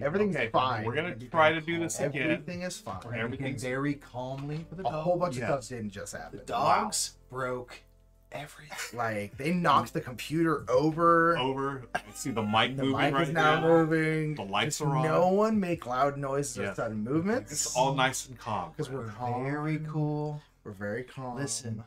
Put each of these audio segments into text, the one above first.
Everything's Okay, fine. We're gonna try to do this again. Everything is fine. Everything Everything's- very calmly for the A dog. whole bunch Yes. of stuff didn't just happen. The dogs broke everything. Like they knocked the computer over. Over. I see the mic the moving mic right is now now. moving. The lights Just are on. No one make loud noises or Yes. sudden movements. It's all nice and calm. because we're calm. Very cool. We're very calm. Listen,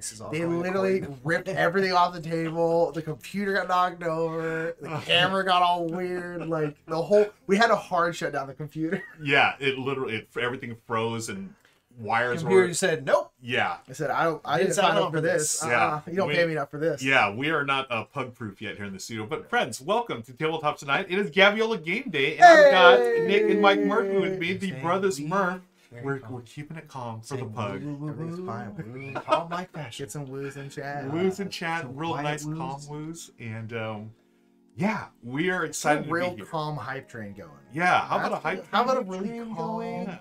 this is all. They literally according- ripped everything off the table. The computer got knocked over. The camera got all weird. Like the whole, we had a hard shut down the computer. Yeah, it literally it, everything froze and wires Computer were. said nope. Yeah, I said, I don't, I Didn't sign up for this. this. Yeah. Uh, you don't We- pay me enough for this. yeah, we are not uh, pug proof yet here in the studio. But friends, welcome to Tabletop tonight. It is Gaviola Game Day, and I've got Nick and Mike Murphy with me, the brothers Murph. Very We're, calm. we're keeping it calm for Say the pug. woo, woo, woo, Everything's fine. Calm like fashion. Get some woos and chat. Woos and chat, some real nice woos. calm woos, and um, yeah, we are It's excited a real to be here. calm hype train going. Yeah, how about a hype? good. How about a really train calm? going?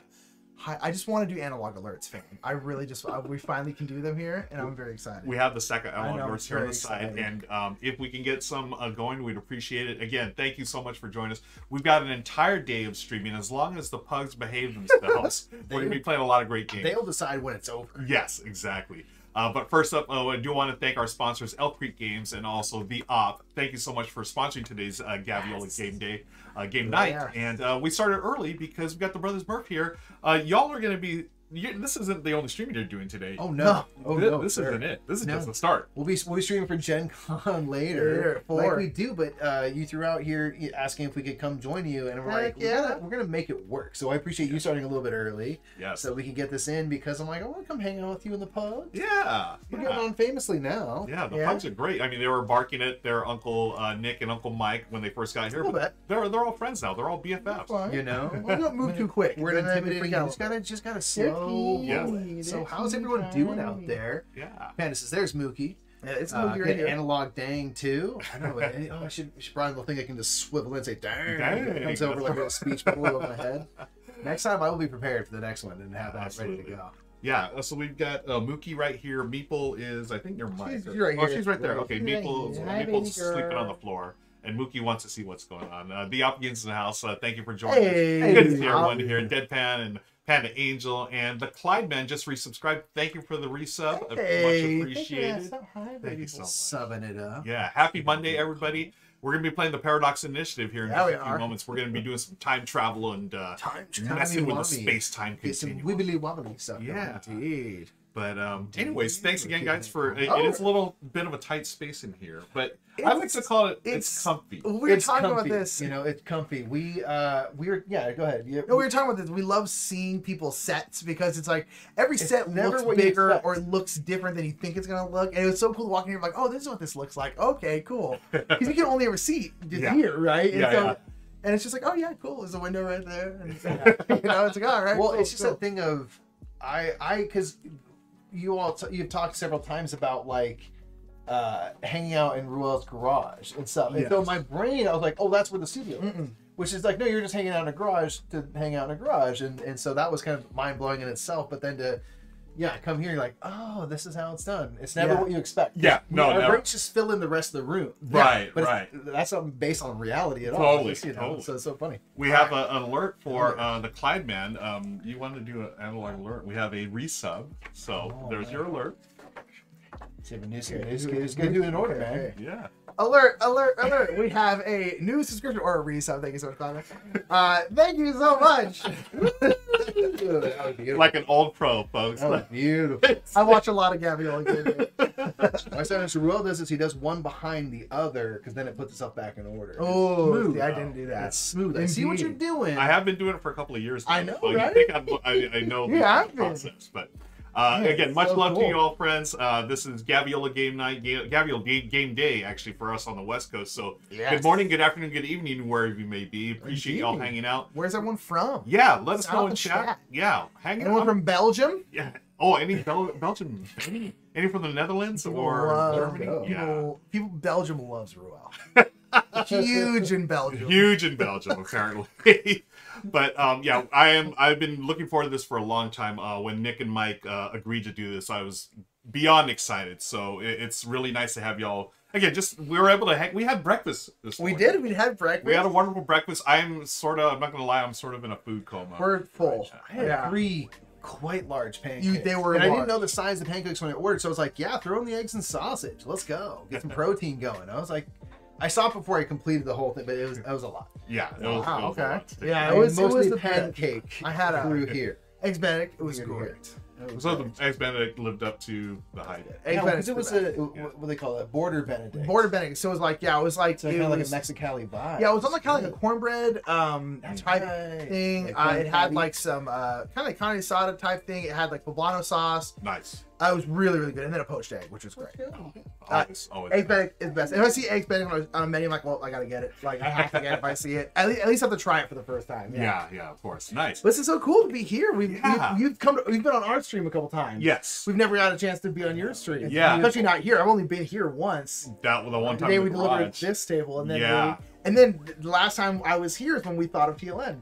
I just want to do analog alerts, fam. I really just uh, we finally can do them here, and I'm very excited. We have the second I analog it's here on the side, and um, if we can get some uh, going, we'd appreciate it. Again, thank you so much for joining us. We've got an entire day of streaming. As long as the pugs behave themselves, we're gonna be playing a lot of great games. They'll decide when it's over. Yes, exactly. Uh, but first up, uh, I do want to thank our sponsors, Elf Creek Games and also The Op. Thank you so much for sponsoring today's uh, Gaviola Yes. Game Day, uh, game Yeah. night. And uh, we started early because we got the Brothers Murph here. Uh, y'all are going to be. You, this isn't the only streaming you're doing today. Oh no! Oh Thi- no! this sir. isn't it. This is No. just the start. We'll be we'll be streaming for Gen Con later, Later, at like we do. But uh, you threw out here asking if we could come join you, and we're Heck like, we're, yeah. gonna, we're gonna make it work. So I appreciate you starting a little bit early, yeah, so we can get this in. Because I'm like, I want to come hang out with you in the pub. yeah. We're yeah. getting on famously now. Yeah, the Yeah. pugs are great. I mean, they were barking at their uncle uh, Nick and Uncle Mike when they first got here. A little but they're they're all friends now. They're all BFFs. Fine. You know, Well, don't move too quick. We're Then they intimidating. freak You out. just gotta just gotta slow. Yeah. roll. So how's everyone doing out there? Yeah. Man, this is there's Mookie. Yeah, it's Uh, movie right here. analog dang too. I know. eh, oh, I should, should probably will think I can just swivel in and say dang. Dang. It comes over like a little speech bubble over my head. Next time I will be prepared for the next one and have that ready to go. Yeah, uh, so we've got uh, Mookie right here. Meeple is, I think, near Mike. She's- or- she's right oh, here. she's right there. Okay, She's right Meeple's, here. Meeple's baby sleeping on the floor, and Mookie wants to see what's going on. Uh, the Opkins in the house. Uh, thank you for joining Hey, us. Good to see Op. everyone here. Deadpan and Panda Angel and the Clyde Man just resubscribed. Thank you for the resub. Hey, Much appreciated. Thank Thank you so much. Subbing it up. Yeah, happy Monday, everybody. We're gonna be playing the Paradox Initiative here in Yeah, just a few are. moments. We're gonna be doing some time travel and uh, Time messing with the timey-wimey. space time Get some wibbly wobbly stuff. Yeah. Indeed. But um, anyways, thanks again, guys, for it, Oh. it is a little bit of a tight space in here, but I like It's- to call it it's, it's- comfy. We were It's talking about this. You know, it's comfy. We uh we were yeah, go ahead. You, No, we were talking about this. We love seeing people's sets because it's like every It's set looks bigger or looks different than you think it's gonna look, and it was so cool walking here like, oh, this is what this looks like. Okay, cool. Because you can only ever see Yeah. here, right? And Yeah, so, yeah. And it's just like, oh yeah, cool. There's a window right there, and you know, it's like, all right. well, cool, it's just cool. that thing of I I because you all t- you've talked several times about like uh hanging out in Ruel's garage and stuff. And so Yes. my brain, I was like, oh, that's where the studio is. Mm-mm. Which is like, no, you're just hanging out in a garage to hang out in a garage, and and so that was kind of mind blowing in itself. But then to yeah, come here, you're like, oh, this is how it's done. It's never Yeah. what you expect. Yeah, no, our never. brains just fill in the rest of the room. Right, but right. that's not based on reality at all. Totally, It's, you know, totally. So it's so funny. We have a, an alert for uh, the Clyde Man. Um, you wanted to do an analog alert. We have a resub, so Oh, there's man. your alert. See if order, Okay, man. okay. Yeah. Alert, alert, alert. We have a new subscription or a resub. Thank you so much, Connor. Uh, thank you so much. that was beautiful. Like an old pro, folks. that was beautiful. I watch a lot of Gabby Game. My son Ruel does this. He does one behind the other because then it puts itself back in order. Oh, smooth. see, I didn't do that. It's smooth. I see what you're doing. I have been doing it for a couple of years. Now, I know, so right? You think I'm, I, I know the Yeah, I've but uh, Yeah, again, much so love to you all, friends. Uh, this is Gaviola Game Night, Ga- Gaviola Game, Game Day, actually, for us on the West Coast. So, Yes. good morning, good afternoon, good evening, wherever you may be. Appreciate y'all hanging out. Where's everyone from? Yeah, let us South know in chat. chat. Yeah, hang Anyone out. from Belgium? Yeah. Oh, any Bel- Belgian? Any, any from the Netherlands or Love- Germany? go. Yeah. People, people, Belgium loves Ruel. Huge in Belgium. huge in Belgium apparently. but um, yeah, I am. I've been looking forward to this for a long time. Uh, when Nick and Mike uh, agreed to do this, I was beyond excited. So it, it's really nice to have y'all again, just we were able to hang. We had breakfast this We morning. did. We had breakfast. We had a wonderful breakfast. I'm sort of. I'm not gonna lie. I'm sort of in a food coma. We're full. I had Yeah. three quite large pancakes. You- they were and I didn't know the size of the pancakes when I ordered, so I was like, "Yeah, throw in the eggs and sausage. Let's go, get some protein going." I was like, I saw it before I completed the whole thing, but it was that was a lot. Yeah. It was, Wow, it was a okay. lot to take. Yeah, I it was. It mostly was the pancake. I had a- through here. Eggs Benedict. It was Here great. Was So great. the eggs Benedict lived up to the hype. Eggs No, Benedict it was the a best. what, what they call it, border Benedict. border Benedict. So it was like yeah, it was like so it kind of like a was- Mexicali vibe. Yeah, it was on like kind of like a cornbread um That's type right. thing. Like uh, it had patty. like some uh kind of like carne asada type thing. It had like poblano sauce. Nice. Uh, it was really really good, and then a poached egg, which was great. Always, always. Egg Benedict is best. If I see eggs Benedict on a, on a menu, I'm like, well, I gotta get it. Like I have to get it if I see it. At least, at least have to try it for the first time. yeah, yeah, of course. Nice. This is so cool to be here. We've, Yeah. we've, you've come to, we've been on our stream a couple times. Yes. We've never had a chance to be on your stream. Yeah. Especially not here. I've only been here once. That was the one time day in we the delivered garage. this table, and then Yeah. we- and then the last time I was here is when we thought of TLN.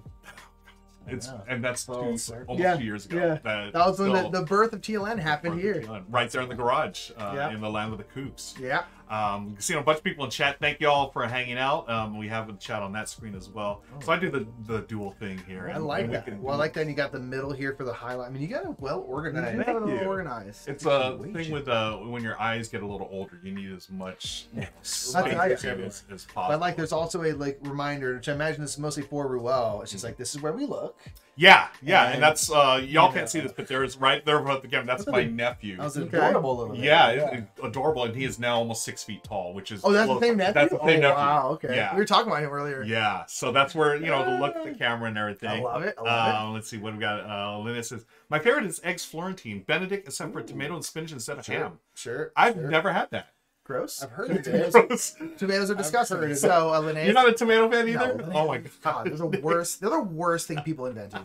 It's know. and that's Full two, circle. almost Yeah, two years ago. yeah. That, That was when the, the birth of TLN happened worth here. doing. right there in the garage, uh, Yeah. in the land of the Kooks. Yeah. Um, you can see a bunch of people in chat. Thank you all for hanging out. Um, we have a chat on that screen as well. So I do the, the dual thing here. I and- like we that. can Well, I like that. You got the middle here for the highlight. I mean, you got it well organized. It you. organized. It's a thing you- with uh, when your eyes get a little older, you need as much space I as, as, as But like, there's also a like reminder, which I imagine this is mostly for Ruel. It's just like this is where we look. Yeah, yeah, and And- that's uh, y'all Yeah. can't see this, but there's right there above the camera. That's my at nephew. That was adorable little. bit. Yeah, it's adorable, and he is now almost six feet tall, which is Oh, that's well, the same nephew. That's the same oh, nephew. Wow. Okay. Yeah. We were talking about him earlier. Yeah, so that's where you know the look at the camera and everything. I love it. I love Uh, let's see what we got. Uh, Lynette says my favorite is eggs Florentine, Benedict, except for tomato and spinach instead of Sure. ham. Sure. I've sure. never had that. Gross. I've heard of Tomatoes, it. tomatoes are disgusting. So, uh, Linnaeus- You're not a tomato fan either. No, oh my God, they're the worst. They're the worst thing people invented.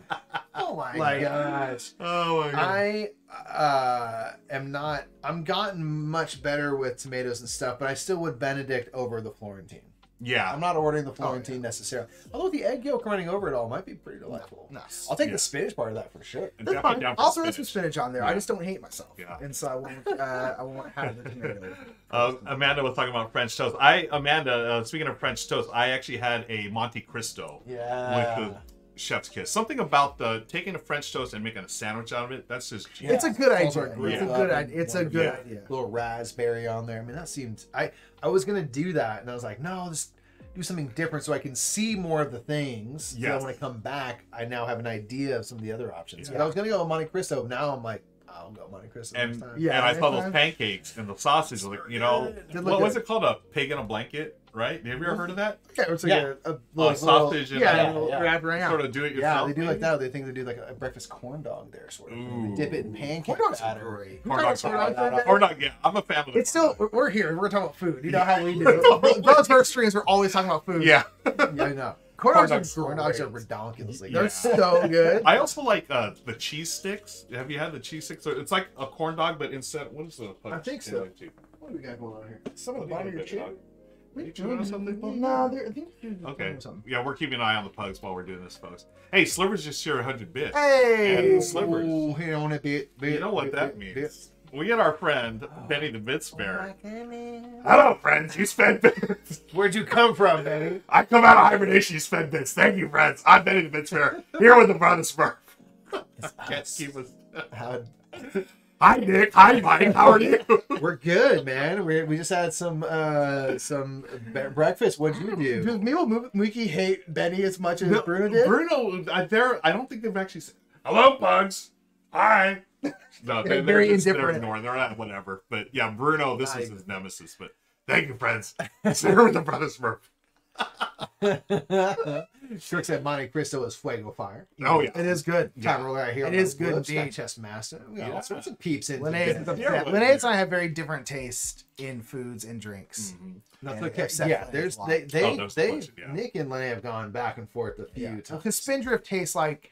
Oh my Like- gosh. Oh my god. I uh, am not. I'm gotten much better with tomatoes and stuff, but I still would Benedict over the Florentine. Yeah. I'm not ordering the Florentine necessarily. Although the egg yolk running over it all might be pretty delightful. No. I'll take Yeah. the spinach part of that for sure. I'm That's definitely fine. down for I'll throw some spinach. spinach on there. I just don't hate myself. Yeah. And so I won't, uh, I won't have the tomato. Uh, Amanda was talking about French toast. I Amanda, uh, speaking of French toast, I actually had a Monte Cristo Yeah. with the chef's kiss. Something about the taking a French toast and making a sandwich out of it. That's just Yeah. It's a good idea. are great. It's a good idea. It's a good Yeah. idea. little raspberry on there. I mean, that seemed. I I was gonna do that, and I was like, no, just do something different so I can see more of the things. So Yes. when I come back, I now have an idea of some of the other options. Yeah. I was gonna go Monte Cristo. Now I'm like, I'll go Monte Cristo. and next time. Yeah, and I saw those pancakes and the sausage. Like you know, Did look what was it called? A pig in a blanket, right? Have you ever heard of that? Yeah, it's like Yeah. a, a Uh, little, sausage and yeah, Yeah, yeah. wrap around. sort of do it yourself. Yeah, yourself. they do like that. They think they do like a breakfast corn dog there, sort of. thing. They dip it in pancake Corn batter. great. Corn We're dogs talking are about corn dogs, Or not? Yeah, I'm a fan of it. It's still we're- we're here. We're talking about food. You know how we do. Those first streams we're always talking about food. Yeah. yeah, I know. corn Corn dogs, dogs- are Corn dogs are great. redonkulously They're so good. I also like uh, the cheese sticks. Have you had the cheese sticks? It's like a corn dog, but instead, what is the? I think so. Yeah, What do we got going on here? Some of the bottom of your think, chair. dog? Are you chewing on something? No, they're- I think you're Okay. something. Yeah, we're keeping an eye on the pugs while we're doing this, folks. Hey, Slivers just shared 100 bits. Hey, And slivers. Ooh, here on it, bit, bit, You know what bit, that bit, means. We get our friend oh. Benny the Bit Oh Spare. goodness. Hello, friends. You spent bits. Where'd you come from, Benny? I come out of hibernation. You spent bits. Thank you, friends. I'm Benny the Bit Spare here with the brothers Murph. Can't keep us. Hi, Nick. Hi, Mike. How are you? we're good, man. We, we just had some uh some breakfast. What'd you do? Does Mimo Mo- Mookie hate Benny as much as Bruno did? Bruno, uh, they're, I don't think they've actually said, hello, pugs. Hi. No, they're, They're very just, They're indifferent. ignoring. They're not whatever. But yeah, Bruno, this is his nemesis. But thank you, friends. Here with the brothers Murph. Shrek said Monte Cristo is fuego fire. Oh, yeah. It is good. Time roll right here. It is on the good whoops, indeed. Chess Master. We got Yeah. all sorts of peeps in. Linnaeus, today. Yeah, Linnaeus and I have very different taste in foods and drinks. Mm-hmm. That's And okay. except Yeah, there's they they, Oh, there's they bunch of- yeah. Nick and Lenny have gone back and forth a few times. Because Spindrift tastes like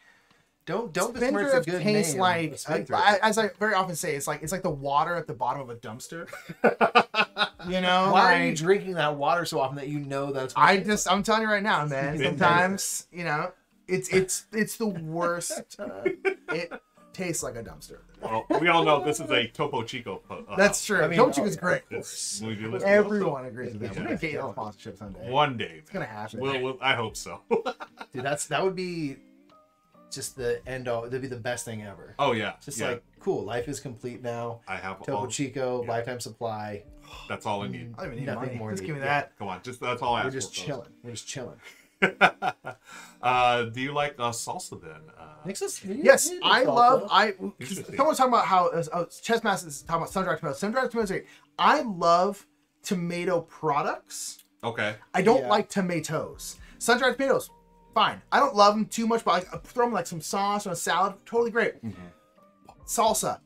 Don't don't besmirch a Spindrift good tastes name. like, Spindrift. I, as I very often say, it's like it's like the water at the bottom of a dumpster. you know, Why are you drinking that water so often that you know that's? what I it is? just I'm telling you right now, man. Sometimes you know it's it's it's the worst. it tastes like a dumpster. Well, we all know this is a Topo Chico. Uh, That's true. I mean, Don't you oh, is great. it's- we do listen to Everyone agrees with that. Yeah. We're gonna get you a sponsorship someday. One day. It's gonna happen. We'll, we'll, I hope so. Dude, that's that would be just the end all. That'd be the best thing ever. oh yeah. Just yeah. like cool, life is complete now. I have Topo all. Chico, yeah. lifetime supply. That's all I need. I don't even need Nothing money. more Just need- give me yeah. that. Come on, just that's all I have. We're just for, chilling. We're just chilling. uh, do you like uh, salsa then? Uh, Nixus? Yes, I love. I Interesting. someone's talking about how uh, oh, Chess Master is talking about sun-dried tomatoes. Sun-dried tomatoes. Are great. I love tomato products. okay. I don't Yeah. like tomatoes. Sun-dried tomatoes, fine. I don't love them too much, but I throw them like some sauce or a salad. Totally great. Mm-hmm. Salsa,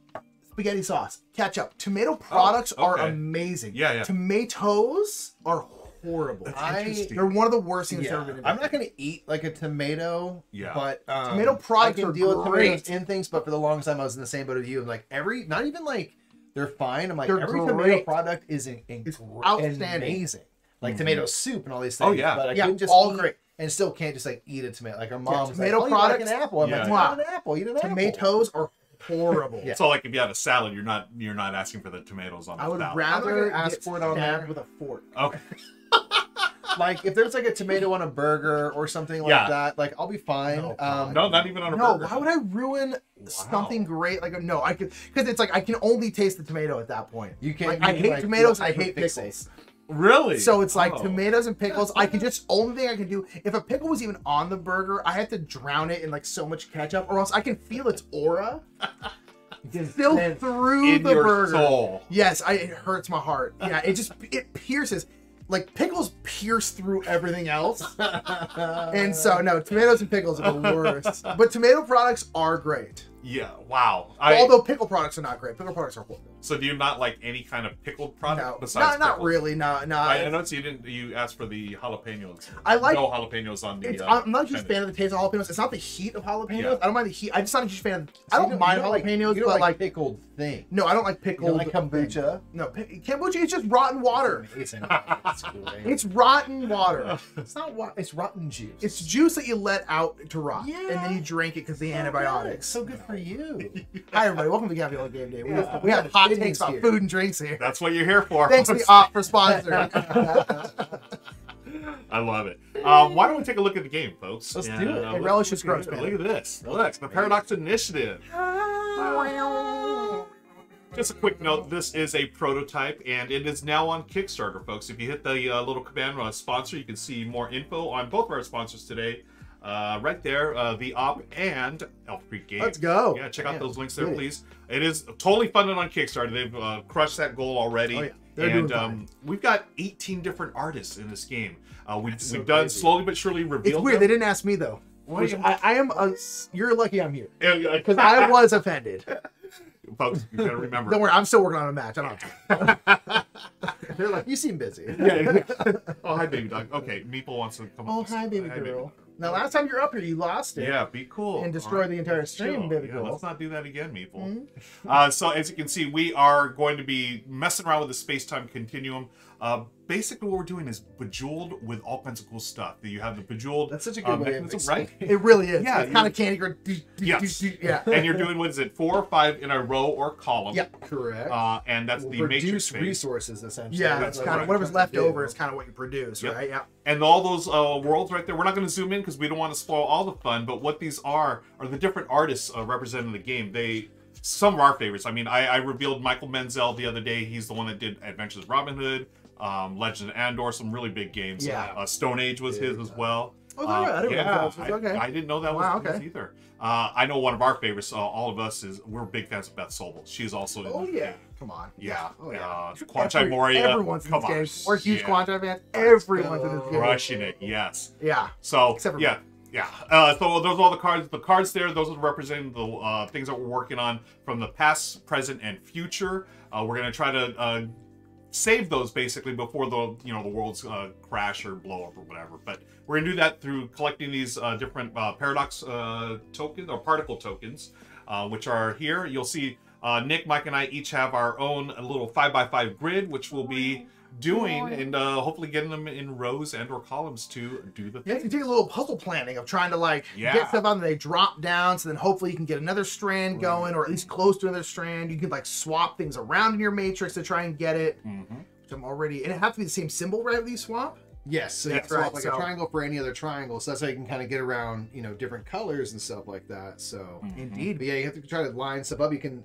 spaghetti sauce, ketchup. Tomato products are okay. amazing. Yeah, yeah. Tomatoes are horrible. I- Interesting. They're one of the worst things Yeah. that's ever been. I'm not gonna eat like a tomato. Yeah. But um, Tomato products I can are deal with tomatoes in things, but for the longest time I was in the same boat as you. I'm like every, not even like they're fine. I'm like They're every tomato product is in, in, It's gr- outstanding. amazing. Like tomato soup and all these things. Oh, yeah. but I Yeah, just all eat great. And still can't just like eat a tomato. Like our mom's tomato like, oh, you like an apple. I'm Yeah. like, eat an apple. Eat an apple. Tomatoes are horrible. Yeah. So like if you had a salad, you're not you're not asking for the tomatoes on the I would salad. Rather ask for it on there. with a fork. Okay. Like if there's like a tomato on a burger or something like Yeah. that, like I'll be fine. No, um, No, not even on a No, burger. why would I ruin something great? Like no, I could because it's like I can only taste the tomato at that point. You can't. Like, I you hate like, tomatoes. I hate fixate. pickles. Really? So it's like Oh. tomatoes and pickles. I can just only thing I can do if a pickle was even on the burger, I had to drown it in like so much ketchup, or else I can feel its aura still through in the your burger. soul. Yes, I, it hurts my heart. Yeah, it just it pierces. Like pickles pierce through everything else. And so no, tomatoes and pickles are the worst. But tomato products are great. Yeah. Wow. I, Although pickle products are not great. Pickle products are horrible. so do you not like any kind of pickled product No, besides not, not pickles? really. No, no. I, I noticed you didn't. You asked for the jalapenos. I like- no jalapenos on the. Uh, I'm not a huge fan of the taste of jalapenos. It's not the heat of jalapenos. Yeah. I don't mind the heat. I'm just not a huge fan. Of, I So don't mind don't like- jalapenos, you don't but like, like, pickled thing. no, I don't like You pickled. don't like kombucha. No, pi- kombucha is just rotten water. It's, it's great. It's rotten water. It's not wa- It's rotten juice. It's juice that you let out to rot, and then you drink it because the So good. antibiotics. So good for you. Hi everybody, welcome to Gaviola Game Day. We, Yeah. have, we have We hot opinions takes about food and drinks here. That's what you're here for. Thanks to the op for sponsoring. I love it. Um, why don't we take a look at the game, folks? Let's And, do it. uh, Hey, relish is look at gross, man. Look at this. Relish Look, the. Paradox Initiative. Just a quick note: this is a prototype, and it is now on Kickstarter, folks. If you hit the uh, little command uh, sponsor, you can see more info on both of our sponsors today. Uh, right there, uh, the Op and Elf Creek Games. Let's go. Yeah, check out those links there, good. please. It is totally funded on Kickstarter. They've uh, crushed that goal already. Oh, yeah. They're and um, we've got 18 different artists in this game. Uh, we, we've so done crazy. slowly but surely it's revealed. weird. They didn't ask me though. You- I, I am. A, you're lucky I'm here because I was offended. folks, you gotta remember. Don't worry, I'm still working on a match. I don't. Have time. They're like, you seem busy. Yeah. oh, hi, baby dog. Okay, Meeple wants to come. Oh up. hi, baby girl. Now last time you're up here, you lost it. Yeah, be cool And destroy All the entire stream, baby yeah, girl. Let's not do that again, Meeple. Mhm. Uh, so as you can see, we are going to be messing around with the space-time continuum. Uh, basically, what we're doing is bejeweled with all kinds of cool stuff. That you have the bejeweled That's such a uh, good way of right? It really is. Yeah, it's kind of candy crush. Yes. Yeah. and you're doing what is it, four or five in a row or column? Yep. Correct. Uh, and that's the matrix phase. resources, essentially. Yeah, that's kind of whatever's left over is kind of what you produce, Yep. right? Yeah. and all those uh, worlds right there. We're not going to zoom in because we don't want to spoil all the fun. But what these are are the different artists uh, represented in the game. They some of our favorites. I mean, I, I revealed Michael Menzel the other day. He's the one that did Adventures of Robin Hood, um, Legend of Andor, some really big games. Yeah. Uh, Stone Age was his as well. Oh, that right? I didn't know yeah, that was- I, okay. I didn't know that Wow, was his okay. either. Uh, I know one of our favorites. Uh, all of us is we're big fans of Beth Sobel. She's also in Oh yeah. game. Come on. Yeah, Oh yeah. uh, Kwanchai Every- Moriya. Everyone's in come this on. game. We're huge Yeah. Kwanchai fans. Everyone's in this game. Crushing it, yes. Yeah. So Except for yeah, yeah. Uh, so those are all the cards. The cards there. Those are representing the uh, things that we're working on from the past, present, and future. Uh, we're gonna try to uh, save those basically before the you know the worlds uh, crash or blow up or whatever. But we're gonna do that through collecting these uh, different uh, paradox uh, tokens or particle tokens, uh, which are here. You'll see. Uh, Nick, Mike, and I each have our own little five by five grid, which we'll be doing and uh, hopefully getting them in rows and or columns to do the You have to thing. take a little puzzle planning of trying to like Yeah. get stuff out and they drop down, so then hopefully you can get another strand going, or at least close to another strand. You can like swap things around in your matrix to try and get it. Mhm. Which I'm already, and it has to be the same symbol, right? That you swap. Yes, so you That's can swap right, like so- a triangle for any other triangle. So that's how you can kind of get around, you know, different colors and stuff like that. So, Indeed. but yeah, you have to try to line stuff up. You can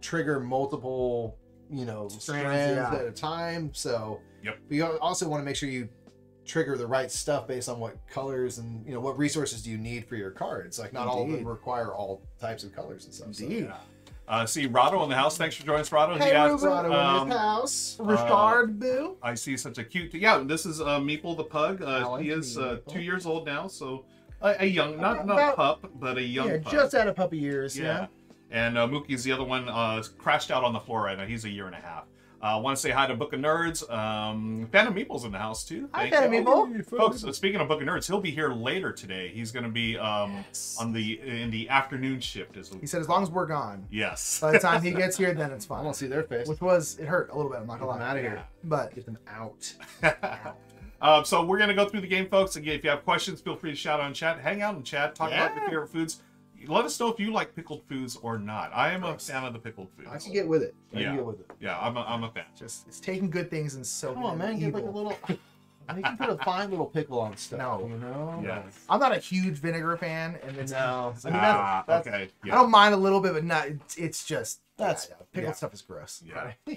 trigger multiple, you know, Strands, strands, yeah. at a time. So, Yep. But you also want to make sure you trigger the right stuff based on what colors and you know what resources do you need for your cards. Like not all of them require all types of colors and stuff. so- Indeed. Uh, see Rahdo in the house. Thanks for joining us, Rahdo. Hey, He asked, Rahdo um, in his house. Richard Boo. I see such a cute. Yeah, this is uh, Meeple the pug. Uh, Alex he is uh, two years old now, so a, a young, not not About- pup, but a young Yeah, pup. just out of puppy years. yeah. Yeah. And uh, Mookie's the other one, uh, crashed out on the floor right now. He's a year and a half. Uh, Want to say hi to Book of Nerds. Um, Phantom Meeple's in the house too. Hi, Thank Phantom you. Meeple. Folks, uh, speaking of Book of Nerds, he'll be here later today. He's going to be um, on the in the afternoon shift. As He said, as long as we're gone. yes. By the time he gets here, then it's fine. I fine. want to see their face. Which was it hurt a little bit. I'm not gonna them lie. out of here. But Get them out. Um, so we're gonna go through the game, folks. Again, if you have questions, feel free to shout out in chat. Hang out in chat. Talk about your favorite foods. Let us know if you like pickled foods or not. I am a fan of the pickled foods. I can get with it. I Yeah. can get with it. yeah, I'm a, I'm a fan. just it's taking good things and so Come on, man. Get like a little. You can put a fine little pickle on stuff. No. You know. Yeah. I'm not a huge vinegar fan, and it's No. I mean, that's, Ah, that's, okay. I don't mind a little bit, but not. It's, it's just That's- yeah, pickled yeah. stuff is gross. Yeah.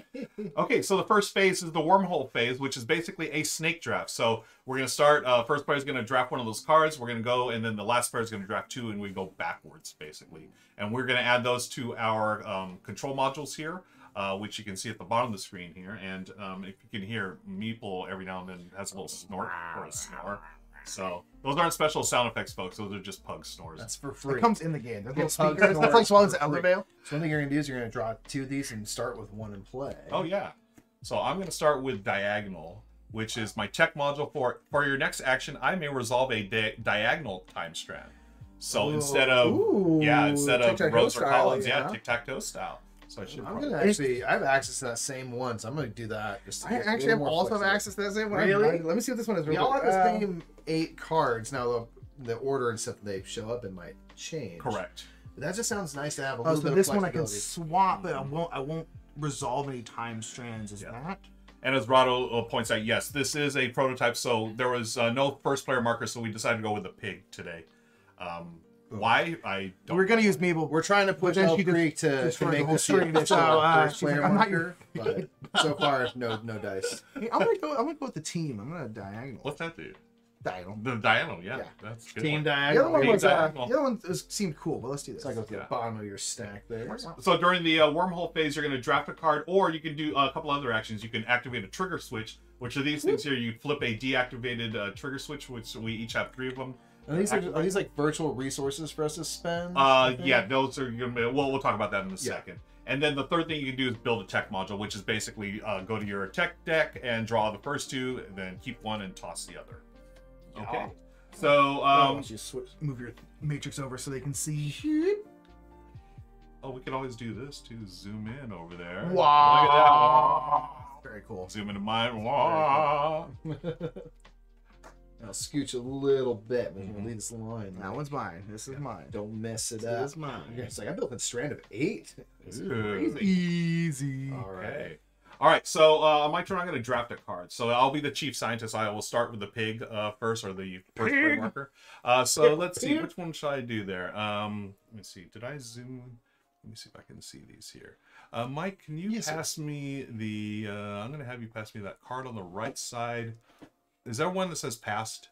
Okay, so the first phase is the wormhole phase, which is basically a snake draft. So we're gonna start. Uh, first player is gonna draft one of those cards. We're gonna go, and then the last player is gonna draft two, and we go backwards basically. And we're gonna add those to our um, control modules here, uh, which you can see at the bottom of the screen here. And um, if you can hear Meeple every now and then has a little snort or a snore. So those aren't special sound effects, folks. Those are just pug snores. That's for free. It comes in the game. There's little It's hugs speakers. That's like words Swallow's for Elder So one thing you're gonna do is you're gonna draw two of these and start with one and play. Oh yeah. So I'm going to start with diagonal, which is my tech module for for your next action. I may resolve a di- diagonal time strand. So instead of Ooh, yeah, instead of tic-tac-toe rows or style, columns, yeah, yeah. tic tac toe style. So I should. I'm probably- gonna actually. I have access to that same one, so I'm gonna do that. Just to I get actually have also have access to that same one. Really? Let me see what this one is. We all have the Uh, same eight cards. Now the the order and stuff they show up in might change. Correct. But that just sounds nice to have a Oh, little so bit this of one I can swap, but I won't. I won't resolve any time strands. Is Yeah. that? And as Rahdo uh, points out, yes, this is a prototype. So there was uh, no first player marker, so we decided to go with the pig today. Um, why? I don't. We're gonna use Meeple. We're trying to push then Elf Creek to, to destroyed the make whole this stream, official so, uh, first she's like, player "I'm not marker, but so far no no dice. Hey, I'm gonna go. I'm gonna go with the team. I'm gonna diagonal. What's that do? Diagonal. The diagonal, yeah, Yeah. that's good. Team one. The other diagonal. one Team was. Uh, the other one was, seemed cool, but let's do this. It's like at the Yeah. bottom of your stack there. So during the uh, wormhole phase, you're going to draft a card, or you can do uh, a couple other actions. You can activate a trigger switch, which are these things here. You flip a deactivated uh, trigger switch, which we each have three of them. Are these, are these like virtual resources for us to spend? Uh, yeah, those are going to be. Well, we'll talk about that in a Yeah. second. And then the third thing you can do is build a tech module, which is basically uh, go to your tech deck and draw the first two, and then keep one and toss the other. Okay. Yeah. So, Um, you switch. Move your matrix over so they can see. oh, we can always do this to zoom in over there. Wow. Very cool. Look at that. Very cool. Zoom into mine. Wow. I'll scooch a little bit, but you Mhm. leave this line. That one's mine. This is mine. Don't mess it This up. is mine. Yeah, It's like I built a strand of eight. This is crazy. Easy. All right. Okay. All right. So uh, on my turn, I'm going to draft a card. So I'll be the chief scientist. I will start with the pig uh, first, or the first player Pig. marker. Uh, so let's see which one should I do there. Um, let me see. Did I zoom? Let me see if I can see these here. Uh, Mike, can you Yes, sir. pass me the? Uh, I'm going to have you pass me that card on the right side. Is there one that says passed?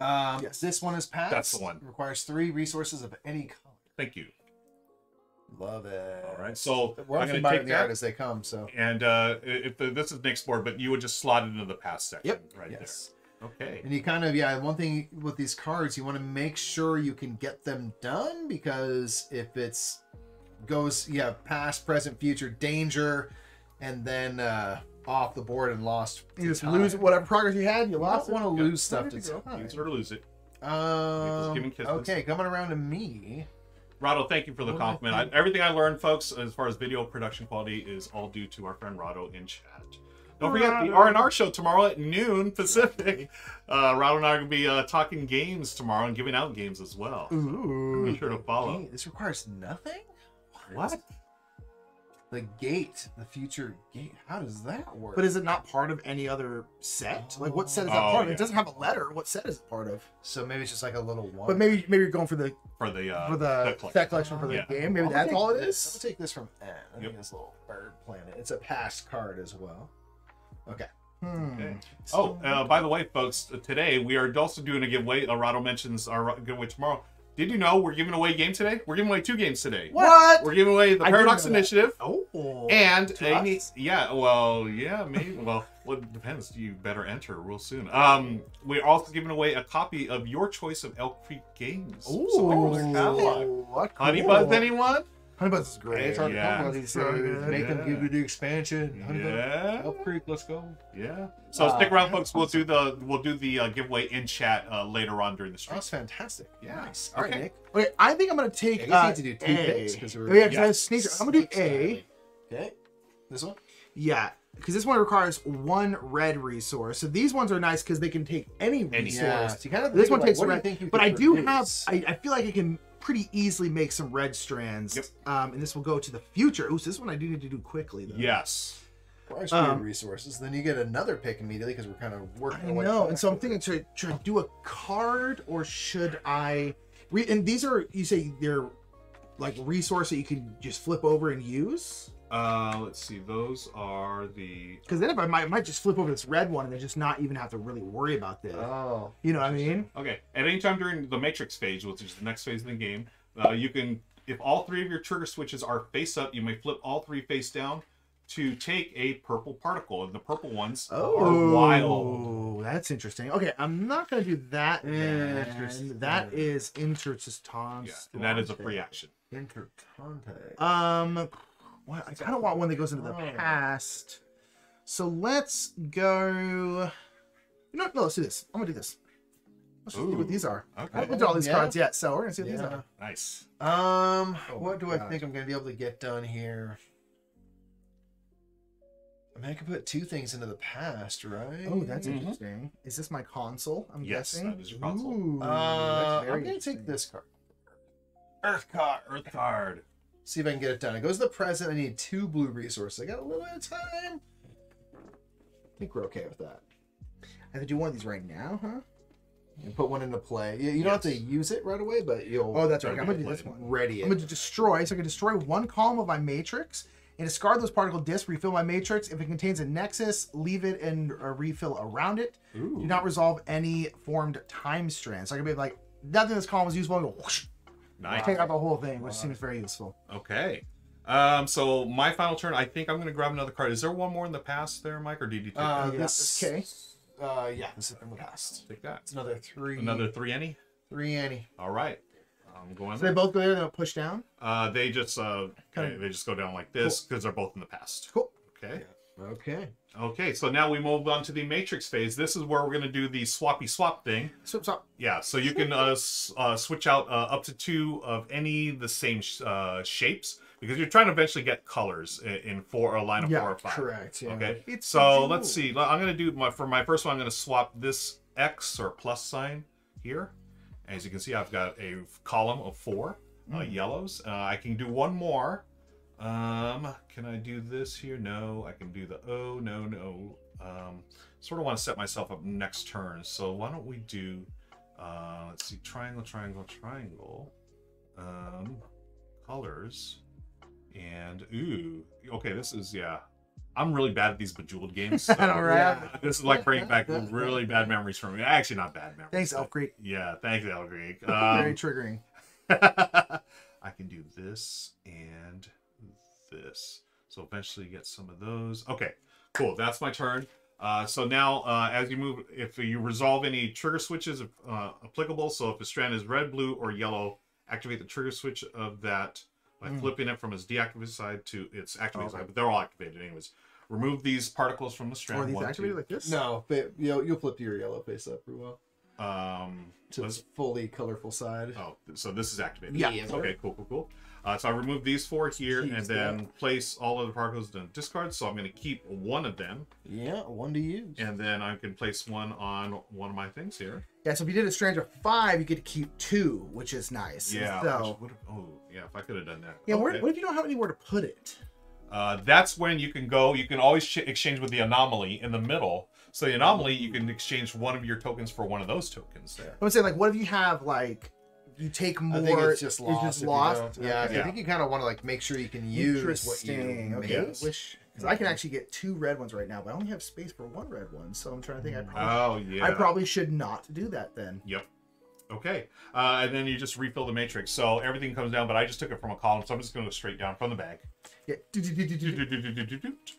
Um, Yes. This one is passed. That's the one. Requires three resources of any color. Thank you. Love it. All right. So We're I'm going to buying take the art that. as they come. So And uh, if the, this is next board, but you would just slot it into the past section Yep. right yes. there. Okay. And you kind of yeah. One thing with these cards, you want to make sure you can get them done because if it's goes yeah past, present, future, danger, and then uh, off the board and lost. You just time. lose whatever progress you had. You You lost don't want to lose stuff Ready to to go. time. Use it or lose it. Um, giving kisses. okay, coming around to me. Rahdo, thank you for the What do I compliment. I, everything I learned, folks, as far as video production quality, is all due to our friend Rahdo in chat. Don't forget the Rahdo. R and R show tomorrow at noon Pacific. Uh, Rahdo and I are gonna be uh, talking games tomorrow and giving out games as well. Ooh. Be sure to follow. Gee, this requires nothing. What? The gate, the future gate. How does that work? But is it not part of any other set? Like, what set is that Oh, part of? yeah. It doesn't have a letter. What set is it part of? so maybe it's just like a little one. But maybe maybe you're going for the For the uh, for the collection. set collection for the Yeah. game. Maybe I'm that's take all it is. this. is. I'm gonna take this from N. I think Yep. this little bird planet. It's a past card as well. Okay. Hmm. Okay. Oh, uh, by the way, folks, today we are also doing a giveaway. Uh, Rahdo mentions our giveaway tomorrow. Did you know we're giving away a game today? We're giving away two games today. What? We're giving away the I Paradox. Initiative Oh. and To any, us? yeah, well, yeah, maybe. well, well, it depends. You better enter real soon. Um, we're also giving away a copy of your choice of Elf Creek games. Ooh. So pick from their catalog. What Honey cool. Buzz, anyone? Honey Buzz is great. It's hard to Yeah. come by these So days. good. Make them Yeah. give you the expansion. Honey Bun. Yeah. Elf Creek, let's go. Yeah. So Uh, stick around, folks. We'll do the we'll do the uh, giveaway in chat uh, later on during the stream. That's fantastic. Yeah. Nice. All right, Okay. Nick. Okay, I think I'm gonna take. I guess uh, need to do two A. picks because we're Oh, yeah, 'cause I Yeah. have sneaker. I'm gonna do A. Okay. This one. Yeah, because this one requires one red resource. So these ones are nice because they can take any Any. resource. Yeah. So you kind of This one of, takes like, what do you red, but I do have. I, I feel like I can pretty easily make some red strands. Yep. Um, and this will go to the future. Ooh, so this one I do need to do quickly though. Yes. Requires um, resources. Then you get another pick immediately because we're kind of working. I our know, and so I'm thinking, should, should I do a card or should I? Re- and these are you say they're like resource that you can just flip over and use. Uh, let's see. Those are the Because then if I might, I might just flip over this red one and then just not even have to really worry about this. Oh. you know what I mean? okay. At any time during the Matrix phase, which is the next phase of the game, uh, you can, if all three of your trigger switches are face up, you may flip all three face down to take a purple particle, and the purple ones are wild. Oh, that's interesting. Okay, I'm not gonna do that. then. Interesting. That is intertestance. Yeah, and that is a free action. Interconte. Um, what, I kind of want one that goes into the Oh. past. So let's go. You know, no, let's do this. I'm gonna do this. Let's just see Ooh, what these are. Okay. I okay. haven't looked at all these Yeah. cards yet, so we're gonna see what these are. Nice. Um, Oh what my do I think I'm gonna be able to get done here? I mean, I can put two things into the past, right? Oh, that's Mhm. interesting. Is this my console? I'm Yes, guessing. that is your console. Ooh, Uh, that's very I'm gonna take this card. Earth card. Earth card. See if I can get it done. It goes to the present. I need two blue resources. I got a little bit of time. I think we're okay with that. I have to do one of these right now, huh? And put one into play. You, you don't have to use it right away, but you'll. Oh, that's right. I'm gonna do this one. ready I'm going to destroy, so I can destroy one column of my matrix and discard those particle discs, refill my matrix. If it contains a nexus, leave it and uh, refill around it. Ooh. Do not resolve any formed time strands. So I can be like, nothing in this column is useful, and go whoosh, Nice. take out the whole thing, which seems very useful. Okay. Um, so my final turn, I think I'm gonna grab another card. Is there one more in the past there, Mike, or did you take Uh, that? Yeah, this. okay. Uh, yeah, this is from the past. Take that. It's another three. Another three any? three Annie. All right. I'm going. So they both go there, then push down. Uh, they just uh, Kinda- they, they just go down like this because they're both in the past. Cool. Okay. Okay. Okay. So now we move on to the Matrix phase. This is where we're gonna do the swappy swap thing. Swip, swap. Yeah. So you can uh, s- uh, switch out uh, up to two of any the same sh- uh, shapes because you're trying to eventually get colors in, in four a line of Yeah, four or five. Correct. Yeah. Okay. It's so let's see. I'm gonna do my for my first one. I'm gonna swap this X or plus sign here. As you can see, I've got a column of four uh, Mm. yellows. Uh, I can do one more. Um, can I do this here? No. I can do the O. No, no. Um, sort of want to set myself up next turn. So why don't we do? Uh, let's see. Triangle, triangle, triangle. Um, colors. And ooh, okay. This is yeah. I'm really bad at these bejeweled games. Right? Yeah. This is like bringing back really bad memories from me. Actually, not bad memories. Thanks, Elf Creek. Yeah, thanks, Elf Creek. very Um, triggering. I can do this and this. So eventually get some of those. Okay, cool. That's my turn. Uh, so now, uh, as you move, if you resolve any trigger switches uh, applicable, so if a strand is red, blue, or yellow, activate the trigger switch of that by Mm. flipping it from its deactivated side to its activated Okay. side. But they're all activated anyways. Remove these particles from the strand. Or these one, activated two. like this? No, but you'll you'll flip your yellow face up pretty well. Um, to let's- its fully colorful side. oh, so this is activated. Yeah. Yes, Okay, cool, cool, cool. Uh, so I remove these four here Jeez, and then place all of the particles in discard. So I'm going to keep one of them, Yeah, one to use. and then I can place one on one of my things here. Yeah, so if you did a strand of five, you get to keep two, which is nice. Yeah. So, which oh, yeah. If I could have done that. yeah, where, what if you don't have anywhere to put it? Uh, that's when you can go. You can always exchange with the anomaly in the middle. So the anomaly, you can exchange one of your tokens for one of those tokens there. I would say, like, what if you have like you take more? I think it's just lost. It's just if you lost. don't- Yeah, Yeah. I think you kind of want to like make sure you can use what you Interesting. make. Okay. Wish because I can actually get two red ones right now, but I only have space for one red one. So I'm trying to think. I probably, Oh yeah. I probably should not do that then. Yep. Okay. Uh, and then you just refill the matrix. So everything comes down, but I just took it from a column, so I'm just going to go straight down from the bag. Yeah.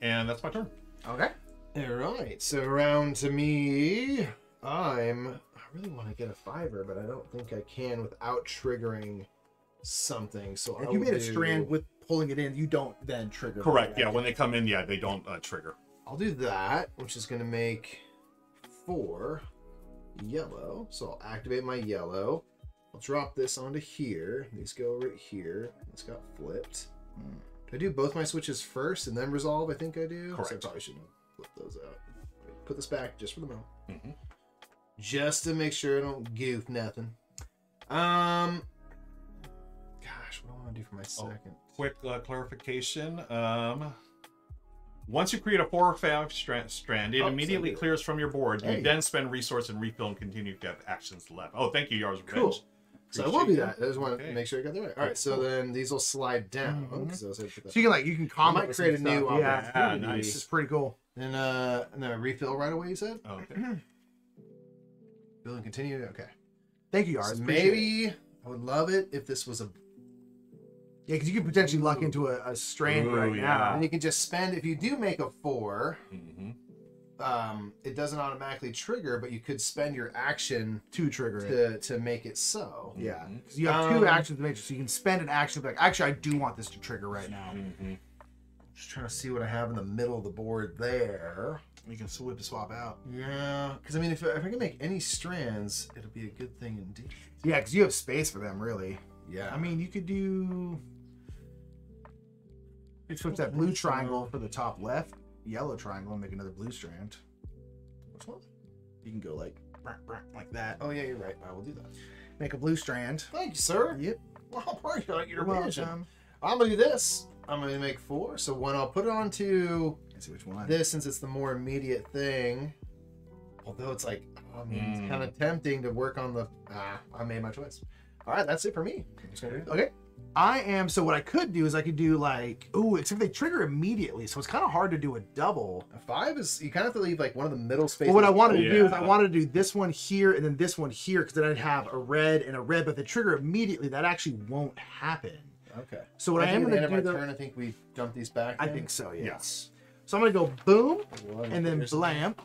And that's my turn. Okay. All right, so round to me. I'm. I really want to get a fiver, but I don't think I can without triggering something. So If I you made a strand with pulling it in, you don't then trigger. Correct. Yeah. When they come in, yeah, they don't uh, trigger. I'll do that, which is going to make four yellow. So I'll activate my yellow. I'll drop this onto here. These go right here. This got flipped. Hmm. Do I do both my switches first and then resolve? I think I do. Correct. So I probably shouldn't flip those out. Put this back just for the moment. Mhm. Just to make sure I don't goof nothing. Um. Gosh, what do I want to do for my Oh. second? Quick uh, clarification. Um, once you create a four or five strand, strand it Oh, immediately so- clears from your board. You Hey. then spend resource and refill and continue to have actions left. Oh, thank you, Yars Cool. Revenge. So I will do that. I just want to Okay. make sure I got that right. All right, so then these will slide down because I was able to. So you can like you can comment. might create a new stuff. Yeah. Yeah, nice. This is pretty cool. And uh, and then a refill right away. You said. Okay. Bill and continue. Okay. Thank you, So Yars. It. maybe I would love it if this was a. Yeah, because you could potentially luck into a, a strand Ooh, right yeah. now. And you can just spend if you do make a four. hmm Um, it doesn't automatically trigger, but you could spend your action to trigger it. to to make it so. Yeah, Mhm. because you have two Um, actions to make, so you can spend an action. to be Like, actually, I do want this to trigger right now. hmm Just trying to see what I have in the middle of the board there. You can swip swap out. Yeah, because I mean, if, if I can make any strands, it'll be a good thing indeed. Yeah, because you have space for them, really. Yeah. I mean, you could do. You switch that blue triangle for the top left, yellow triangle, and make another blue strand. which one? You can go like like that. Oh yeah, you're right. I will do that. Make a blue strand. Thank you, sir. Yep. Well, appreciate your You're vision. I'm gonna do this. I'm gonna make four. So one, I'll put it onto see which one. this since it's the more immediate thing. Although it's like, I mean, Mm. it's kind of tempting to work on the. Ah, I made my choice. All right, that's it for me. I'm just gonna do that. Okay. I am. So what I could do is I could do like, ooh, except they trigger immediately, so it's kind of hard to do a double. A five is you kind of have to leave like one of the middle spaces. But what I wanted to do is I wanted to do this one here and then this one here because then I'd have a red and a red, but the trigger immediately that actually won't happen. Okay. So what I, think am at the going end to of do, my though, turn, I think we jump these back. I then. think so, yeah. Yes. So I'm going to go boom and then blam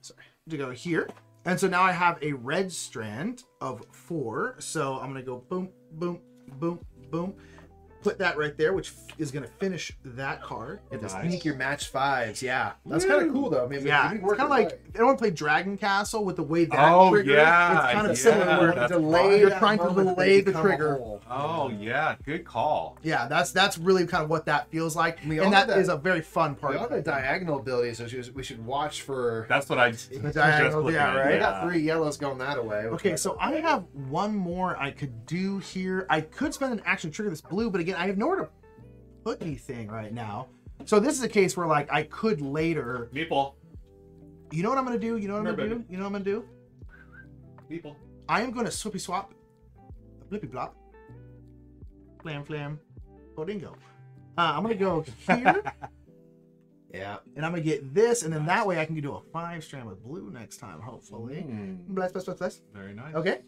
Sorry. to go here. And so now I have a red strand of four. So I'm going to go boom, boom, boom, boom. Put that right there, which is going to finish that card. You have to Nice. sneak your match fives. Yeah, that's kind of cool though. I mean, Yeah, if it's kind of like right. I don't want to play Dragon Castle with the way that Oh, triggers. yeah, it's kind of yeah, similar. Where that's delay, fun. you're trying to moment delay the trigger. Oh yeah, good call. Yeah, that's that's really kind of what that feels like, We all and have that is a very fun part. We all of have diagonal abilities, so we should watch for. That's what I. The diagonal, yeah, I right? got three yellows going that away. which Okay, so I have one more I could do here. I could spend an action trigger this blue, but again, I have nowhere to put anything right now. So this is a case where like I could later. Meeple. You know what I'm gonna do? You know what I'm gonna do? You know what I'm gonna do? Meeple. I am gonna swippy swap, blippy blop, flam flam, bodingo. Uh, I'm gonna go here, yeah, and I'm gonna get this, and then that way I can do a five strand with blue next time, hopefully. Mm, Bless, bless, bless, bless. very nice. Okay,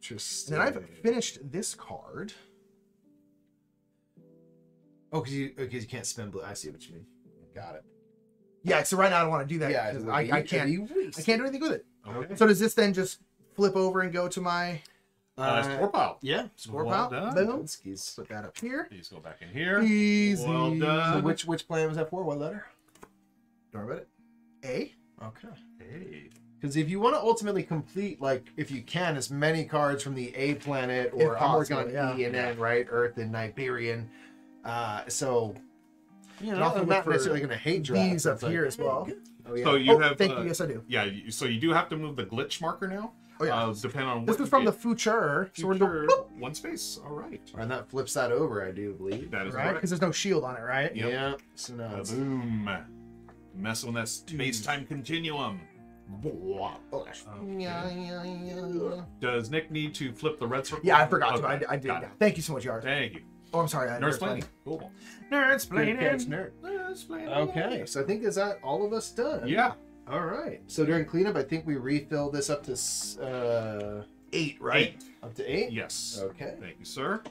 just. and then I've finished this card. Oh, because you because you can't spend blue. I see what you mean. Got it. Yeah, so right now I don't want to do that. Yeah, I, I can't. I can't do anything with it. Okay. So does this then just flip over and go to my Uh, score pile. yeah score Well pile? done. Boom. Skis. Put that up here. Please go back in here. Easy. Well done. So which which plan was that for? What letter? Don't worry about it. A. Okay. Hey. Because if you want to ultimately complete, like, if you can, as many cards from the A planet, or I'm working on. E and N, right? Earth and Niberian. Uh, so, you know, also I'm look not necessarily going to hate draft. These up it's like, here as well. Oh, yeah. So you oh, have. thank uh, you. Yes, I do. Yeah, you, so you do have to move the glitch marker now. Oh yeah. Uh, depending on this what is you from the get. future, so we're Future, going one space. All right. and that flips that over, I do believe. That is right correct. because there's no shield on it, right? Yep. Yeah. So now it's Boom. Messing with that space time continuum. Yeah, yeah, yeah. Does Nick need to flip the red circle? Yeah, I forgot Okay, to. I, I did. yeah. Thank you so much, Yard. Thank you. Oh, I'm sorry. I Nurse playing. planning. Cool. Nerds Good catch, nerd. Nurse planning. Okay, so I think is that all of us done? Yeah. All right. So during cleanup, I think we refill this up to uh, Eight, right? Eight. up to eight. Yes. Okay. Thank you, sir.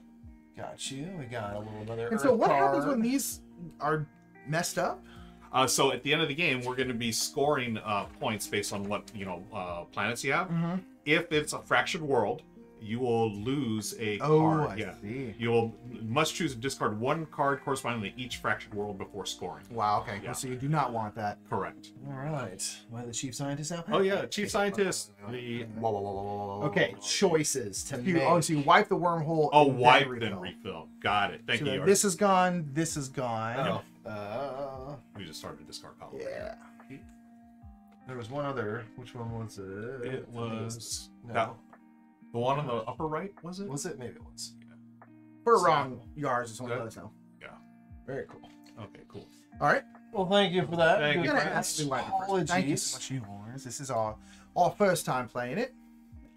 Got you. We got a little another. And so, Earth what happens when these are messed up? Uh, so at the end of the game, we're going to be scoring uh, points based on what you know uh, planets you have. Mm-hmm. If it's a fractured world, you will lose a Oh, card. I yeah. see. You will must choose to discard one card corresponding to each fractured world before scoring. Wow. Okay. Yeah. So you do not want that. Correct. All right. I the chief scientist now? Oh yeah, chief scientist. The Okay. Choices to You, make. oh, so you wipe the wormhole. oh, and then wipe refill. then refill. Got it. Thank So you. this is gone. This is gone. Oh. Uh, We just started to discard column. Yeah. there was one other. Which one was it? It was No. that the one on the upper right. Was it? Was it? Maybe it was. If we're wrong, Yards just want to Good. let us know. Very cool. Okay, cool. All right. Well, thank you for that. Thank I'm you. gonna ask you why the first- Thank you so much, you boys. This is our our first time playing it.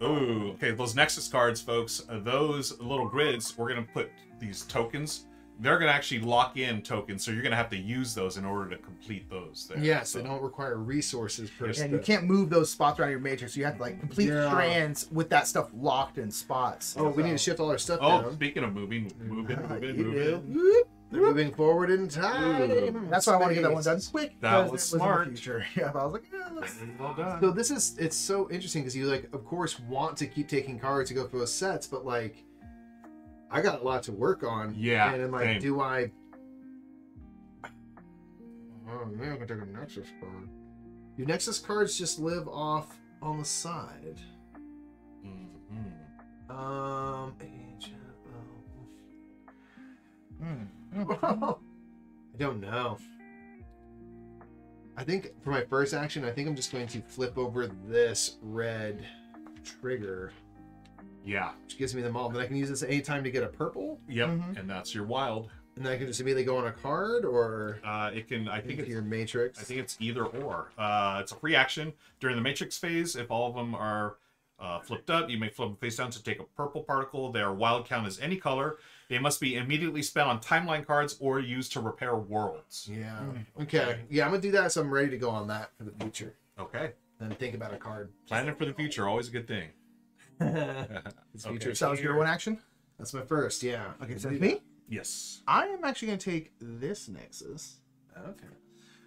Ooh, okay. Those Nexus cards, folks. Uh, those little grids. We're gonna put these tokens. They're gonna actually lock in tokens, so you're gonna have to use those in order to complete those. There. Yes, so, they don't require resources per Yes. se. And you can't move those spots around your matrix. You have to like complete Yeah. strands with that stuff locked in spots. Oh, we need to shift all our stuff Oh, down. speaking of moving, moving, moving, moving. do. They're moving forward in time. That's why I want to get that one done quick. That because was it in the smart. future. Yeah, but I was like, yeah, let's... Well done. So this is it's so interesting because you like of course want to keep taking cards to go through those sets, but like I got a lot to work on. Yeah, And I'm like, same. do I Oh man, I can take a Nexus card. Your Nexus cards just live off on the side? Mhm. Um agent, Hmm. oh. I don't know. I think for my first action, I think I'm just going to flip over this red trigger, Yeah. which gives me them all. Then I can use this at any time to get a purple, Yep. Mhm. And that's your wild. and then I can just immediately go on a card or Uh, it can. I think into it's. your matrix. I think it's either or. Uh, it's a free action during the matrix phase. If all of them are uh, flipped up, you may flip them face down to take a purple particle. Their wild count is any color. They must be immediately spent on timeline cards or used to repair worlds. yeah. Mm. Okay. Yeah, I'm gonna do that, so I'm ready to go on that for the future. Okay. Then think about a card. Planning for the future, always a good thing. This Okay. future. So that was your one action. That's my first. Yeah. Okay, so me. Yes. I am actually going to take this Nexus. Okay.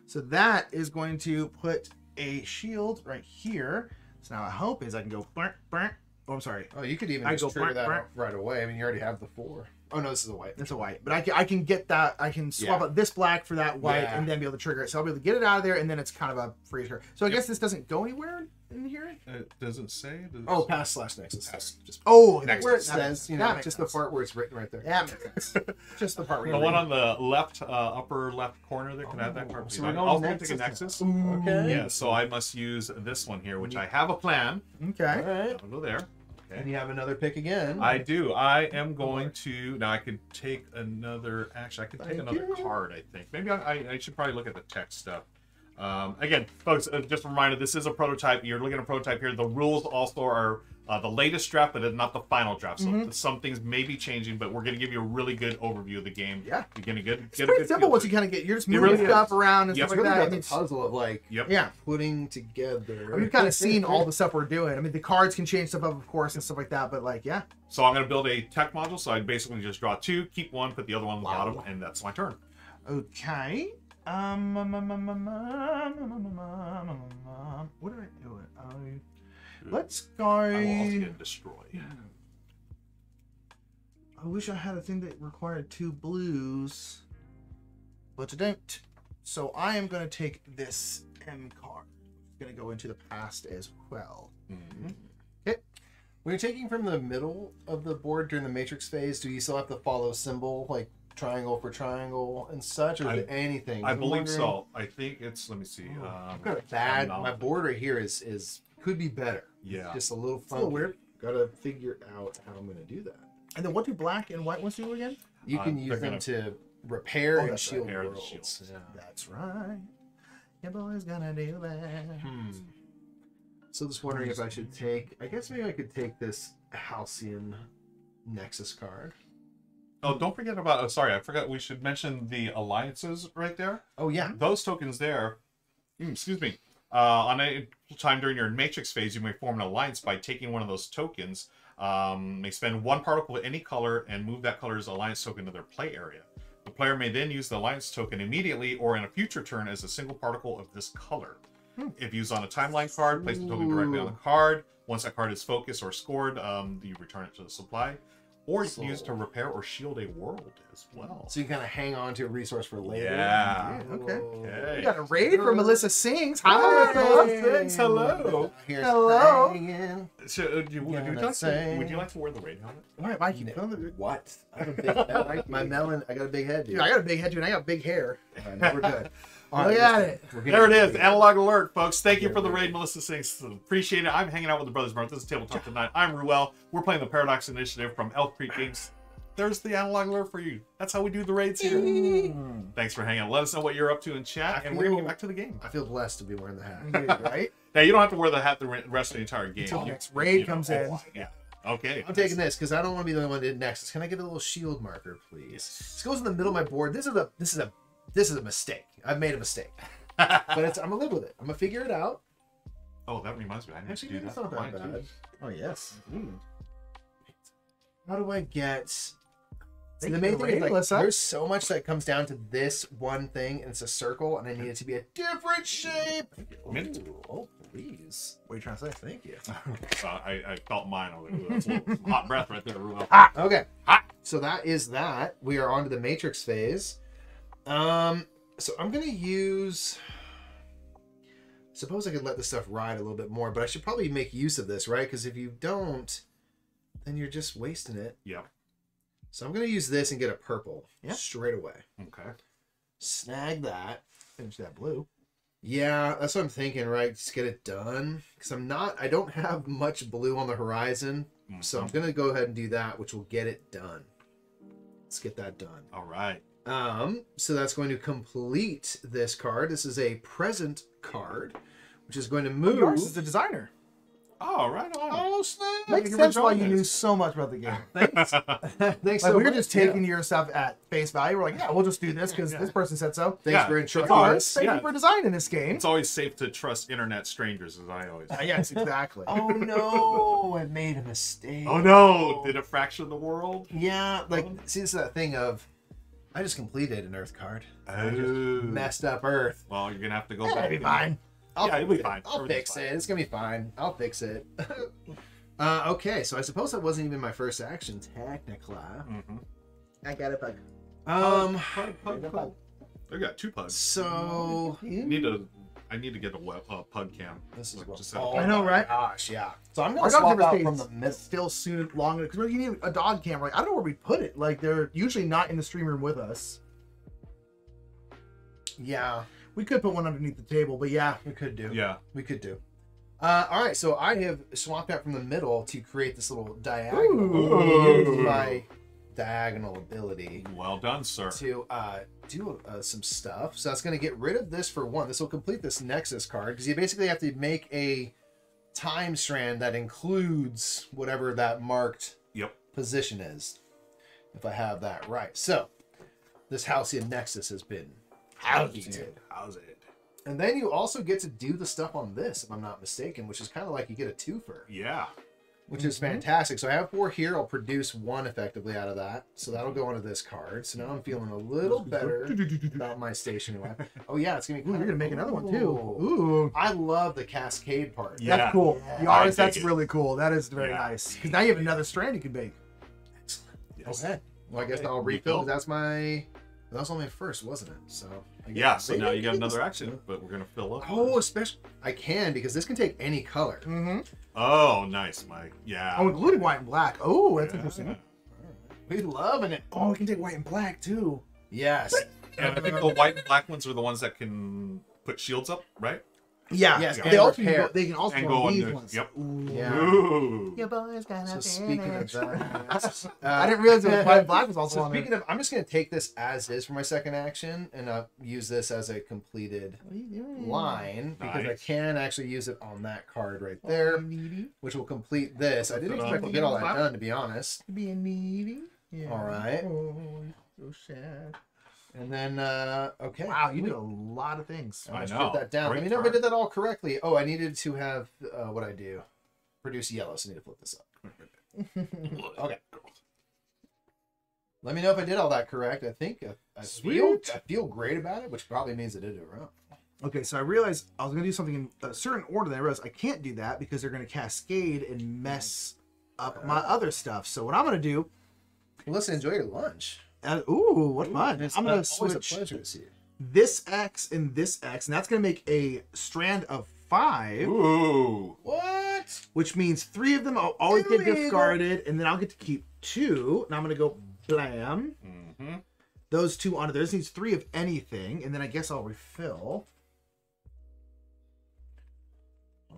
So that is going to put a shield right here. So now I hope is I can go burnt, burnt. Oh, I'm sorry. Oh, you could even I just go trigger burnt, that burnt. off right away. I mean, you already have the four. Oh no, this is a white. That's a white, but I can I can get that. I can swap Yeah. out this black for that white, Yeah. and then be able to trigger it. So I'll be able to get it out of there, and then it's kind of a free trigger. So I guess this doesn't go anywhere in here. Uh, it doesn't say. Does Oh, say? pass slash nexus. Pass. Just Oh, Next where it that says, you know, just sense. the part where it's written right there. Yeah, makes sense. Just the part where The you one read. on the left, uh, upper left corner there. Can I have that Oh, card? so we're I going also Nexus take a now. Nexus. Mm-hmm. Okay. Yeah, so I must use this one here, which mm-hmm. I have a plan. Okay. All right. I'll go there. Okay. And you have another pick again. I do. I am going to now. I could take another. Actually, I could take Thank another you. card. I think maybe I, I, I should probably look at the text stuff. Um, again, folks, uh, just a reminder: this is a prototype. You're looking at a prototype here. The rules also are uh, the latest draft, but it's not the final draft. So Mhm. some things may be changing, but we're going to give you a really good overview of the game. Yeah. you're going to get It's get a pretty good simple once you kind of get. You're just moving really stuff is. around and Yep. stuff It's like really that. got the puzzle of like Yep. yeah. putting together. I mean, you've kind of seen all the stuff we're doing. I mean, the cards can change stuff up, of course, and stuff like that. But like, yeah. So I'm going to build a tech module. So I basically just draw two, keep one, put the other one on the Wow. bottom, and that's my turn. Okay. Um. um, um, um, um, um, um, um, um, um, um, What did I do? It. Let's go. I will get destroyed. I wish I had a thing that required two blues, but I don't. So I am going to take this M card gonna go into the past as well. Mhm. When you're taking from the middle of the board during the matrix phase, do you still have to follow symbol like triangle for triangle and such, or I- anything? I I'm believe wondering- so. I think it's. Let me see. Oh, Um, I've got a bad. My border here is is could be better. Yeah. Just a little It's a little weird. Gotta figure out how I'm gonna do that. And then what do black and white ones do again? You Uh, can they're use them gonna- to repair Oh, and that's right, shield repair the worlds. shields. Yeah. That's right. Your boy's gonna do that. Hmm. So just wondering if I should take. I guess maybe I could take this Halcyon Nexus card. Oh, don't forget about. Oh, sorry, I forgot. We should mention the alliances right there. Oh yeah. Those tokens there. mm, excuse me. Uh, on a time during your matrix phase, you may form an alliance by taking one of those tokens. Um, may spend one particle of any color and move that color's alliance token to their play area. The player may then use the alliance token immediately or in a future turn as a single particle of this color. If used on a timeline card, place the token directly on the card. Once that card is focused or scored, um, you return it to the supply. Or you can use to repair or shield a world as well. So you kind of hang on to a resource for later. Yeah. okay. Okay. We got a raid from Melissa Sings. Hi, Hi, Melissa Melissa. Sings. Hello. Here's Hello. singing. So, uh, do you, would, you Gonna like to, would you like to wear the raid helmet? All right, Mike, you know the- What? I have a big head. My melon. I got a big head, dude. Dude, I got a big head, dude. and I got big hair. All right, we're good. All Look let's at it. We're There it is, we're analog alert, folks. Thank you for the raid, Melissa Sings. Appreciate it. I'm hanging out with the Brothers Murph. This is Tabletop Tonight. I'm Ruel. We're playing the Paradox Initiative from Elf Creek Games. There's the analog alert for you. That's how we do the raids here. Thanks for hanging out. Let us know what you're up to in chat, I and we're gonna get back to the game. I feel blessed to be wearing the hat. Right? Now you don't have to wear the hat the rest of the entire game. Until next raid you know, comes oh, in. Yeah. Okay. I'm taking this because I don't want to be the only one that did next. Can I get a little shield marker, please? This goes in the middle of my board. This is a this is a this is a mistake. I've made a mistake, but it's, I'm gonna live with it. I'm gonna figure it out. Oh, that reminds me. I need Actually, to do that. not that too. bad. Oh, yes. Mm-hmm. How do I get? The main thing is like, there's so much that comes down to this one thing, and it's a circle, and I need it to be a different shape. Mint. Oh, please. What are you trying to say? Thank you. Uh, I, I felt mine. I was like, that's a little, hot breath right there, Ruel. Ah! Okay. Hot. So that is that. We are on to the matrix phase. Um, so I'm gonna use. Suppose I could let this stuff ride a little bit more, but I should probably make use of this, right? Because if you don't, then you're just wasting it. Yep. So I'm gonna use this and get a purple Yeah. straight away. Okay. Snag that. Finish that blue. Yeah, that's what I'm thinking, right? Just get it done. Because I'm not, I don't have much blue on the horizon. So I'm Mhm. going to go ahead and do that, which will get it done. Let's get that done. All right. Um, so that's going to complete this card. This is a present card, which is going to move. Yours is the designer. Oh, right on. Oh, snap! Makes you sense why you knew so much about the game. Thanks. Thanks Like so we were much. just Yeah. taking your stuff at face value. We're like, yeah, we'll just do this because Yeah. this person said so. Thanks Yeah. for Of introducing Of us. thank Yeah. you for designing this game. It's always safe to trust internet strangers, as I always. Uh, yes, exactly. Oh no, I made a mistake. Oh no! Did it fracture the world? Yeah, like see, this is that thing of I just completed an Earth card. I just Oh. messed up Earth. Well, you're gonna have to go That'll back. be fine. I'll Yeah, it'll be fine. I'll Everything's fix fine. it. It's gonna be fine. I'll fix it. uh, okay, so I suppose that wasn't even my first action, technically. Mhm. I got it back. Um, Pug, pug, pug. I got two pugs. so I need to. I need to get a web, uh, pug cam. this is Like, what. just set Oh, I know, right? Gosh, yeah. So I'm gonna dog swap never out stays from the middle. still soon long because you need a dog camera. Like I don't know where we put it. Like they're usually not in the stream room with us. Yeah, We could put one underneath the table, but yeah, we could do. Yeah. we could do. Uh, all right, so I have swapped out from the middle to create this little diagonal. Ooh. Use my diagonal ability. Well done, sir. to uh, do uh, some stuff. So that's going to get rid of this for one. This will complete this Nexus card because you basically have to make a time strand that includes whatever that marked Yep. position is. If I have that right. So this Halcyon Nexus has been completed. How's it? And then you also get to do the stuff on this, if I'm not mistaken, which is kind of like you get a twofer, Yeah. Which is mm-hmm. fantastic. So I have four here. I'll produce one effectively out of that. So that'll go onto this card. So now I'm mm-hmm. feeling a little better about my stationary weapon. Oh yeah, it's gonna be. Ooh, you're gonna make another one too. Ooh. Ooh, I love the cascade part. Yeah. that's cool. Yeah. Yours, I dig that's it. really cool. That is very Yeah. nice. Because now you have another strand you can make. Yes. Okay. Well, I guess Okay, I'll refill. refill. 'cause That's my. That was only my first, wasn't it? So I get Yeah, so now you got another just- action, but we're gonna fill up. Oh, especially I can because this can take any color. Mm-hmm. Oh, nice, Mike. Yeah. Oh, including white and black. Oh, that's Yeah. interesting. We loving it. Oh, we can take white and black too. Yes. And I think the white and black ones are the ones that can put shields up, right? Yeah. Yes, They also can go, they can also And go go on on the- ones. yep. Ooh. Yeah. Ooh. Your boy's got So a speaking of that, uh, I didn't realize it was black was also So on there. speaking of, I'm just gonna take this as is for my second action, and uh, use this as a completed What are you doing? line because I can actually use it on that card right there, Needy. which will complete this. I didn't expect to get all that done, to be honest. Being needy. Yeah. All right. Oh, so sad. And then, uh, okay. Wow, you did a lot of things. I'm I gonna know. strip that down. Great Let me know if I did that all correctly. Oh, I needed to have uh, what I do. Produce yellow, so I need to flip this up. Okay. Let me know if I did all that correct. I think I, I feel I feel great about it, which probably means I did it wrong. Okay, so I realized I was gonna do something in a certain order, then I realized I can't do that because they're gonna cascade and mess up my other stuff. So what I'm gonna do? Well, listen, enjoy your lunch. Uh, ooh, what fun! It's I'm gonna switch pleasure to see you. this X and this X, and that's gonna make a strand of five, Ooh. What? which means three of them will always get discarded, and then I'll get to keep two. And I'm gonna go blam Mm-hmm. those two onto there. This needs three of anything, and then I guess I'll refill.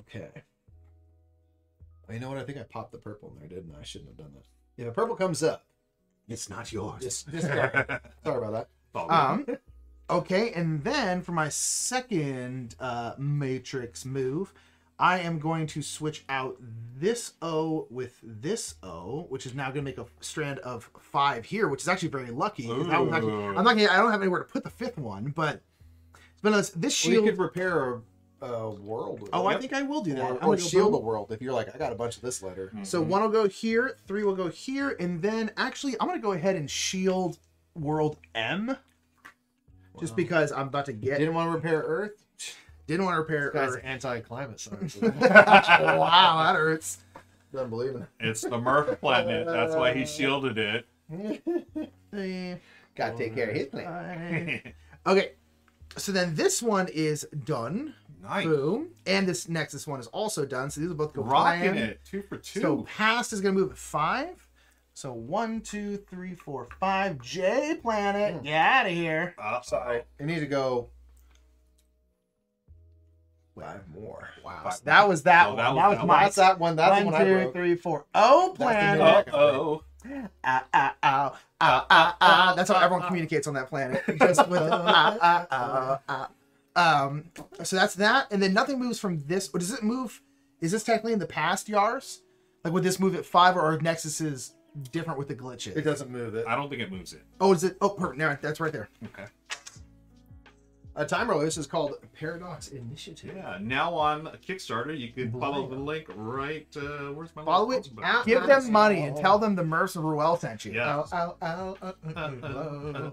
Okay. Well, you know what? I think I popped the purple in there, didn't I? I shouldn't have done that. If a purple comes up, It's not yours. sorry about that. Um, okay, and then for my second uh, matrix move, I am going to switch out this O with this O, which is now going to make a strand of five here, which is actually very lucky. actually- I'm not gonna, I don't have anywhere to put the fifth one, but but no, this, this shield. could repair a, a world. oh, it. I think I will do that. Or, I'm or gonna go shield a boom. world if you're like, I got a bunch of this letter. Mm-hmm. So one will go here, three will go here, and then actually I'm gonna go ahead and shield world M, just Wow. because I'm about to get. Didn't want to repair Earth. Didn't want to repair. Guy's Earth. anti-climate science. wow, that hurts. Don't believe it. It's the Murph planet. That's why he shielded it. it. Gotta take care of his planet. okay, so then this one is done. Nice. Boom, and this Nexus one is also done. So these will both go Rocking blam. it. Two for two. So past is gonna move at five. So one, two, three, four, five. J planet, Hmm. get out of here. Uh, Sorry. You need to go five more. Wow, Five. so that was that Oh, one. that That was- was, that my That's that one. That's the one, one I two, wrote. three, four. Oh, That's planet. Uh oh. Ah, ah, ah, ah, ah, ah. That's how everyone communicates on that planet. Just with ah, ah, ah, ah, ah. Um, so that's that, and then nothing moves from this. Or does it move? Is this technically in the past Yars? Like would this move at five, or are Nexus is different with the glitches? It doesn't move it. I don't think it moves it. Oh, is it? Oh, perfect. No, that's right there. Okay. A time roller. This is called Paradox Initiative. Yeah. Now on Kickstarter, you can follow the link right. Uh, where's my Follow little it. button? out. Give them money and tell them the Mercs of Ruel sent you. Yeah. Uh, uh, uh, uh.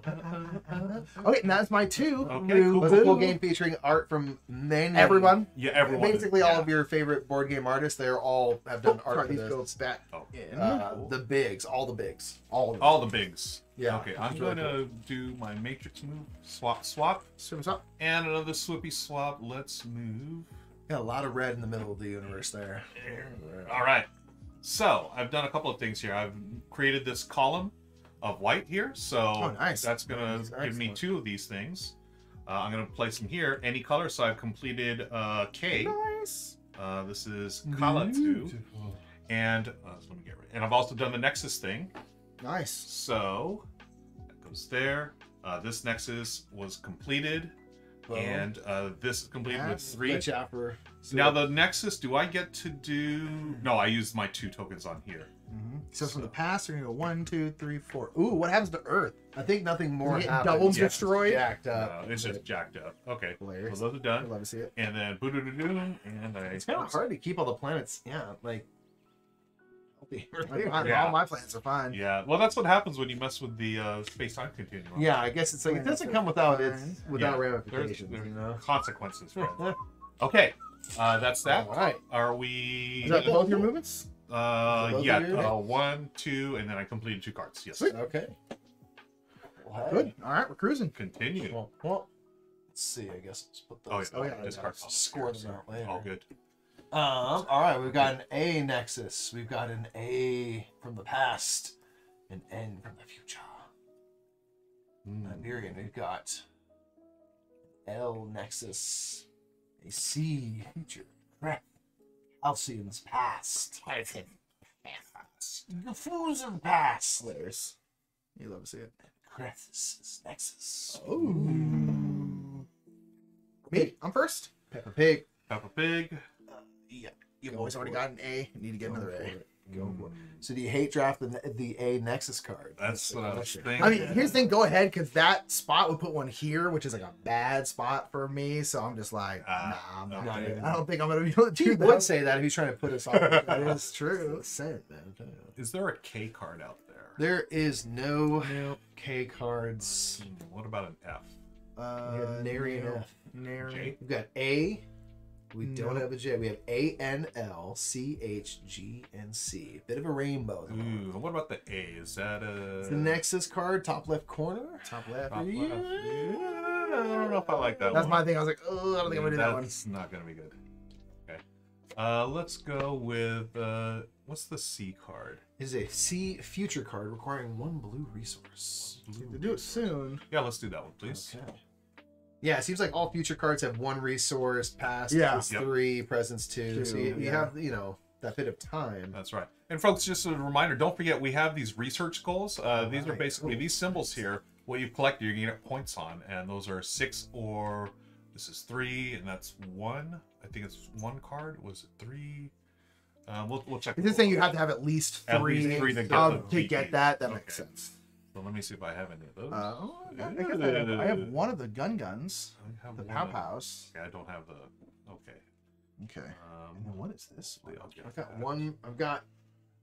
Okay, and that's my two. Okay, Move cool, Was a to full game featuring art from many Everyone. Yeah, everyone. Basically, all of your favorite board game artists. They're all have done Oh, art for these this. goes Oh. in. Uh, the bigs, all the bigs, all of them. All the bigs. Yeah, Okay, I'm really gonna do my matrix move. Swap, swap, up. and another swippy swap. Let's move. Yeah, a lot of red in the middle of the universe there. All right. So I've done a couple of things here. I've created this column of white here. So Oh, nice. that's gonna give me two of these things. Uh, I'm gonna place them here, any color. So I've completed uh, K. Nice. Uh, this is Kala 2. And uh, so let me get rid. And I've also done the Nexus thing. Nice. So that goes there. Uh, this Nexus was completed, Boom. and uh, this is completed with three. Glitch out for- Now the Nexus, do I get to do? No, I used my two tokens on here. Mm-hmm. So from the past, you're gonna go one, two, three, four. Ooh, what happens to Earth? I think nothing more Does it get happens. double It's destroyed? Jacked up. it's just jacked up. Okay, so Hilarious. those are done. I'd love to see it. And then boo doo doo doo, and I. It's kind of hard to keep all the planets. Yeah, like healthy. Yeah. All my plans are fine. Yeah, well, that's what happens when you mess with the uh, space-time continuum. Yeah, I guess it's like it doesn't come without its without Yeah, ramifications. there's, you know. consequences. friend. okay, uh, that's that. All right. Are we? Is that both your movements? Uh, yeah, uh, one, two, and then I completed two cards. Yes. Okay. Well, hey. Good. All right, we're cruising. Continue. Well, well, Let's see. I guess let's put Oh, yeah. Oh, yeah, discard. I'll score them out later. All good. Um. All right. We've got an A Nexus. We've got an A from the past, an N from the future. Iberian. We've got L Nexus, a C future, Crep, Halcyon's past, I think. the Fusion past, Hilarious. You love to see it. Creth's Nexus. Oh. Me, I'm first. Peppa Pig. Peppa Pig. Yeah. You've Go always already for it. got an A. You need to get Go another A. it. Go for it. So do you hate draft the the A Nexus card? That's what I was thinking. I mean, here's the thing. Go ahead, because that spot would put one here, which is like a bad spot for me. So I'm just like, Ah, nah, I'm not okay. gonna, I don't think I'm gonna be able to He do would say that if he's trying to put us off. That is true. Saying that, I'm telling you. Is there a K card out there? There is no K cards. Hmm, What about an F? Uh, We have nary an. F. Nary. J? We've got A. We don't have a J. We have A N L C H G and C. Bit of a rainbow. there. Ooh, what about the A? Is that a It's the Nexus card, top left corner. Top left. top left? Yeah, I don't know if I like that one. That's one. my thing. I was like, oh, I don't think I'm gonna do that one. That's not gonna be good. Okay. Uh, let's go with uh, what's the C card? Is a C future card requiring one blue resource. To do it soon. Yeah, let's do that one, please. Okay. Yeah, it seems like all future cards have one resource, past Yeah. is Yep. three, presents two. so Two, you, you yeah. have, you know, that bit of time. That's right. And folks, just a reminder: don't forget we have these research goals. Uh, these are Right. basically these symbols here. What you've collected, you're gonna get points on, and those are six or this is three, and that's one. I think it's one card. Was it three? Um, we'll we'll check. This just saying you have to have at least At three, least three to get the to get VP. that. That makes sense. So let me see if I have any of those. Uh, oh, I got- I guess I have, I have one of the gun guns, I have the one pow of- pows. Okay, I don't have the. Okay. Okay. Um, And then what is this? yeah, I'll get I've got that. one. I've got.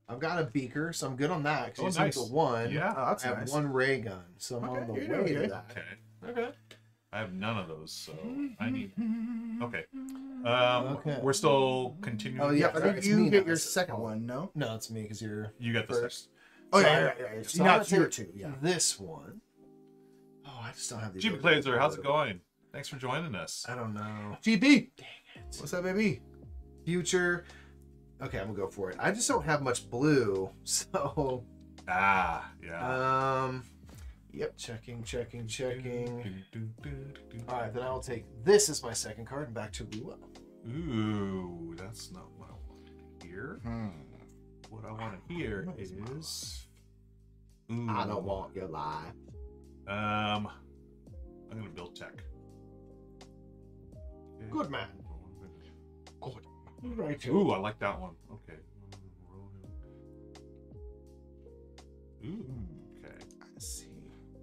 I've got a beaker, so I'm good on that. Oh, Because nice. the one. Yeah. Oh, that's I have nice. one ray gun, so I'm on Okay, the way doing to good. that. Okay. Okay. I have none of those, so I need. Okay. Um, Okay. We're still continuing. Oh, Yeah, Yeah, I think you get your second one. No. No, it's me because you're You got the first. Oh yeah, I- yeah, yeah. yeah. So Not I'm tier two. Yeah. This one. Oh, I just don't have the. GB ability Blazer, how's it going? Thanks for joining us. I don't know. GB. Dang it. What's up, baby? Future. Okay, I'm gonna go for it. I just don't have much blue, so Ah, yeah. um. Yep. Checking, checking, checking. Do, do, do, do. All right, then I'll take this as my second card and back to Lua. Ooh, that's not what I want to hear. Hmm. What I want to hear What is is. Ooh. I don't want your life. Um, I'm gonna build tech. Okay. Good man. Good. Right. Ooh, I like that one. Okay. Ooh. Okay. I see.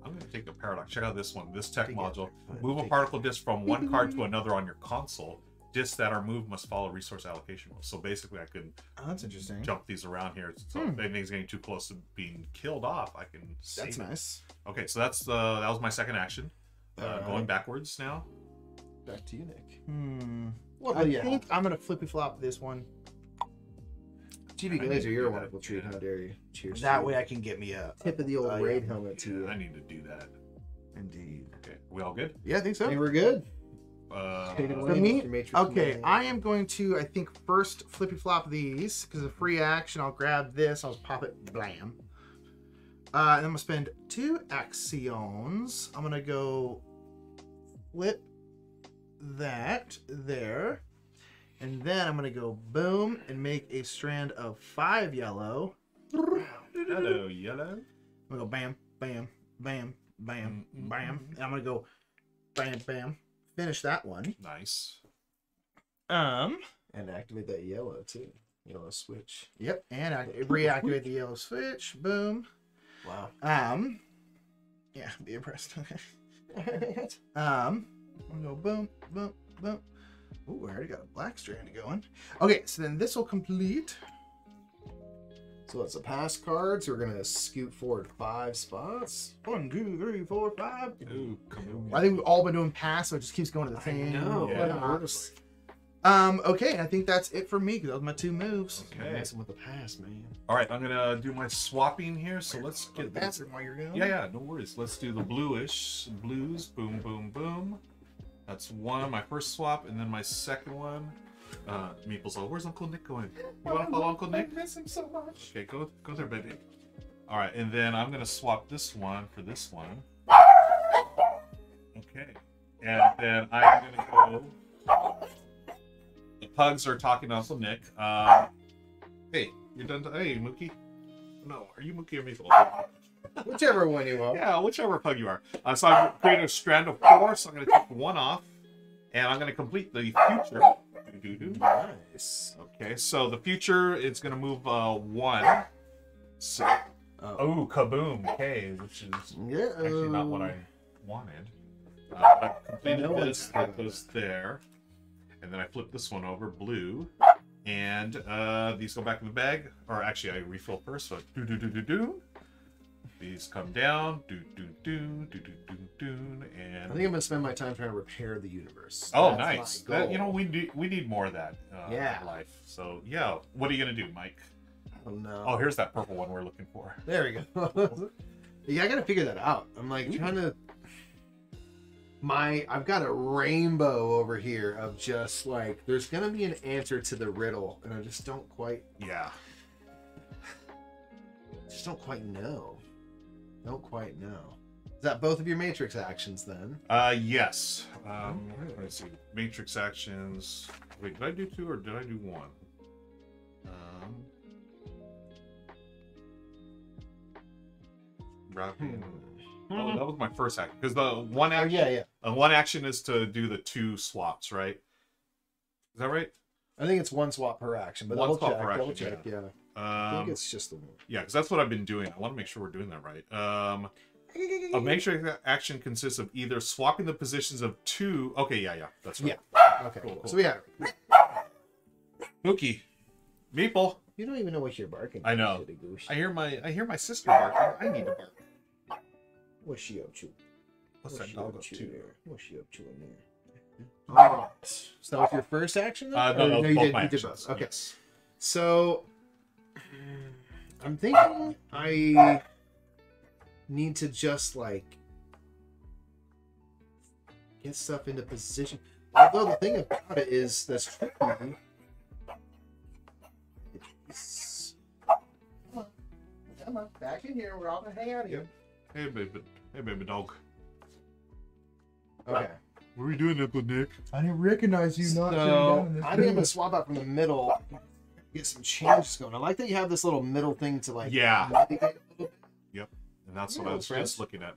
I'm gonna take the paradox. Check out this one. This tech Take it. module. Move a particle disk from one card to another on your console. Discs that our move must follow resource allocation rules. So basically, I can Oh, that's interesting. jump these around here. So Hmm. if anything's getting too close to being killed off, I can save That's it. nice. Okay, so that's uh, that was my second action. Uh, Alright. Going backwards now. Back to you, Nick. Hmm. What I do you think I'm gonna flippy flop this one. GB I Glazer, you're do a that, wonderful treat. yeah. How dare you? Cheers. That to way you. I can get me a tip of the old Uh, raid yeah. helmet to you. I need to do that. indeed. Okay, we all good? Yeah, I think so. Hey, we're good. Uh, Take it For me, Okay, Man. I am going to, I think, first flippy flop these because of free action. I'll grab this, I'll pop it, blam. Uh, and I'm gonna spend two axions. I'm gonna go flip that there, and then I'm gonna go boom and make a strand of five yellow. hello, yellow. I'm gonna go bam, bam, bam, bam, Mm, bam, and I'm gonna go bam, bam. Finish that one. Nice. Um. and activate that yellow too. Yellow switch. Yep, and I reactivate the yellow switch. Boom. Wow. Um, yeah, be impressed. Um, I'm go boom, boom, boom. Ooh, I already got a black strand going. Okay, so then this will complete. So it's a pass card. So we're gonna scoot forward five spots. One, two, three, four, five. Ooh, come. I think we've all been doing pass, so it just keeps going to the same. Yeah. box. Um. Okay, I think that's it for me because those are my two moves. Okay. Messing with the pass, man. All right, I'm gonna do my swapping here. So let's Go to the get this. bathroom while you're going. Yeah, yeah, no worries. Let's do the bluish blues. Boom, boom, boom. That's one, my first swap, and then my second one. Uh, Meeple's all, where's Uncle Nick going? You want to follow Uncle Nick? I miss him so much. Okay, go go there, baby. All right, and then I'm gonna swap this one for this one. Okay, and then I'm gonna go. The pugs are talking to Uncle Nick. Uh, hey, you're done. To, hey, Mookie. No, are you Mookie or Meeple? Whichever one you are. Yeah, whichever pug you are. Uh, so I'm creating a strand of four. So I'm gonna take one off, and I'm gonna complete the future. Nice. Okay, so the future is gonna move uh one. So Oh. oh, kaboom! K, which is Yeah. actually not what I wanted. Uh, I completed No this. That goes there, and then I flip this one over, blue, and uh, these go back in the bag. Or actually, I refill first. So do do do do do. These come down. Do do do do do do do. And I think I'm gonna spend my time trying to repair the universe. Oh, That's nice. That, you know, we need we need more of that uh, Yeah. in life. So yeah, what are you gonna do, Mike? Oh no. Oh, here's that purple one we're looking for. There we go. yeah, I gotta figure that out. I'm like trying to. My, I've got a rainbow over here of just like there's gonna be an answer to the riddle, and I just don't quite, Yeah. just don't quite know. Don't quite know. Is that both of your matrix actions then? Uh, yes. Um, Okay. let's see. Matrix actions. Wait, did I do two or did I do one? Um. Wrapping. Oh, that was my first action because the one action. Oh, yeah, yeah. uh, one action is to do the two swaps, right? Is that right? I think it's one swap per action, but One swap check, per action, check. Yeah, I Um, think it's just the one. Yeah, because that's what I've been doing. I want to make sure we're doing that right. Um, a matrix action consists of either swapping the positions of two. Okay, yeah, yeah, that's right. Yeah. Okay, Cool, cool. so we have. Mookie, Meeple. You don't even know what you're barking. I know. I hear my I hear my sister barking. I need to bark. What's she up to? What's What's that dog up up to to? there? What's she up to in there? Alright. So that was your first action? Then? Uh, no, Or- no, you did, my you did both. Okay. Yes. So I'm thinking I need to just like get stuff into position. Although the thing about it is that's tricky. is- Come on. Come on, back in here. We're all gonna hang out here. Hey, baby. Hey, baby dog. Okay. What are you doing, Uncle Nick? I didn't recognize you not sitting down So in this I think I'm gonna swap out from the middle, get some changes going. I like that you have this little middle thing to like. Yeah. Yep. And that's what I was friends. just looking at.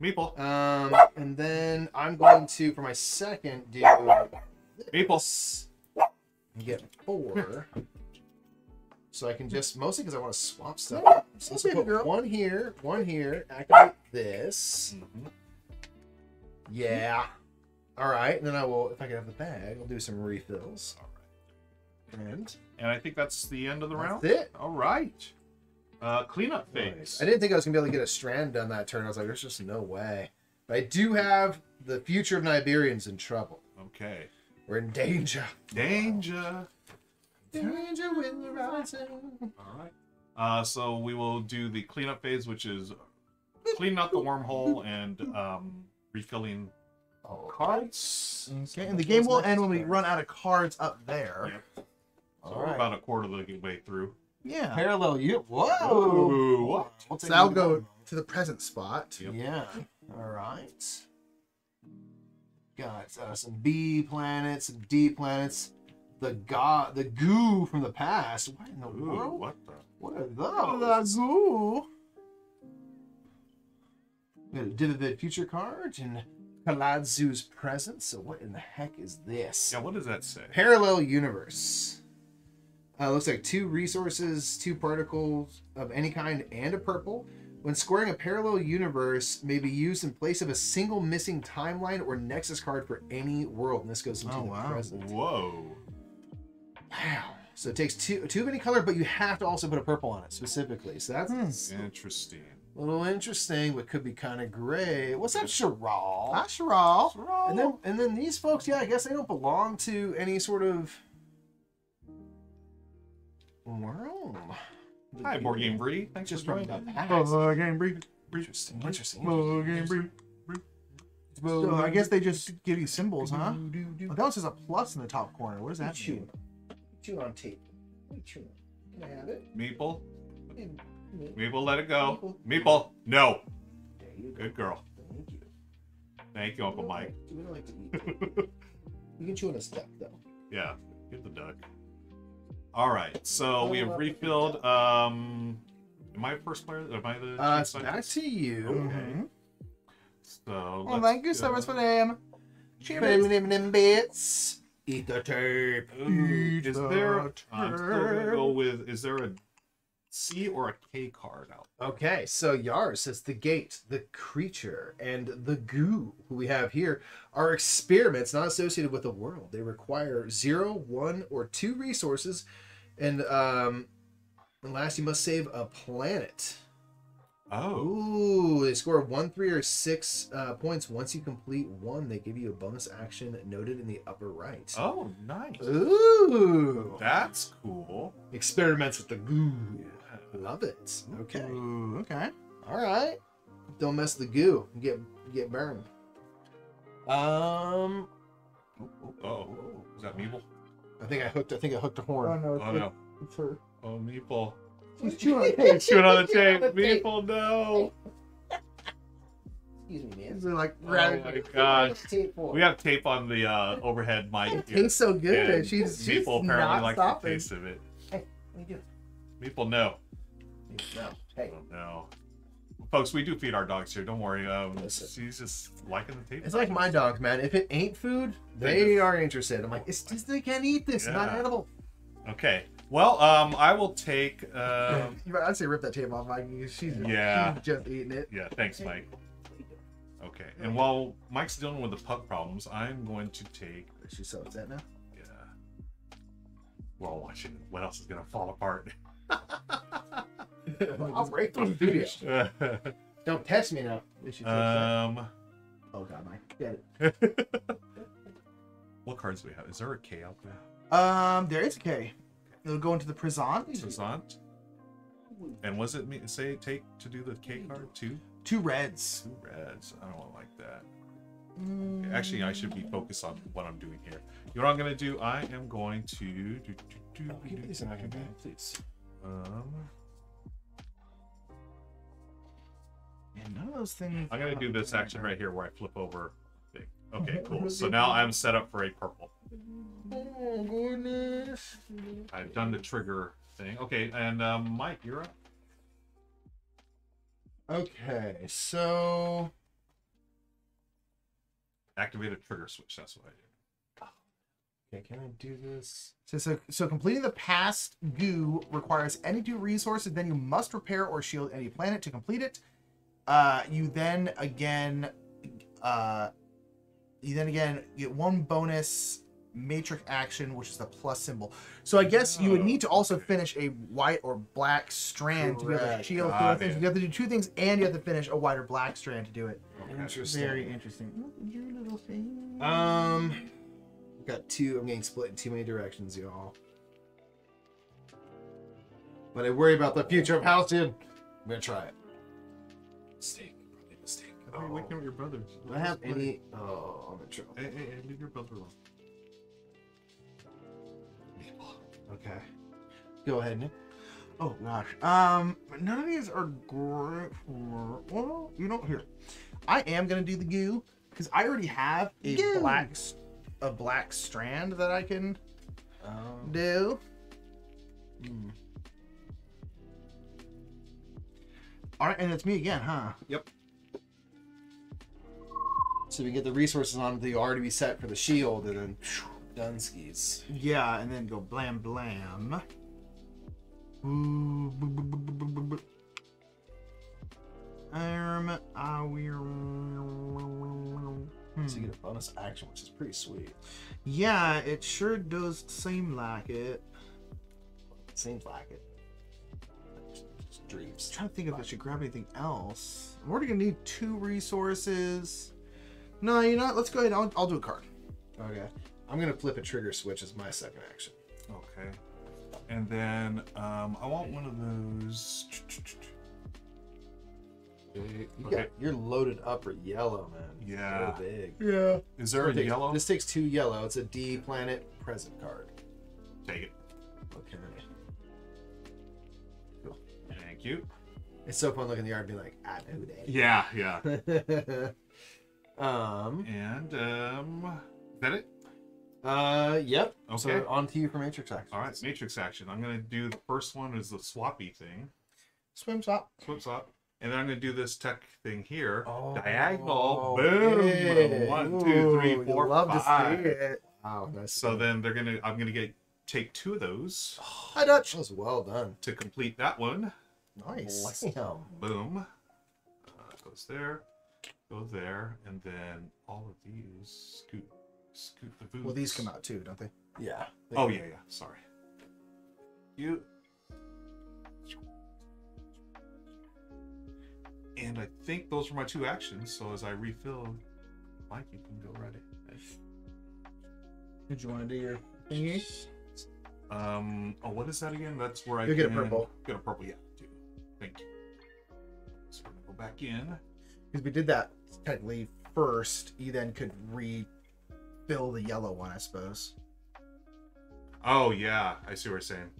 Meeple. Um, and then I'm going to, for my second, do Meeple. and get four. So I can just, mostly because I want to swap stuff. So let's baby put girl. one here, one here, activate this. Mhm. Yeah. All right, and then I will, if I can have the bag, I'll do some refills. All right. And And I think that's the end of the round. that's it. All right. Uh, cleanup Nice. phase. I didn't think I was gonna be able to get a strand done that turn. I was like, there's just no way. But I do have the future of Niberians in trouble. Okay. We're in danger. Danger. Danger with the rising. All right. Uh, so we will do the cleanup phase, which is cleaning out the wormhole and um, refilling Oh, cards. Okay, and the game will end when we run out of cards up there. Yep. So All we're right. about a quarter of the way through. Yeah. Parallel you. Whoa. Ooh, what? We'll So I'll go again. to the present spot. Yep. Yeah. All right. Got uh, some B planets, some D planets. The god, the goo from the past. What in the Ooh, world? what the? What are those? Ooh. We got a Divivid future card and Kaladzu's present. So what in the heck is this? Yeah, what does that say? Parallel universe. Uh, looks like two resources, two particles of any kind, and a purple. When scoring a parallel universe, may be used in place of a single missing timeline or nexus card for any world. And this goes into Oh, the wow. present. Whoa. Wow. So it takes two two of any color, but you have to also put a purple on it specifically. So that's Hmm. Interesting. a little interesting, but could be kind of gray. What's that, Chiral? Hi, Sharal. And then and then these folks, yeah, I guess they don't belong to any sort of world. Hi, Board Game Bree. Thanks Just for from joining. the past. game brief. Interesting, interesting. Board game brief. So I guess they just give you symbols, huh? Oh, that one says a plus in the top corner. What does that Chew. mean? Chew on tape. Chew on. Can I have it? Meeple. Meeple, let it go. Meeple, no. There you go. Good girl. Thank you. Thank you, Uncle Mike. We don't like to eat. you can chew on a step though. Yeah, get the duck. All right, so we have refilled. Um, am I first player? Am I the? Uh, chief it's back scientist? to you. Okay. So. Oh, thank you so much for them. Put them in them bits. Eat the tape. Ooh, is the there? I'm still gonna go with. Is there a C or a K card out? Okay, so Yars says the gate, the creature, and the goo, who we have here, are experiments not associated with the world. They require zero, one, or two resources, and um, and last you must save a planet. Oh, Ooh, they score one, three, or six uh, points. Once you complete one, they give you a bonus action noted in the upper right. oh, nice. Ooh, That's cool. experiments with the goo. Love it. Okay. Ooh, okay. All right. Don't mess the goo. Get get burned. Um, Oh, is that Meeple? I think I hooked. I think I hooked a horn. Oh no, Oh no. it's her. Oh, Meeple. She's chewing on the tape. Chewing on the Chewing on tape. the tape. Meeple, no. Excuse me, man. She's like, Oh my gosh. Tape? We have tape on the uh, overhead mic. It tastes so good. And she's she's Meeple apparently not likes stopping. the taste of it. Hey, what you Meeple, no. do? No. Hey. Oh, no. Folks, we do feed our dogs here. Don't worry. Um, Listen. she's just liking the tape. It's like my dogs, man. If it ain't food, They they just- are interested. I'm like, it's just they can't eat this. Not edible. Okay. Well, um, I will take. Um, I'd say rip that tape off, Mike. She's Yeah. she's just eating it. yeah. Thanks, Mike. Okay. And while Mike's dealing with the pup problems, I'm going to take. She's so upset now. Yeah. While watching, what else is gonna fall apart? I'll break the studio. Don't test me now. She's so upset. um. oh god, Mike. Get it. what cards do we have? Is there a K out there? Um, there is a K. It'll go into the prison. Présent. And was it me say take to do the K card? Two? Two reds. Two reds. I don't like that. Mm, Actually, I should be focused on what I'm doing here. You know what I'm gonna do? I am going to do, do, do, do, Keep do, these in my do, bag, please. um, Man, none of those things. I'm gonna do this action right here where I flip over thing. Okay, cool. So now I'm set up for a purple. Oh goodness. I've done the trigger thing. Okay, and um, Mike, you're up. Okay, so Activate a trigger switch. That's what I did. okay, can I do this? So, so, so completing the past goo requires any two resources. Then you must repair or shield any planet to complete it. Uh, you then again, uh, you then again get one bonus matrix action, which is the plus symbol. So I guess you would need to also finish a white or black strand to be able to shield Got things. You have to do two things, and you have to finish a white or black strand to do it. Interesting. Very interesting. Look at your little thing. Um, got two. I'm getting split in too many directions, y'all. But I worry about the future of Halcyon. I'm gonna try it. Mistake. Probably mistake. Why are you waking up your brothers? Do I have any? Oh, I'm in trouble. Hey, hey, hey, leave your brother alone. Okay. Go ahead, Nick. Oh gosh. Um, none of these are great. For, well, you know, here. I am gonna do the goo because I already have a Goo. black, s- a black strand that I can Um, do. hmm. All right, and it's me again, huh? Yep. So we get the resources on the already set for the shield, and then done skis. Yeah, and then go blam blam. Ooh, bu- Um, I will. Hmm. So you get a bonus action, which is pretty sweet. Yeah, it sure does seem like it. Seems like it. Just dreams. trying to think if I should grab anything else. I'm already gonna need two resources. No, you know what? Let's go ahead. I'll, I'll do a card. Okay. I'm gonna flip a trigger switch as my second action. Okay. And then um, I want one of those. You Okay. got, you're loaded up for yellow, man. Yeah. So big. Yeah. Is there a It takes- yellow? This takes two yellow. It's a D planet present card. Take it. Okay. You. It's so fun looking in the art and be like, I know that. Yeah, yeah. um. And um, is that it? Uh. Yep. Okay. So on to you for Matrix Action. All right, matrix action. I'm gonna do the first one is the swappy thing, Swim stop. swip swap, and then I'm gonna do this tech thing here, Oh, diagonal. Boom. yeah. One, two, three, love five. to see it. Wow. Nice. So then they're gonna. I'm gonna get take two of those Hi, Dutch. that was well done. to complete that one. Nice. Damn. Boom. Uh, goes there. Go there, and then all of these scoot, scoot the boots. Well, these come out too, don't they? Yeah. Oh yeah, yeah. Sorry. You. And I think those were my two actions. So as I refill, Mike, you can go right ahead. Did you want to do your thingy? Um. Oh, what is that again? That's where I You get a purple. Get a purple. Yeah. Do. Thank you. So we're gonna go back in. Because we did that technically first. You then could refill the yellow one, I suppose. Oh yeah, I see what you're saying.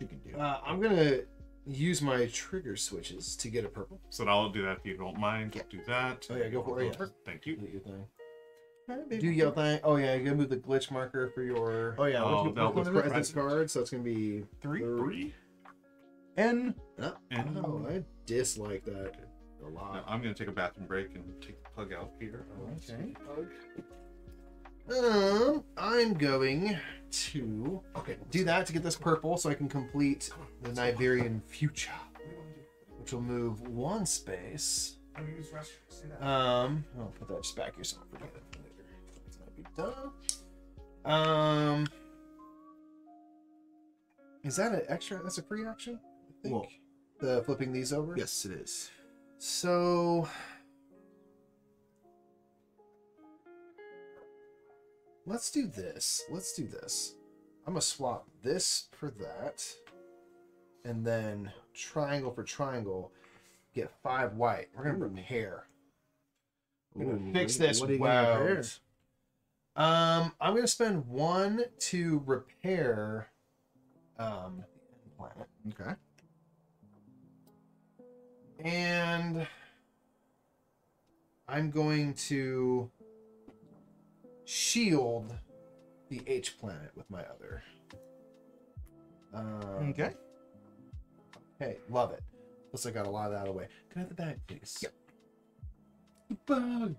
You can do. Uh, I'm gonna use my trigger switches to get a purple. So I'll do that if you don't mind. Yeah. Do that. Oh, yeah, go for it, yeah. Thank you. Do your thing. Do Do your thing. Oh yeah, you gotta move the glitch marker for your Oh yeah. Oh, which, that was one is it? present. presence card. So it's gonna be Three. Three. N. Oh, And- oh, I dislike that a Now, lot. I'm gonna take a bathroom break and take the plug out here. Okay. Um, I'm going to okay do that to get this purple, so I can complete the Niberian future, which will move one space. Um, I'll put that just back here so I don't forget it later. It's gonna be done. Um, is that an extra? That's a free action. Think Whoa. the flipping these over. Yes, it is. So let's do this. Let's do this. I'm gonna swap this for that, and then triangle for triangle. Get five white. We're gonna repair. We're gonna Ooh, fix this what gonna. Um, I'm gonna spend one to repair um the planet. Okay. And I'm going to shield the H planet with my other. Um, Okay. Okay, love it. Plus, I got a lot of that out of the way. Can I have the bag, please? Yep. The Bug.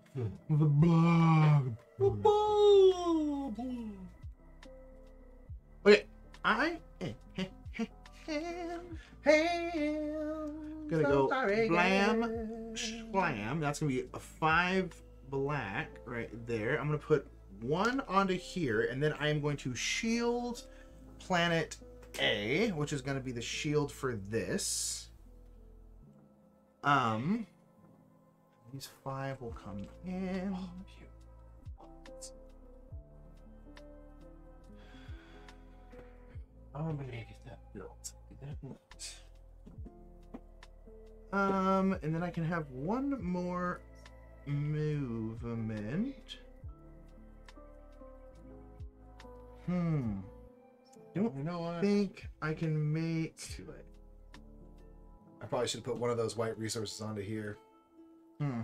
The bug. Okay. I am gonna go blam, blam. That's gonna be a five black right there. I'm gonna put one onto here, and then I am going to shield planet A, which is gonna be the shield for this. Um, these five will come in. I'm gonna get that built. Get that built. Um, and then I can have one more movement. Hmm. Don't You know what? think I can make. It's too late. I probably should put one of those white resources onto here. Hmm.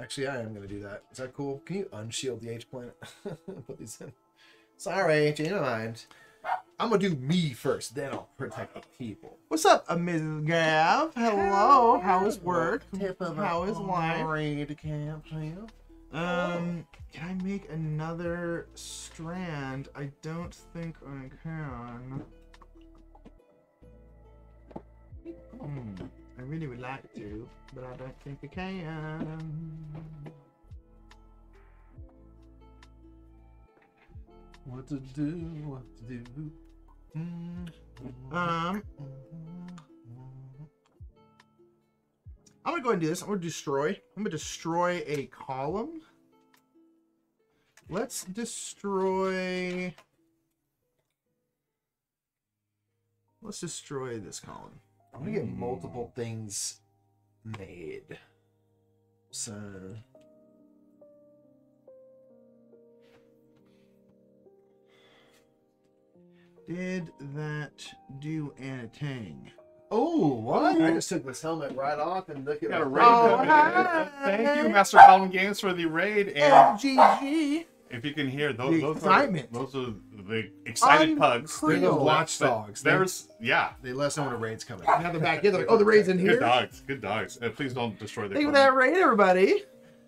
Actually, I am going to do that. Is that cool? Can you unshield the H planet? put these in. Sorry, change my mind. I'm going to do me first, then I'll protect the people. What's up, Mrs. Gav? Hello. How is work? How is life? Raid camp, you. Um, can I make another strand? I don't think I can. Hmm. I really would like to, but I don't think I can. What to do? What to do? Mm, Um, I'm gonna go ahead and do this. I'm gonna destroy. I'm gonna destroy a column. Let's destroy. Let's destroy this column. I'm gonna get multiple things made. So Did that do anything? Oh, what? I just took this helmet right off and look at Got a my- raid. Oh, hi. Thank you, Master Goblin Games, for the raid. And MGG. if you can hear, those, The those, are, those are the excited I'm pugs. They're the Creole. watchdogs. They, There's, yeah, they let us know when a raid's coming. Now they're back here. They're like, oh, the raid's in here. good dogs. Good dogs. Uh, please don't destroy their Thank you for that raid, everybody.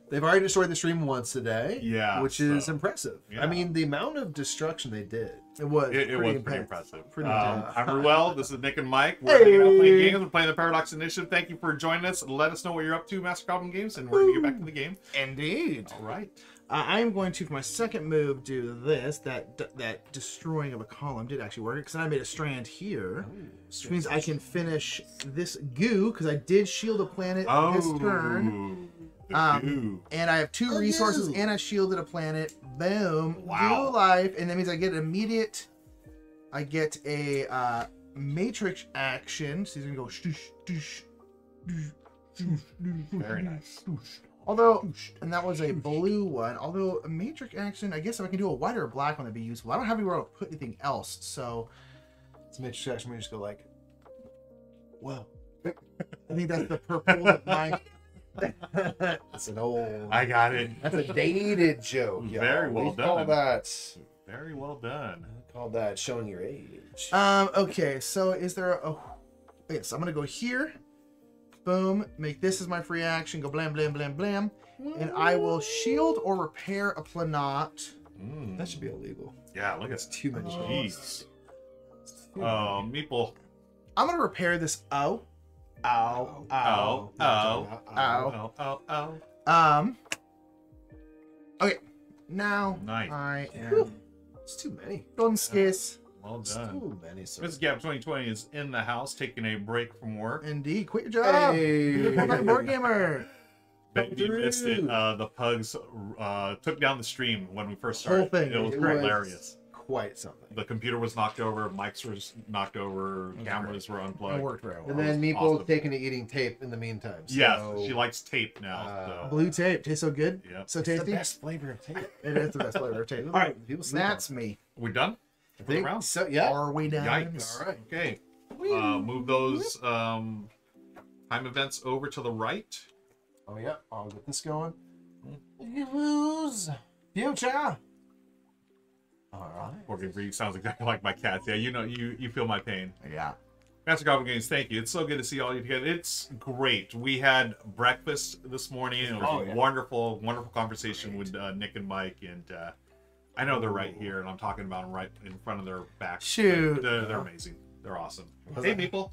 They've already destroyed the stream once today. Yeah, Which is so- impressive. yeah. I mean, the amount of destruction they did. It was. It, it was pretty impressive. Pretty um. I'm Ruel. This is Nick and Mike. We're Hey. out playing games. We're playing the Paradox Initiative. Thank you for joining us. Let us know what you're up to, Master Goblin Games, and we're going to get back to the game. Indeed. All right. Uh, I am going to, for my second move, do this. That that destroying of a column did actually work because I made a strand here, which means I can finish this goo because I did shield a planet Oh, this turn, Um, and I have two Oh, resources, goo. and I shielded a planet. Boom, Wow. goo life, and that means I get an immediate. I get a uh, matrix action. So he's gonna go. Stoosh, stoosh, stoosh, stoosh, stoosh, Very nice. Although, and that was a blue one. Although a matrix action, I guess if I can do a white or a black one, that'd be useful. I don't have anywhere to put anything else, so It's an introduction. We just go like, well, I think that's the purple that my it's an old. I got it. That's a dated joke. y'all. Very well we Call done. that. Very well done. Call that showing your age. Um, okay, so is there a oh yes, I'm gonna go here. Boom, make this as my free action, go blam blam blam blam. And I will shield or repair a planot. Mm. That should be illegal. Yeah, look at Too many. Jeez. Oh, Meeple. I'm gonna repair this ow. Ow. Ow. oh, oh, oh. Um Okay. Now Nice. I am It's too many. Golden Skiss. Well It's done. too many. Sir. Mrs. Gav 2020 is in the house taking a break from work. Indeed, quit your job. Hey. Welcome back to Board Gamer. Bet you missed it. Uh, the pugs uh, took down the stream when we first started. Whole thing. It was It hilarious. Quite something. The computer was knocked over, mics were knocked over, was cameras were It unplugged. worked very well. And then was Meeple's awesome. taking to eating tape in the meantime. So, Yeah, she likes tape now. uh, Blue tape tastes so good. so. Yeah. So It's the best flavor of tape. It is the best flavor of tape. All right, People sleep on that's it. me. We done? I think round? so. Yeah. Are we done? Yikes. All right. Okay. Uh, move those um, time events over to the right. Oh yeah. I'll get this going. Hmm. You lose. Future. All right. Working for you sounds exactly like my cats. Yeah, you know, you you feel my pain. Yeah. Master Goblin Games, thank you. It's so good to see all you together. It's great. We had breakfast this morning. It was Oh, a yeah. wonderful, wonderful conversation with uh, Nick and Mike. And uh, I know they're right here, and I'm talking about them right in front of their backs. Shoot. They're, they're amazing. They're awesome. Hey, that- Meeple.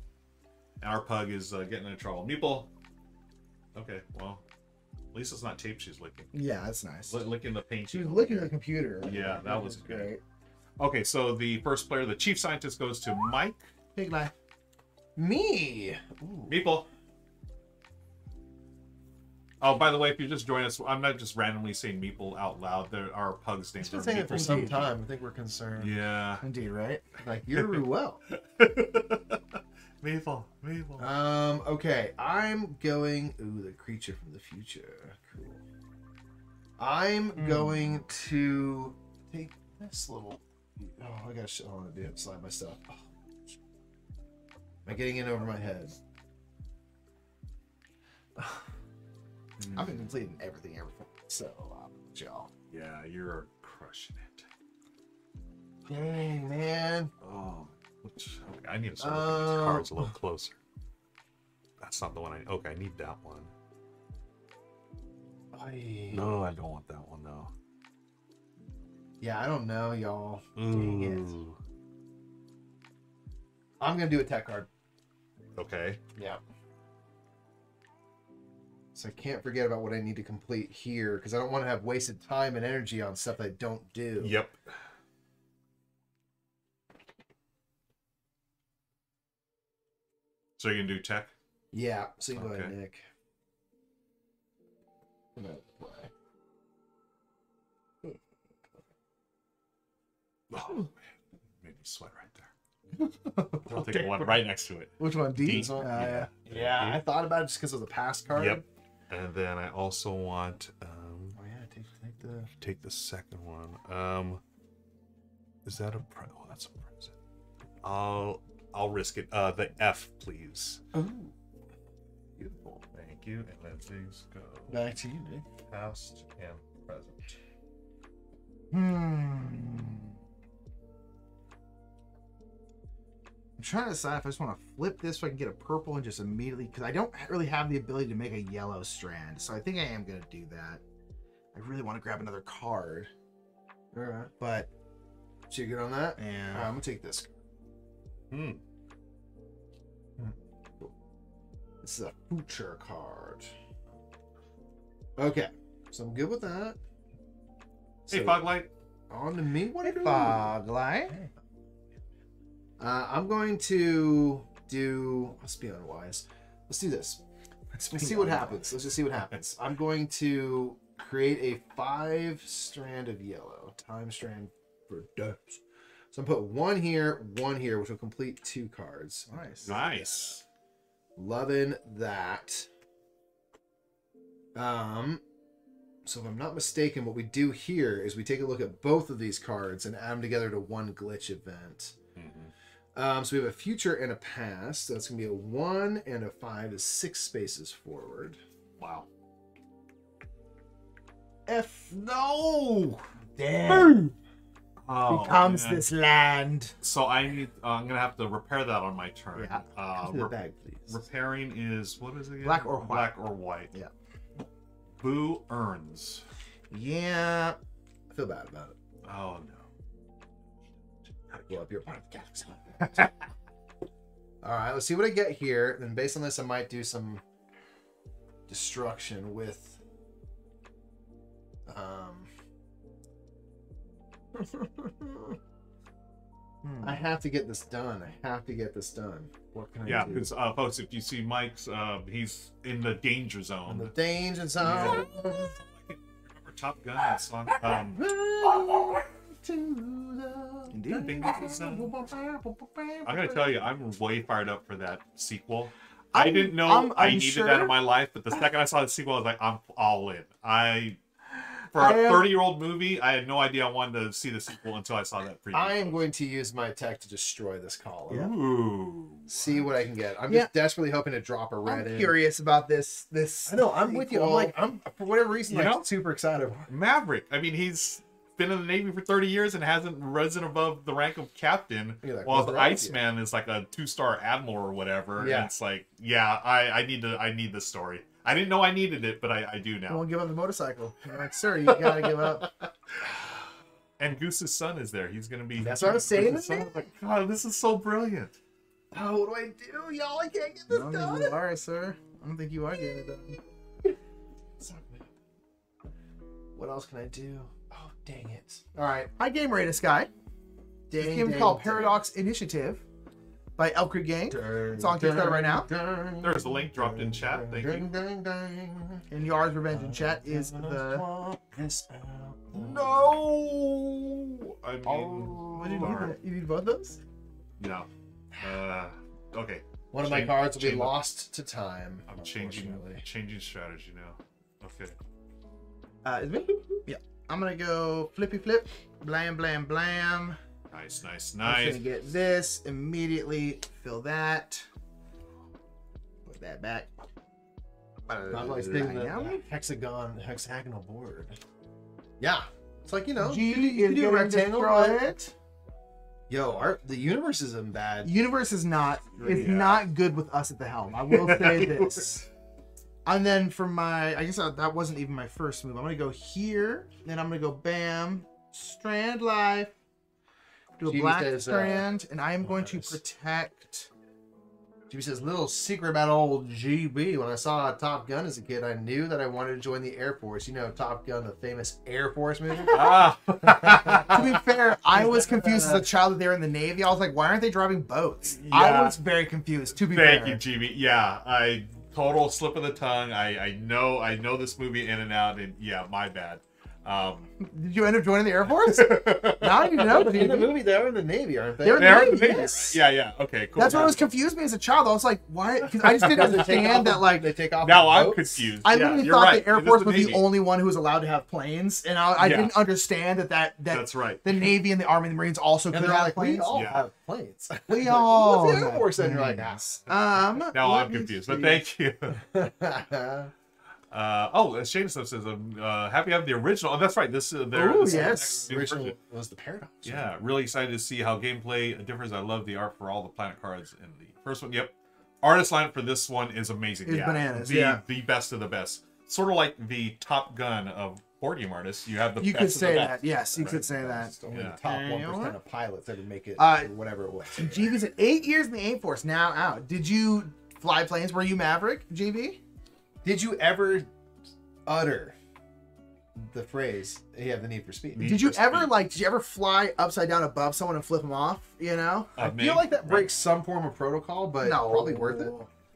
Our pug is uh, getting in trouble. Meeple. Okay, well, at least it's not tape she's licking. Yeah, that's nice. Li- licking the paint. She was sheet. licking the computer. Yeah, that was That's good. great. Okay, so the first player, the chief scientist, goes to Mike. Big life. Me. Ooh. Meeple. Oh, by the way, if you're just join us, I'm not just randomly saying Meeple out loud. There are pugs named It's been saying it for some time. I think we're concerned. Yeah. Indeed, right? Like you're well. Meeple, Meeple. Um. Okay. I'm going. Ooh, the creature from the future. Cool. I'm Hmm. going to take this little. Oh, I gotta. sh- Oh, I did slide my stuff. Oh. Am I getting in over my head? I've been completing everything, everything. So, y'all. yeah, you're crushing it. Dang, man. Oh, which, okay, I need to start looking at Uh, these cards a little closer. That's not the one I. Okay, I need that one. I, No, I don't want that one though. Yeah, I don't know, y'all. Dang it. I'm gonna do a tech card. Okay. Yeah. So I can't forget about what I need to complete here because I don't want to have wasted time and energy on stuff I don't do. Yep. So you can do tech. Yeah. So you go ahead, Nick. I'm gonna play. Oh, man. made me sweat right there. I'll take the one right next to it. Which one? D. D. Uh, yeah. Yeah, I thought about it just because of the past card. Yep. And then I also want um, Oh yeah, take take the. take the second one. Um, is that a pre- oh, that's a present. I'll I'll risk it. Uh, the F, please. Oh, Beautiful. Thank you. And then these go back to you, Nick. past and present. Hmm. I'm trying to decide if I just want to flip this so I can get a purple and just immediately because I don't really have the ability to make a yellow strand. So I think I am gonna do that. I really want to grab another card, All right. but So you good on that? yeah. All right, I'm gonna take this. Hmm. This is a future card. Okay, so I'm good with that. Hey, So, Foglight. On to me. What are you doing? Fog. Uh, I'm going to do. Let's be unwise. Let's do this. Let's see what happens. Let's just see what happens. I'm going to create a five strand of yellow time strand for dubs. So I'm put one here, one here, which will complete two cards. Nice. Nice. Loving that. Um, so if I'm not mistaken, what we do here is we take a look at both of these cards and add them together to one glitch event. Mhm. Um, so we have a future and a past. That's gonna be a one and a five is six spaces forward. Wow. F No. damn Oh, becomes man. this land. So I need. Uh, I'm gonna have to repair that on my turn. Yeah. Uh, Into the re- bag, please. repairing is what is it? Again? Black or white. Black or white. Yeah. Boo earns. Yeah. I feel bad about it. Oh no. Blow up your part of the galaxy. All right, let's see what I get here. Then based on this, I might do some destruction with. Um, Hmm. I have to get this done. I have to get this done. What can I Yeah, do? Yeah, because uh, folks, if you see Mike's, uh, he's in the danger On zone. the danger zone. Remember Top Gun that song? Um, Indeed. danger zone. I'm gonna tell you, I'm way fired up for that sequel. I I'm- didn't know I'm I needed that in my life, but the second I saw the sequel, I was like, I'm all in. I for I a am- 30 year old movie, I had no idea I wanted to see the sequel until I saw that preview. I am going to use my tech to destroy this column. Yeah. Ooh. See what I can get. I'm Yeah. just desperately hoping to drop a red I'm in. curious about this. This. I know. I'm with you. I'm like, I'm for whatever reason, You like know? super excited. for it. Maverick. I mean, he's been in the Navy for 30 years and hasn't risen above the rank of captain. You're like, while the wrong with you? Iceman is like a two-star admiral or whatever. Yeah. And it's like, yeah, I, I need to, I need this story. I didn't know I needed it, but I, I do You now. won't give up the motorcycle. You're like, sir, you gotta give up. And Goose's son is there. He's gonna be. That's what I was saying, son. I'm Like, God, this is so brilliant. Oh, what do I do, y'all? I can't get this don't done. you are, sir. I don't think you are getting it done. What else can I do? Oh, dang it! All right, Hi, Game Raider Sky. This dang, game dang, called dang. Paradox Initiative by Elf Creek Gang. Dun, It's on Kickstarter right now. dun, There's a link dropped in chat. Thank you. dun, dun, dun. And Yar's Revenge in chat is Gonna the. this out. No. I mean, Oh. What did you darn. need? You need both those? No. Uh, okay. One of my Change- cards will be change- lost to time. I'm changing changing strategy now. Okay. Uh, is me? Yeah. I'm gonna go flippy flip, blam, blam, blam. Nice, nice, nice. I'm gonna get this immediately. Fill that. Put that back. Not like thinking the, the hexagon, hexagonal board. Yeah, it's like you know, G you, you is can do a rectangle. but- destroyed. Yo, our the universe isn't bad. Universe is not is Yeah. not good with us at the helm. I will say this. And then for my, I guess that that wasn't even my first move. I'm gonna go here, then I'm gonna go bam, strand life, do a GB black says, uh, strand, and I am going nice. to protect. GB says little secret about old GB. When I saw Top Gun as a kid, I knew that I wanted to join the Air Force. You know, Top Gun, the famous Air Force movie. ah. To be fair, I was confused as a child that they're in the Navy. I was like, why aren't they driving boats? I was very confused. To be fair. Thank fair, you, GB. Yeah, I total slip of the tongue. I I know I know this movie in and out, and yeah, my bad. Um, Did you end up joining the Air Force? now you know. in the movie, they're in the Navy, aren't they? They're in they are Navy, the Navy, yes. right? Yeah, yeah. Okay, cool. That's what was confused me as a child. I was like, why? Because I just didn't Because they take off understand that like they take off. Now I'm boats. confused. I Yeah, literally you're thought right. the Air It is Force was Navy. the only one who was allowed to have planes, and I, I Yeah. didn't understand that that, that That's right. the Navy and the Army and the Marines also And could have like, we planes. all Yeah. have planes. We all What's the Air Force? And you're like, planes. Um, Now I'm confused, but thank you. Uh, oh, as Shane stuff says, I'm uh, happy to have the original. Oh, that's right. This uh, there. Ooh, this is the yes. next the original version. was the Paradox. Yeah, really excited to see how gameplay differs. I love the art for all the planet cards in the first one. Yep, artist lineup for this one is amazing. It's yeah, bananas, The yeah. the best of the best. Sort of like the Top Gun of board game artists. You have the You best could of the say best. that. Yes, you Right. could say that. It's only Yeah. the top one you know percent of pilots that would make it, Uh, whatever it was. GB said eight years in the Air Force, now out. Did you fly planes? Were you Maverick, GB? Did you ever utter the phrase "You have the need for speed"? Need Did you ever speed. like? Did you ever fly upside down above someone and flip them off? You know? Uh, I me, feel like that right. breaks some form of protocol, but no, probably worth it.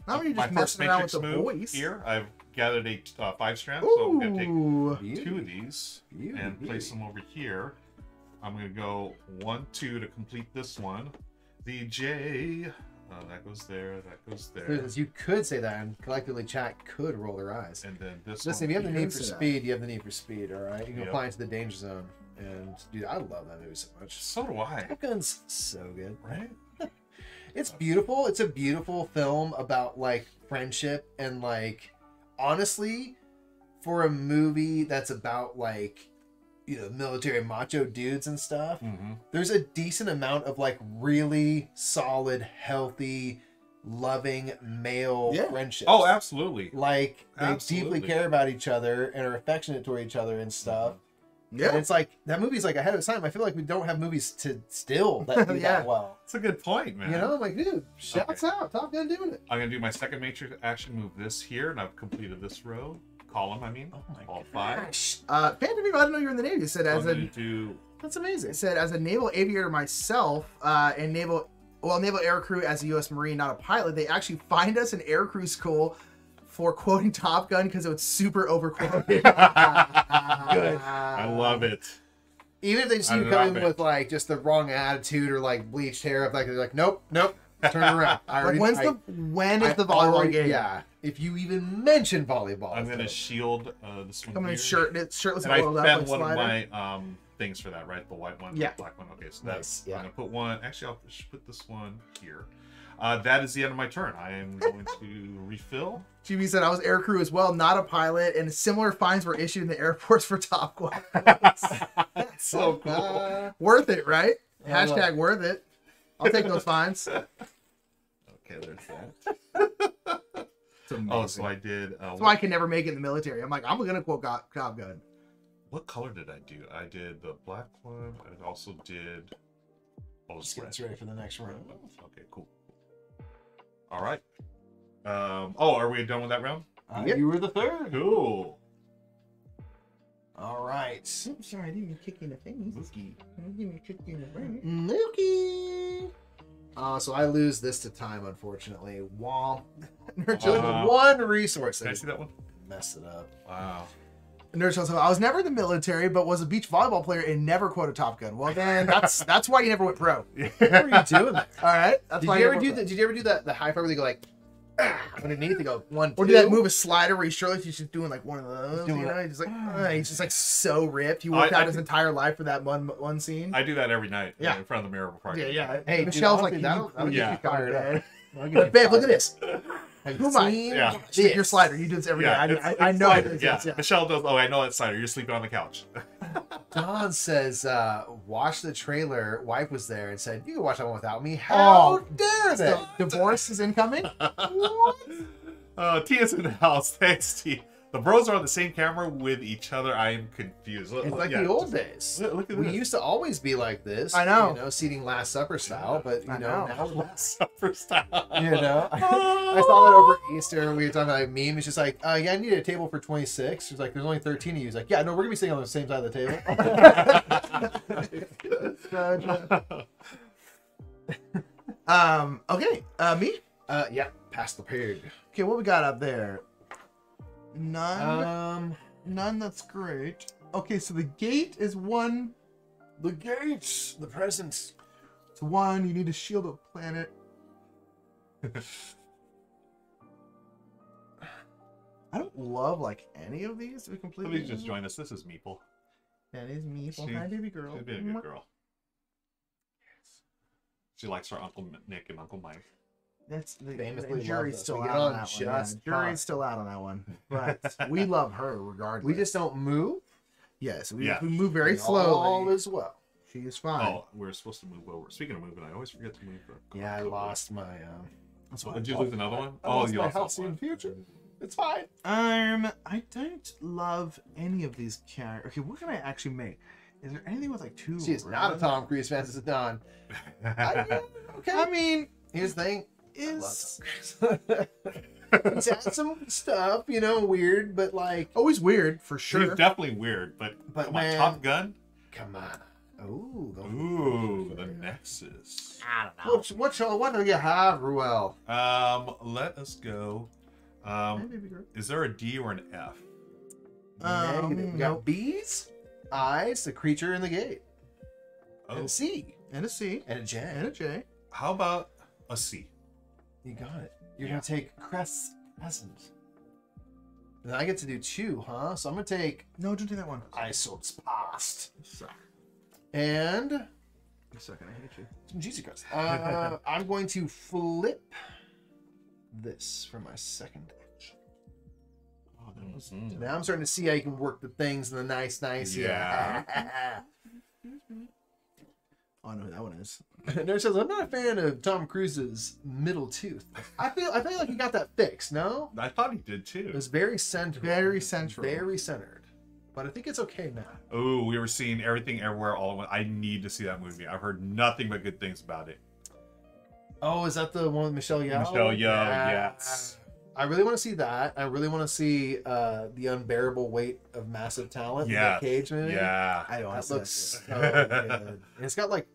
Not when you're My just first messing around with the move boys. here. I've gathered a uh, five strand, so I'm gonna take Ooh. two of these Beauty, and place them over here. I'm gonna go one, two to complete this one. The J, uh, that goes there, that goes there, You could say that, and collectively chat could roll their eyes. and then this. Listen, if you have the need for speed, you have the need for speed. All right, you can Yep. apply it to the danger zone. And dude, I love that movie so much. So do I. Top Gun's so good. Right? It's beautiful. It's a beautiful film about like friendship and like honestly, for a movie that's about like you know military macho dudes and stuff, Mm-hmm. there's a decent amount of like really solid, healthy, loving male Yeah. friendships. Oh, absolutely. like they Absolutely. deeply care about each other and are affectionate toward each other and stuff. And Yeah. it's like that movie's like ahead of its time. I feel like we don't have movies to still that do Yeah. that well. it's a good point, man. You know, I'm like, dude, shouts out, Top Gun doing it. I'm gonna do my second matrix action move this here, and I've completed this row column. I mean, Oh my all five. Uh, Phantom I didn't know you were in the Navy. It said as a do That's amazing. it said as a naval aviator myself, uh, and naval well naval air crew as a U.S. Marine, not a pilot. They actually find us in air crew school for quoting Top Gun because it was super overquoted. Good. I love it. Even if they see I you love coming with like just the wrong attitude or like bleached hair, like they're like, nope, nope, turn around. I Like, already, when's I- the when is I the volleyball already- game? Yeah, if you even mention volleyball, I'm gonna dope. shield uh, this one. Coming in here. shirt, shirtless And and I rolled up found like one of my um things for that, right? The white one, Yeah. the black one. Okay, so Nice, that's yeah. I'm gonna put one. Actually, I'll put this one here. Uh, that is the end of my turn. I am going to refill. GB said I was air crew as well, not a pilot, and similar fines were issued in the airports for Top Gun. so cool. Uh, worth it, right? Hashtag worth it. I'll take those fines. Okay, there's that. Oh, so I did. Uh, That's why I can never make it in the military. I'm like, I'm gonna quote Go- Top Gun. What color did I do? I did the black one. I also did. Oh, just it's getting red. ready for the next round. Okay, cool. All right. Um. Oh, are we done with that round? Uh, Yep. You were the third. Cool. All right. I'm sorry, I didn't mean kick in the face. Mookie. I didn't even kick you in the face. Mookie. Uh, so I lose this to time, unfortunately. Womp. Nerd Just Uh, one resource. Can I see that one? Mess it up. Wow. Nerd Show, I was never in the military, but was a beach volleyball player and never quoted a Top Gun. Well, then that's that's why you never went pro. All What were you doing there? right, that's Did why you ever never do that? Did you ever do that? The high five where they go like underneath? They go one, pro. Or do that move a slider where he's shirtless, he's just doing like one of those, doing you know? He's just like, uh, he's just like so ripped. He worked I- out I his think- entire life for that one one scene. I do that every night. Yeah. In front of the mirror before I yeah, go. yeah. Hey, dude, Michelle's honestly, like, that'll- you, that'll you get you fired of up. bed. I'll give But you babe, look at this. Have Who you am I? seen Yeah. Shit, your slider. You do this every Yeah, I, it's- I, it's I know slider. it. Yeah. Yeah. Michelle does. Oh, I know that slider. You're sleeping on the couch. Don says, uh, watch the trailer. Wife was there and said, You can watch that one without me. How Oh, dare they? Divorce is incoming. What? Uh, Tia's in the house. Thanks, Tia. The bros are on the same camera with each other. I am confused. Look- It's like yeah, the old just- days. Look, look at We this. used to always be like this. I know. You know, seating Last Supper style, but you I know, know. now we're less. Supper style. You know, I saw that over Easter. We were talking about a meme. It's just like, uh, yeah, I need a table for 26. She's like, there's only 13 of you. He's like, yeah, no, we're gonna be sitting on the same side of the table. um. Okay. Uh. Me. uh, yeah, Past the pig. Okay. What we got up there? None. Um, none. That's great. Okay, so the gate is one. The gates, the presence. It's one. You need to shield a planet. I don't love like any of these to be completely. Please just join us. This is Meeple. That is me. She- Hi, baby girl. She's been a good girl. She likes her Uncle Nick and Uncle Mike. That's the, Famously the jury's still out on on that one. yeah. Jury's still out on that one, but we love her regardless. We just don't move. yes, we, Yeah. we move very and All is well. She is fine. Oh, we're supposed to move over. Speaking of moving, I always forget to move. the- Yeah, I lost my. Um, That's fine. Did you lose another one? I Oh, lost you my lost health one. in future. It's fine. Um, I don't love any of these characters. Okay, what can I actually make? Is there anything with like two? She is not a? Tom Cruise fan. This is Don. I, okay. I mean, Here's the thing. I love is Tom Cruise. He's had some stuff, you know, weird, but like, always weird for She's sure. definitely weird, but, But come man- on, Top Gun. come on. Ooh, the, Ooh, the Nexus. I don't know. what, what, shall- what do you have, Ruel? Um, let us go. Um, is there a D or an F? Um, Negative. We got nope. bees, eyes, the creature in the gate, Oh, and a C, And a C and a J. and a J. how about a C? You got it. You're Yeah. gonna take crest crescent. And I get to do two, huh? So I'm gonna take No, don't do that one. I Isol's past suck. and suck, and I hate you. some juicy crust. Uh, I'm going to flip this for my second action. Oh, that was. Mhm. Now I'm starting to see how you can work the things and the nice, nice. Yeah. Oh, I know who that one is. Nerd says, "I'm not a fan of Tom Cruise's middle tooth. I feel, I feel like he got that fixed. No, I thought he did it too. was very centered, Very central. very centered. But I think it's okay now. Oh, we were seeing everything everywhere all at once. I need to see that movie. I've heard nothing but good things about it. Oh, is that the one with Michelle Yeoh? Michelle Yeoh, yes. I really want to see that. I really want to see uh, the unbearable weight of massive talent. Yeah. in the Cage movie. Yeah. I don't that looks so good. And it's got like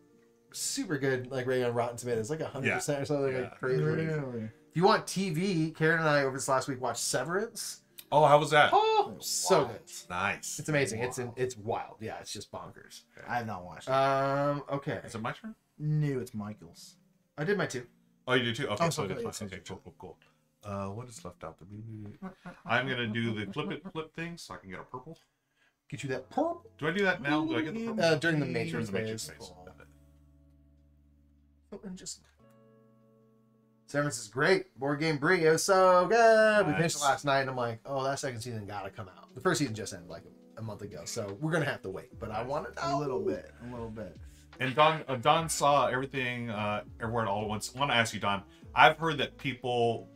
super good like rating on Rotten Tomatoes, like hundred Yeah. percent or something Yeah. like crazy. that. If you want TV, Karen and I over this last week watched Severance. Oh, how was that? Oh, so good. Nice. It's amazing. It's in, it's wild. Yeah, it's just bonkers. I have not watched. it. Um. Okay. Is it my turn? no, it's Michael's. I did my two. Oh, you did too. Okay, Oh, so okay, it is yes, mine. Okay, cool, cool, cool. Uh, what is left out? The I'm gonna do the flip it flip thing so I can get a purple. Get you that purple. Do I do that now? Do I get the purple? Uh, during the During Matrix the Matrix phase. Phase. Got. And just Severance is great. Board game Brie. It was so good. We finished it last night, and I'm like, oh, that second season gotta come out. The first season just ended like a, a month ago, so we're gonna have to wait. But I want to A little bit. A little bit. And Don, uh, Don saw everything uh, everywhere all at once. I want to ask you, Don. I've heard that people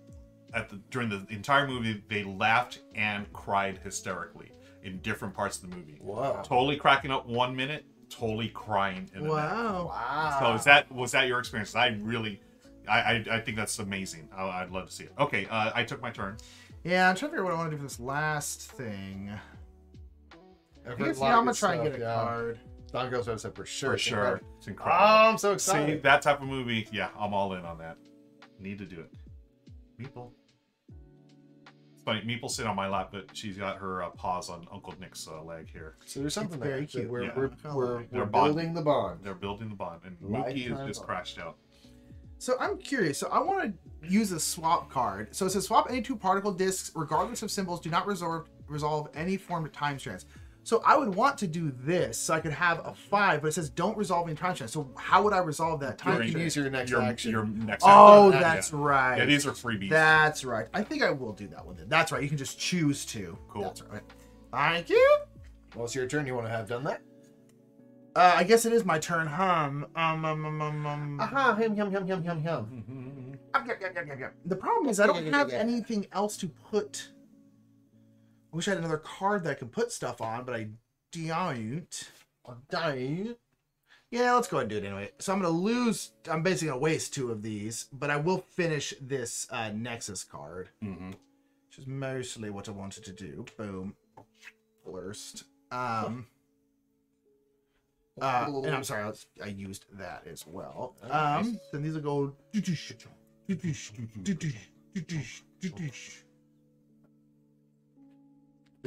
at the during the entire movie they laughed and cried hysterically in different parts of the movie. Whoa. Totally cracking up one minute, totally crying in the next. Wow. Wow. So is that was that your experience? I really, I I, I think that's amazing. I, I'd love to see it. Okay, uh, I took my turn. Yeah, I'm trying to figure out what I want to do for this last thing. I've I heard guess, a yeah, lot I'm gonna good try and get a yeah. card. Don Girls website for sure. For It's sure, incredible. it's Oh, incredible. I'm so excited. See excited. that type of movie? Yeah, I'm all in on that. Need to do it. Meeple. It's funny. Meeple sit on my lap, but she's got her uh, paws on Uncle Nick's uh, leg here. so there's something It's there. very cute. We're, Yeah. we're, we're, we're They're building the bond. They're building the bond, and Mookie Lifetime is just bond. crashed out. So I'm curious. So I want to use a swap card. So it says swap any two particle discs, regardless of symbols, do not resolve resolve any form of time strands. So I would want to do this so I could have a five, but it says don't resolve any time strands. So how would I resolve that time You During can use your next Your, action. your next. Oh, action. that's yeah. right. Yeah, these are freebies. That's right. I think I will do that one then. That's right. You can just choose to. Cool. That's right. Thank you. Well, it's your turn. You want to have done that? Uh, I guess it is my turn. Hum. Um. Um. Um. Um. um. Aha! Him, him, him, him, him, him. The problem is I don't Yeah, yeah, have yeah. anything else to put. I wish I had another card that I could put stuff on, but I don't. I'm dying. Yeah, let's go ahead and do it anyway. So I'm gonna lose. I'm basically gonna waste two of these, but I will finish this uh, Nexus card, Mhm. which is mostly what I wanted to do. Boom, first. Um. Uh, and I'm sorry, I, was- I used that as well. Um, then these will go.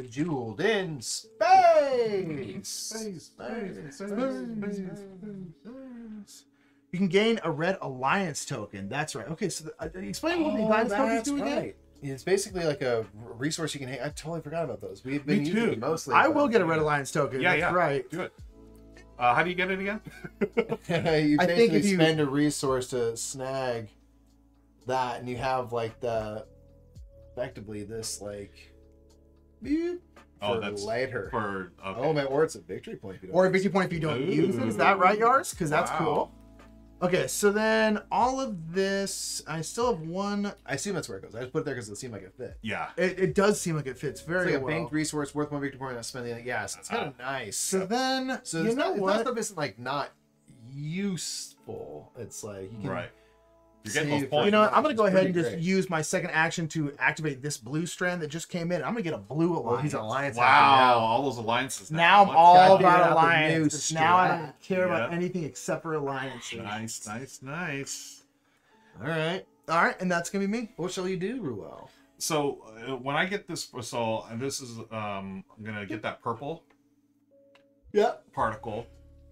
Bejeweled in space. Space, Space, You can gain a red alliance token. That's right. Okay, so the, uh, explain what the alliance tokens Oh, that's do again. right. It's basically like a resource you can. hang- I totally forgot about those. We've been Me using too. them mostly. I will get a red alliance token. Yeah, That's yeah. right. Do it. Uh, how do you get it again? you I basically think if you- spend a resource to snag that, and you have like the effectively this like beep Oh, for that's later. For okay. Oh man, or it's a victory point. if you don't Or a victory point if you don't use it. Is that right, yours? Because that's Wow. cool. Okay, so then all of this, I still have one. I assume that's where it goes. I just put it there because it seemed like it fit. yeah. It, it does seem like it fits It's very like a well. banked resource worth one victory point. I'm spending it. Yeah, so it's uh-huh. kind of nice. So then, So you it's know not, it's what? not stuff isn't like not useful. It's like you can Right. You're getting those save- points. you know, what? I'm gonna go ahead and just great. use my second action to activate this blue strand that just came in. I'm gonna get a blue alliance. Well, he's alliance. Wow, all those alliances. Now I'm all about out alliances. Now I don't care about anything except for alliances. Nice, nice, nice. All right. All right, and that's gonna be me. What shall you do, Ruel? So uh, when I get this, so and this is, um, I'm gonna get that purple Yeah. particle.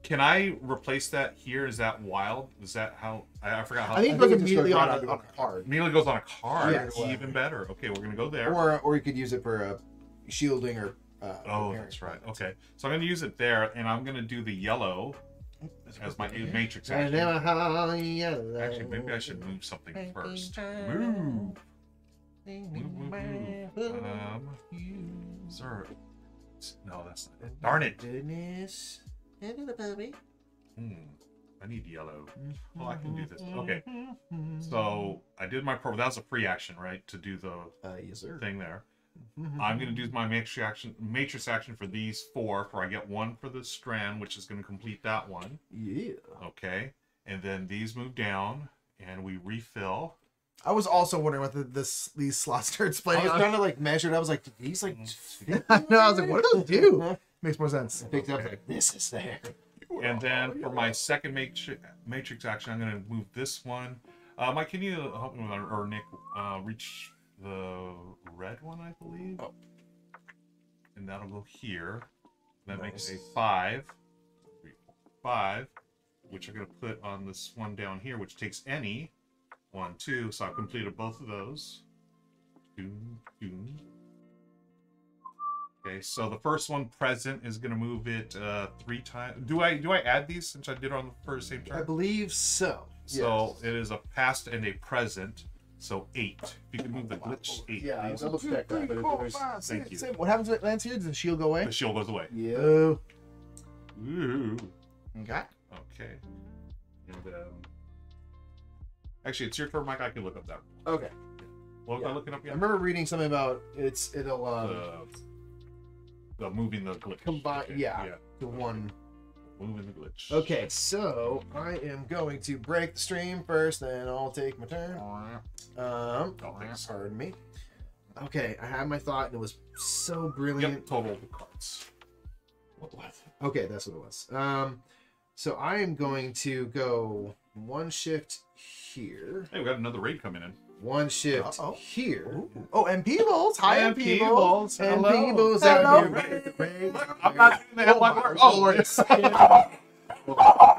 Can I replace that here? Is that wild? Is that how? I, I forgot how. I think I it goes immediately goes on, a, on a card. immediately goes on a card. Yes. Even better. Okay, we're gonna go there. Or or you could use it for uh, shielding or. Uh, oh, that's right. Okay, so I'm gonna use it there, and I'm gonna do the yellow as my matrix And action. then how yellow. Actually, maybe I should move something first. Move. Move, move, move. Um, sir. No, that's not. It. Darn it. Goodness. Hmm. I need yellow. Well, I can do this. Okay. So I did my pro. That was a free action, right? To do the Uh, yes, sir. thing there. I'm gonna do my matrix action. Matrix action for these four. For I get one for the strand, which is gonna complete that one. Yeah. Okay. And then these move down, and we refill. I was also wondering what the, this these slots started I displaying was on. trying to like measure it. I was like, did these like fit? I know. I was like, what do those do? Makes more sense. Picked up like this is there. And then for my second matrix matrix action, I'm gonna move this one. Uh, Mike, can you help me with that, or Nick uh, reach the red one, I believe? Oh. And that'll go here. That makes a Nice. five, three, four, five, which I'm gonna put on this one down here, which takes any one, two. So I've completed both of those. Doom, doom. Okay, so the first one present is gonna move it uh three times. Do I do I add these since I did it on the first same turn? I believe so. So it is a past and a present. So eight. If you can move the glitch eight, Yeah, I please. double check that, but it was. Thank you. What happens when it lands here? Does the shield go away? The shield goes away. Yeah. Oh. Ooh. Okay. Okay. And um, actually, it's your turn, Mike. I can look up that. Okay. What was I Yeah. looking up I remember reading something about it's it'll um The, the moving the glitch. Combine- Okay, yeah. Yeah. the one. Moving the glitch. Okay, so I am going to break the stream first, then I'll take my turn. Um, Oh, pardon me. Okay, I had my thought and it was so brilliant. Yep. Total the cards. What? what? Okay, that's what it was. Um, so I am going to go one shift here, Hey, we got another raid coming in. One shift Uh-oh. here. Oh, and Peebles. Hi, Hi, and MP Peebles. And Hello. Peebles Hello. out here ready. I'm not doing the headline my work. lord. Oh,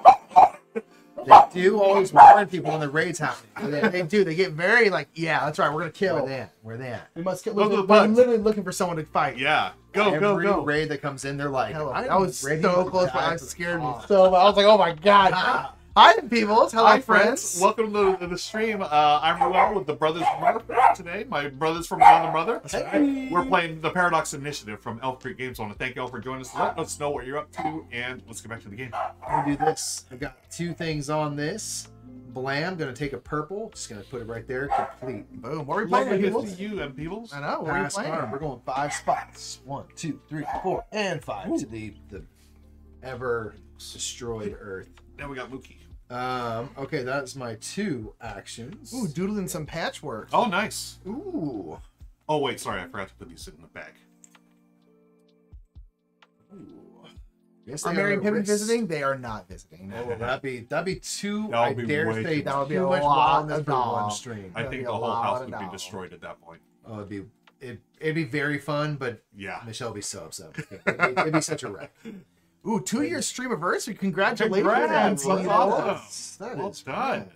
They do always warn people when the raid's happening. they, they do. They get very like, yeah, that's right. We're gonna kill. Where they at? Where they at? We must kill. Those are the We're literally looking for someone to fight. yeah. Go, go, Every go. raid that comes in, they're like, Hello. I That was so close, guys but it scared me so. bad. I was like, oh my god. Ah. Hi, Peebles. Hello, Hi, friends. friends. Welcome to the, the stream. Uh, I'm Ruel with the Brothers today. My brothers from another mother. Hey. We're playing the Paradox Initiative from Elf Creek Games. I want to thank you all for joining us. Let us know what you're up to, and let's get back to the game. I'm gonna do this. I've got two things on this. Blam, gonna take a purple. Just gonna put it right there. Complete. Boom. What are we playing, to see you, and Peebles. I know. What are Pass playing? card. We're going five spots. One, two, three, four, and five to the the ever destroyed Earth. Now we got Mookie. Um. Okay, that's my two actions. Ooh, doodling some patchwork. Oh, nice. Ooh. Oh, wait, sorry. I forgot to put these in the bag. Ooh. Yes, Are they Mary and Pippin visiting? They are not visiting. Oh, that'd be that'd be too. That would I be dare say too That would be too a lot wildness of one stream. I think the whole house would be destroyed at that point. Oh, it'd be it, it'd be very fun, but Yeah. Michelle would be so upset. It'd be, it'd be such a wreck. Ooh, two year stream anniversary. Congratulations. Congrats. Anthony. That's awesome. That Well is done. fun.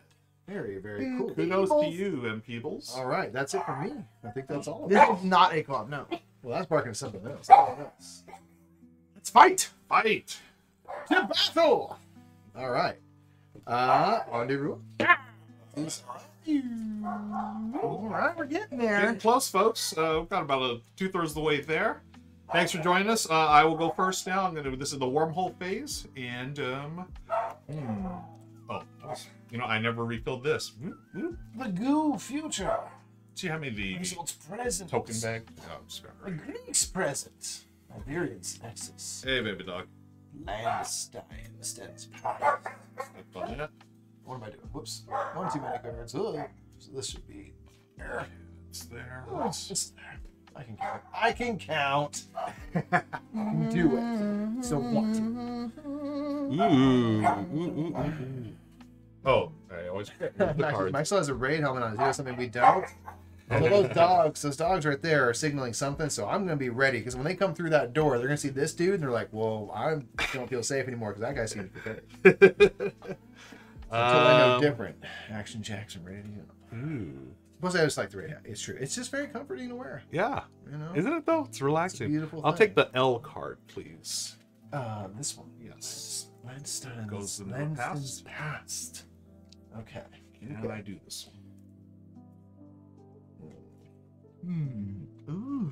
Very, very cool. Kudos to you, M. Peebles. All right, that's it for me. I think that's all. This it. is not a club, no. Well, that's barking something else. Something else. Let's fight. Fight. To battle. All right. Uh, on to rule. All right, we're getting there. Getting close, folks. Uh, we've got about a two thirds of the way there. Thanks for joining us. Uh, I will go first now. I'm gonna. This is the wormhole phase, and um, hmm. oh, you know, I never refilled this. The goo future. See how many the Results present. token bag? Oh, The. Greeks present. Iberians nexus. Hey, baby dog. Landstein stands power. What am I doing? Whoops. One too many cards. Ugh. So this should be there. It's there. Oh, it's there. I can count. I can count. Do it. So what? Ooh. Ooh, ooh, ooh. Oh, I always forget the Max, cards. Max still has a raid helmet on. Is there something we don't? So those dogs, those dogs right there are signaling something. So I'm gonna be ready because when they come through that door, they're gonna see this dude and they're like, "Well, I don't feel safe anymore because that guy seems prepared." Until I know Um, different. Action Jackson ready to go. ooh. Plus, I just like the hat. It's true. It's just very comforting to wear. Yeah. You know. Isn't it though? It's relaxing. beautiful I'll thing. take the L card, please. Uh, this one. Yes. Landstein Goes in the past. past. Okay. Can I do this one? Hmm. Ooh.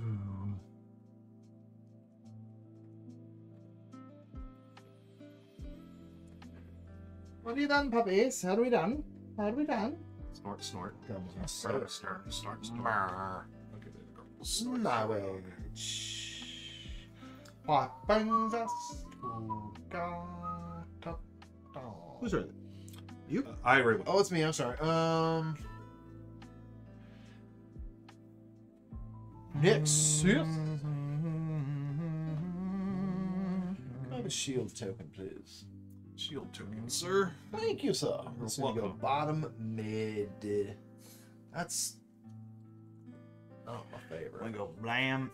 What have you done, puppies? How do we done? How do we done? Snort, snort. Come on. Snort, snort, snort, snort. Okay, there we go. Snort, My snort. way. What brings us to God? Who's ready? You? Uh, I already went. Oh, it's me. I'm sorry. Um. Next. Can I have a shield token, please? Shield token, sir. Thank you, sir. You're It's gonna go welcome. bottom mid. That's not my favorite. I go blam,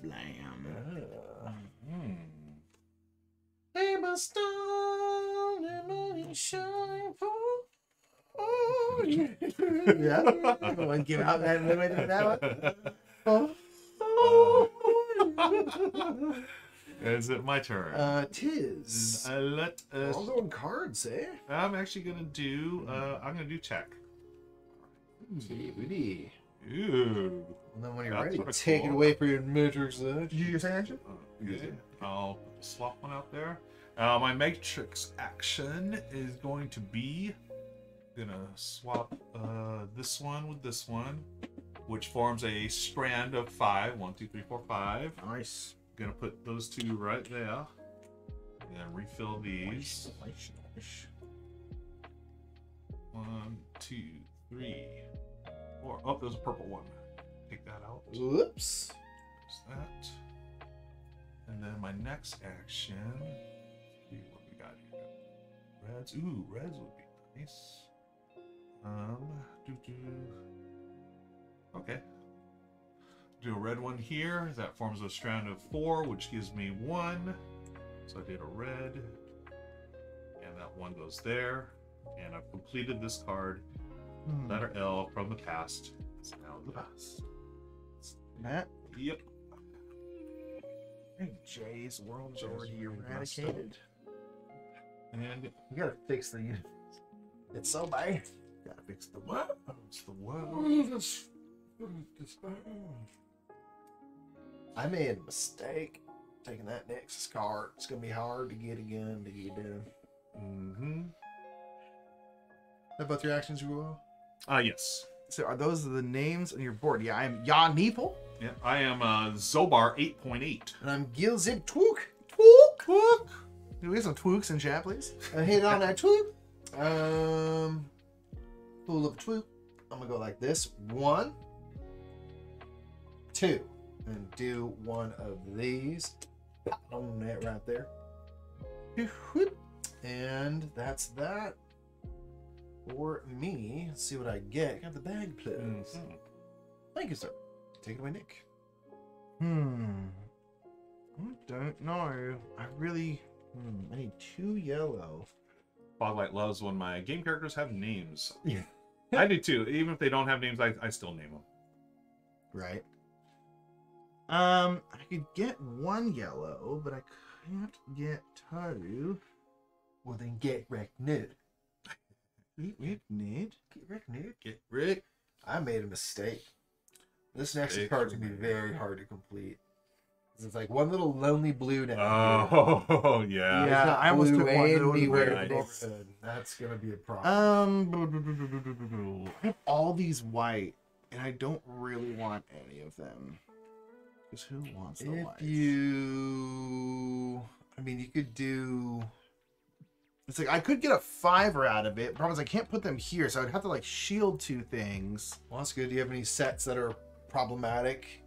blam. Hmm. Neighbor stone and money shine for. Oh, yeah. yeah. You give out that that one? Oh. Is it my turn? Uh, tis. Uh, let us. All going cards, eh? I'm actually gonna do. Uh, I'm gonna do check. Goody. Ooh. And then when you're That's ready, I take it away for your Matrix Edge. Did you your second action? Okay. I'll swap one out there. Uh, my matrix action is going to be gonna swap uh, this one with this one, which forms a strand of five. One, two, three, four, five. Nice. Gonna put those two right there. And refill these. One, two, three, four. Oh, there's a purple one. Take that out. Whoops. There's that. And then my next action. See what we got here. Reds. Ooh, reds would be nice. Um, do do. Okay. Do a red one here. That forms a strand of four, which gives me one. So I did a red. And that one goes there. And I've completed this card. Hmm. Letter L from the past. It's now the past. Matt? Yep. Hey, Jay's world is Jay's already already eradicated. And You gotta fix the. It's so bad. Gotta fix the what? it's the world. I made a mistake taking that Nexus card. It's gonna be hard to get again to get done. Mm-hmm. That both your actions, you will. Uh, yes. So are those the names on your board? Yeah, I am Jan Neepel. Yeah, I am uh, Zobar 8.8. And I'm Gilzig Twook. Twook. Twook. Do we have some twooks in chat, please? I hit on that Twook. Um, pull up a Twook. I'm gonna go like this. One, two, and do one of these. On that right there. And that's that for me. Let's see what I get. Got the bag, please. Mhm. Thank you, sir. Take it away, Nick. Hmm. I don't know. I really. Hmm. I need two yellow. Foglight loves when my game characters have names. Yeah. I do too. Even if they don't have names, I, I still name them. Right. Um, I could get one yellow, but I can't get two. Well, then get Rick nude. Get need. Get Rick nude. Get Rick. I made a mistake. This next Mistake. card's gonna be very hard to complete. 'Cause It's like one little lonely blue now. Oh, yeah. Yeah. I almost took one that would've anywhere been in the nice. That's gonna be a problem. Um, I have all these white, and I don't really want any of them. Because who wants the if white? you, I mean, you could do. It's like I could get a fiver out of it. Problem is I can't put them here, so I'd have to like shield two things. Well, that's good. Do you have any sets that are problematic?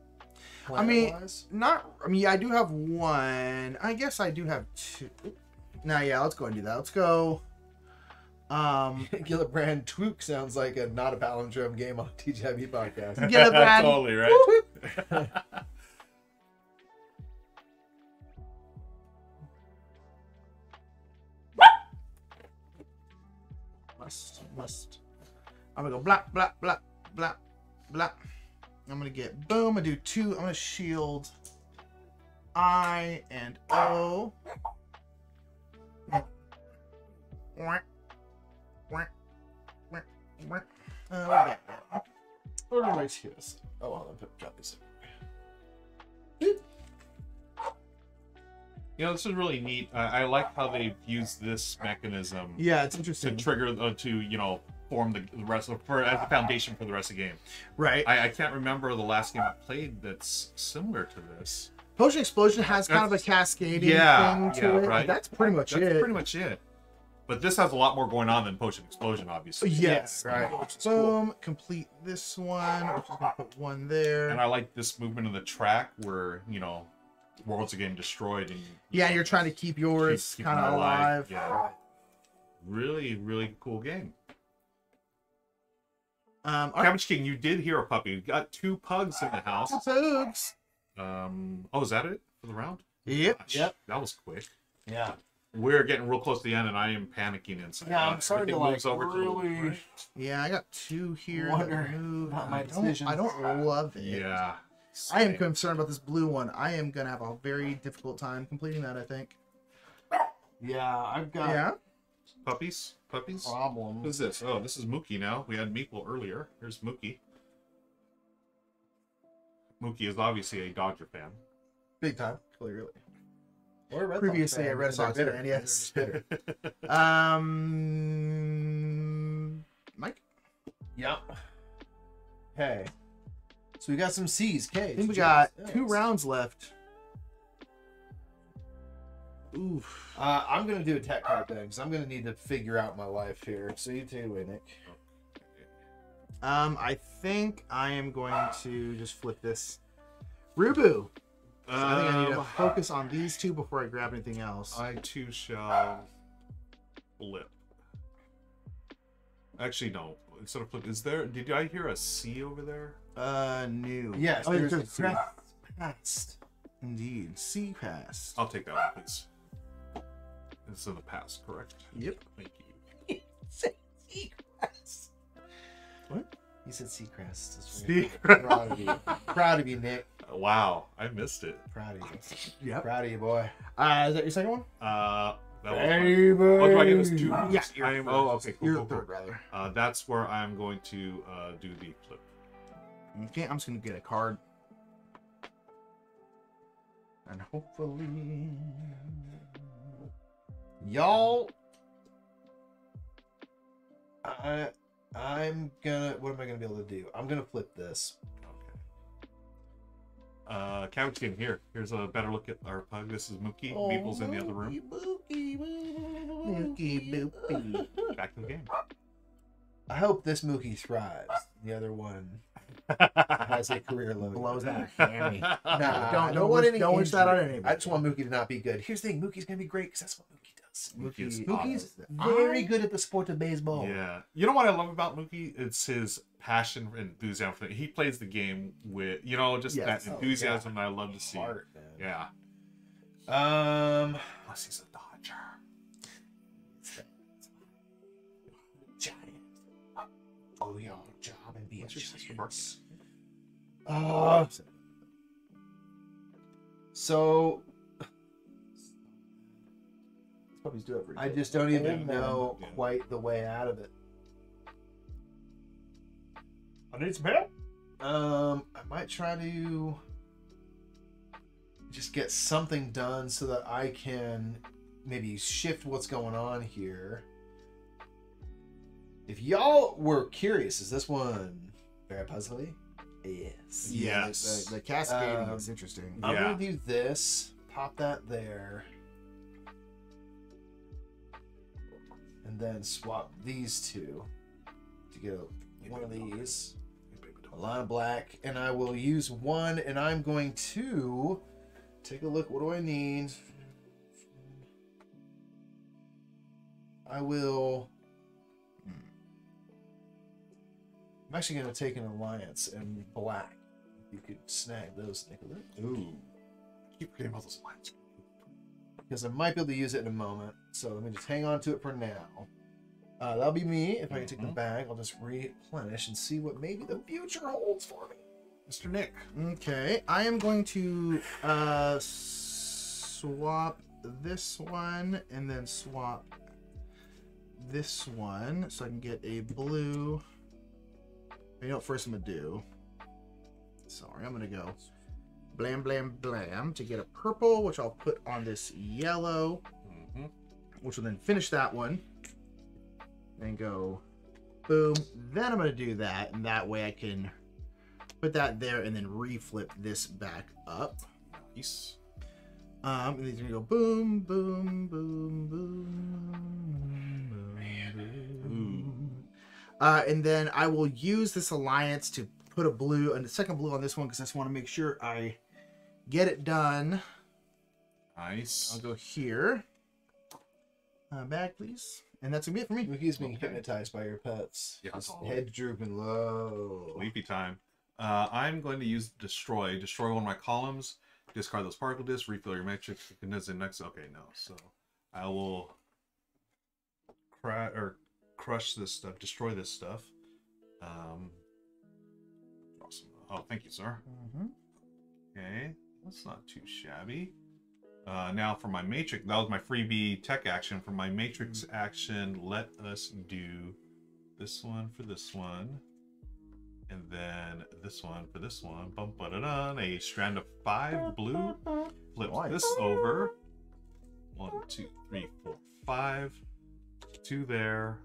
I mean- Not. I mean, I do have one. I guess I do have two. Nah, yeah, let's go and do that. Let's go. Um, Gillibrand Twook sounds like a not a palindrome game on TJB podcast. Gillibrand. totally, right? must, must. I'm gonna go black, black, black, black, black. I'm gonna get boom. I do two. I'm gonna shield I and O. Uh, what do my tears? Oh, I'll put drop this. You know, this is really neat. I, I like how they've used this mechanism Yeah, it's interesting. to trigger, uh, to, you know, form the, the rest of, for, as a foundation for the rest of the game. right. I, I can't remember the last game I played that's similar to this. Potion Explosion has kind of a cascading Yeah, thing to yeah, it. right. That's pretty much That's it. pretty much it. But this has a lot more going on than Potion Explosion, obviously. Yes, Yeah, right. which is cool. Complete this one. We're just gonna put one there. And I like this movement of the track where, you know, worlds are getting destroyed and yeah, you're trying to keep yours keep kind of alive. Yeah. Really, really cool game. Um, all right. Cabbage King, you did hear a puppy. You got two pugs in the house. Pugs. Um, oh, is that it for the round? Yep. Gosh, Yep. That was quick. Yeah. We're getting real close to the end, and I am panicking inside. Yeah, I'm starting to like moves over to the right. Yeah, I got two here. that Wonder move. about my I don't, decisions. I don't love it. Yeah. I am concerned about this blue one. I am gonna have a very difficult time completing that. I think. Yeah, I've got Yeah. Puppies? Puppies? problems. Who's this? Oh, this is Mookie now. We had Meeple earlier. Here's Mookie. Mookie is obviously a Dodger fan. Big time. Clearly. Or Red Sox Previously a Red Sox bitter. fan, yes. They're just bitter. Um, Mike. Yep. Okay. So we got some C's, K's. I think we got L's. two rounds left. Oof. Uh, I'm gonna do a tech card thing because I'm gonna need to figure out my life here. So you too, Nick. Um, I think I am going to just flip this. Rubu. So I think I need to Um, focus on these two before I grab anything else. I too shall flip. Actually, no. Instead of flip, is there? Did I hear a C over there? Uh, new. Yes, Oh, there's there's a a C. press past. Indeed. C past. I'll take that one, please. It's in the past, correct? Yep. Thank you. Seacrest. What? You said Seacrest. That's Seacrest. right. Proud of you. Proud of you, Nick. Wow, I missed it. Proud of you. Yep. Proud of you, boy. Uh, is that your second one? Uh, that was my- Oh, do I get this two? Yeah, you're I am, oh, okay, cool, You're cool, the cool. third, rather. Uh, that's where I'm going to uh, do the flip. Okay, I'm just gonna get a card. And hopefully. Y'all. I I'm gonna what am I gonna be able to do? I'm gonna flip this. Okay. Uh, Couch Game here. Here's a better look at our pug. This is Mookie. Meeple's in the other room. Mookie boopie. Back to the game. I hope this Mookie thrives. The other one has a career low. Blows out a hammy. Nah, Don't- I don't don't want wish- any don't wish that on anybody. I just want Mookie to not be good. Here's the thing, Mookie's gonna be great because that's what Mookie does. Mookie is Mookie's very good at the sport of baseball. Yeah. You know what I love about Mookie? It's his passion and enthusiasm. for it. He plays the game with, you know, just Yes. that Oh, enthusiasm that I love to see. Heart. Yeah. Um, Plus, he's a Dodger. giant. Do your job and be a What's sister giant. Barking? Uh, so Puppies do every I just don't even know yeah. quite the way out of it. I need some help. Um, I might try to just get something done so that I can maybe shift what's going on here. If y'all were curious, is this one very puzzly? Yes. Yeah, Yes. the, the cascading Um, is interesting. I'm Yeah. gonna do this. Pop that there. And then swap these two to get a, one of these. A line of black. And I will use one and I'm going to take a look. What do I need? I will. I'm actually going to take an alliance and black. You could snag those, Nicholas Ooh. Keep forgetting about those lines. because I might be able to use it in a moment. So let me just hang on to it for now. Uh, that'll be me. If I can take the Mhm. bag, I'll just replenish and see what maybe the future holds for me. Mr. Nick. Okay, I am going to uh, swap this one and then swap this one so I can get a blue. You know what first I'm gonna do? Sorry, I'm gonna go blam blam blam to get a purple, which I'll put on this yellow, hmm which will then finish that one. Then go boom. Then I'm gonna do that, and that way I can put that there and then reflip this back up. Nice. Um, and then you're gonna go boom, boom, boom, boom, boom, boom. Uh, and then I will use this alliance to put a blue and the second blue on this one because I just want to make sure I get it done. Nice. I'll go here. Uh, back, please. And that's gonna be it for me. Mookie's being Okay. hypnotized by your pets. Yeah, His head drooping low. Sleepy time. Uh, I'm going to use destroy. Destroy one of my columns. Discard those particle discs. Refill your matrix. Condense it next. Okay, no. So I will cra- or crush this stuff. Destroy this stuff. Um. Awesome. Oh, thank you, sir. Mm-hmm. Okay, that's not too shabby. Uh, now for my matrix, that was my freebie tech action. For my matrix action, let us do this one for this one, and then this one for this one. Bum ba da dun. A strand of five blue. Flip Nice. this over. One, two, three, four, five. Two there,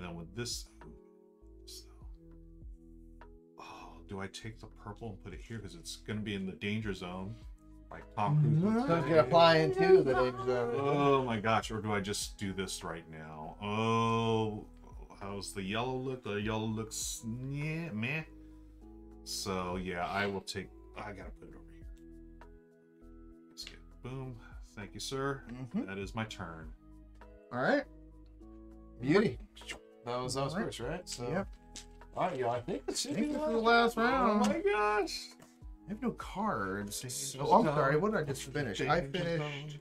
and then with this. so- Oh, do I take the purple and put it here because it's gonna be in the danger zone? Like Tom Cruise. So it's say. gonna fly into the danger zone. Oh my gosh, or do I just do this right now? Oh, how's the yellow look? The yellow looks yeah, meh. So yeah, I will take. I gotta put it over here. Let's get boom. Thank you, sir. Mhm. That is my turn. All right. Beauty. That was that was Alright. first, right? So Yep. all right, y'all. I think it should I think be this the is the last. last round. Oh my gosh. I have no cards. Just So, I'm don't- sorry. What did I just finish? I finished.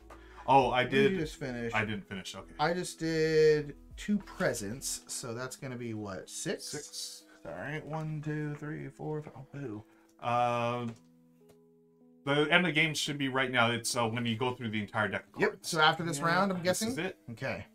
Oh, I did you just finished. I didn't finish. Okay. I just did two presents, so that's gonna be what six? Six. Sorry, one, two, three, four, five. Oh, boo. Um, the end of the game should be right now. It's uh, when you go through the entire deck. Of Yep. So after this round, I'm This guessing. is it. Okay.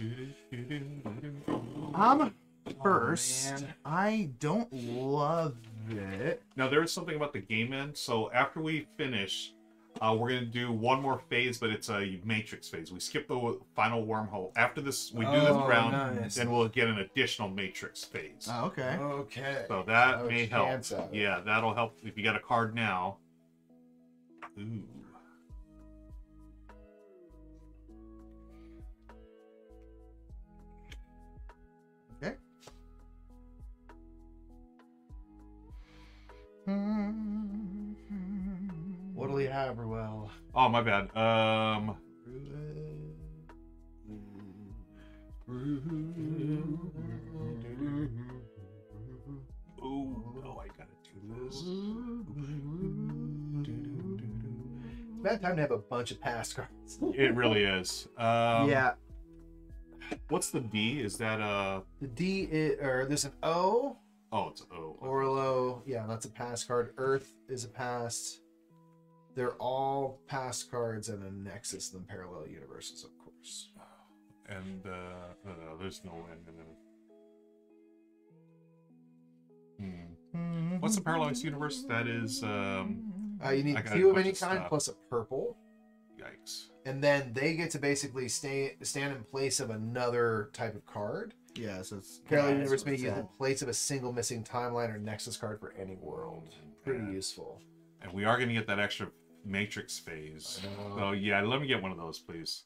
Um, Um, first, man. I don't love it. now there is something about the game end. So after we finish, uh, we're gonna do one more phase, but it's a matrix phase. We skip the final wormhole. After this, we do this Oh, round, nice. then we'll get an additional matrix phase. Oh, okay. Okay. So that Oh, may help. chance of it. Yeah, that'll help if you got a card now. Ooh. Waddley Haverwell. Oh, my bad. Um. Oh, no, I gotta do this. It's about time to have a bunch of pass cards. It really is. Um, yeah. What's the D? Is that a. The D, is, or there's an O. Oh, it's O. Orlo, yeah, that's a pass card. Earth is a past. They're all past cards and a Nexus and parallel universes, of course. And uh, no, no, there's no end in it. Hmm. What's the parallel universe? That is um. Uh, you need a two of any of kind stuff. plus a purple, Yikes. and then they get to basically stay stand in place of another type of card. Yeah, so it's Parallel yeah, universe that's may what use in place of a single missing timeline or Nexus card for any world. Pretty Yeah. useful. And we are going to get that extra matrix phase. Oh. So yeah, let me get one of those, please.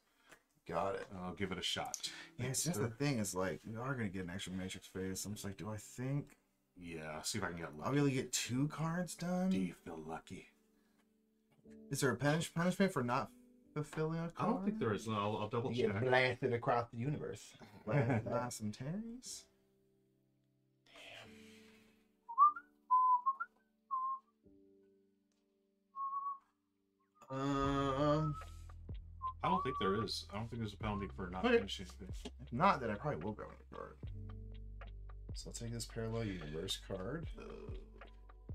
Got it. I'll give it a shot. Yeah, it's just the thing is like we are gonna get an extra matrix phase. I'm just like, do I think Yeah, see if I can get I'll lucky. be able to get two cards done? Do you feel lucky? Is there a punish- punishment for not fulfilling a card? I don't think there is. I'll, I'll double You check. get blasted across the universe. Last, last and Terry's. Um, I don't think there is. I don't think there's a penalty for not Okay. finishing. it. If not, then I probably will grab a card. so I'll take this parallel universe card,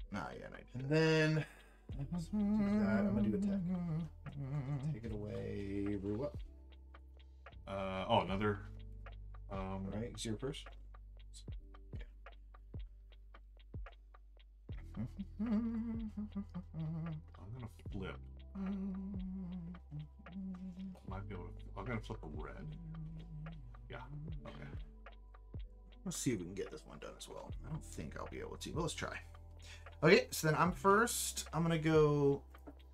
Nah, yeah, I and then that. I'm gonna do a tech. Take it away. Up. Uh, oh, another. Um, Right, it's your first. I'm gonna flip. Might be able to. I'm gonna flip a red. Yeah. Okay. Let's see if we can get this one done as well. I don't think I'll be able to, but let's try. Okay, so then I'm first. I'm gonna go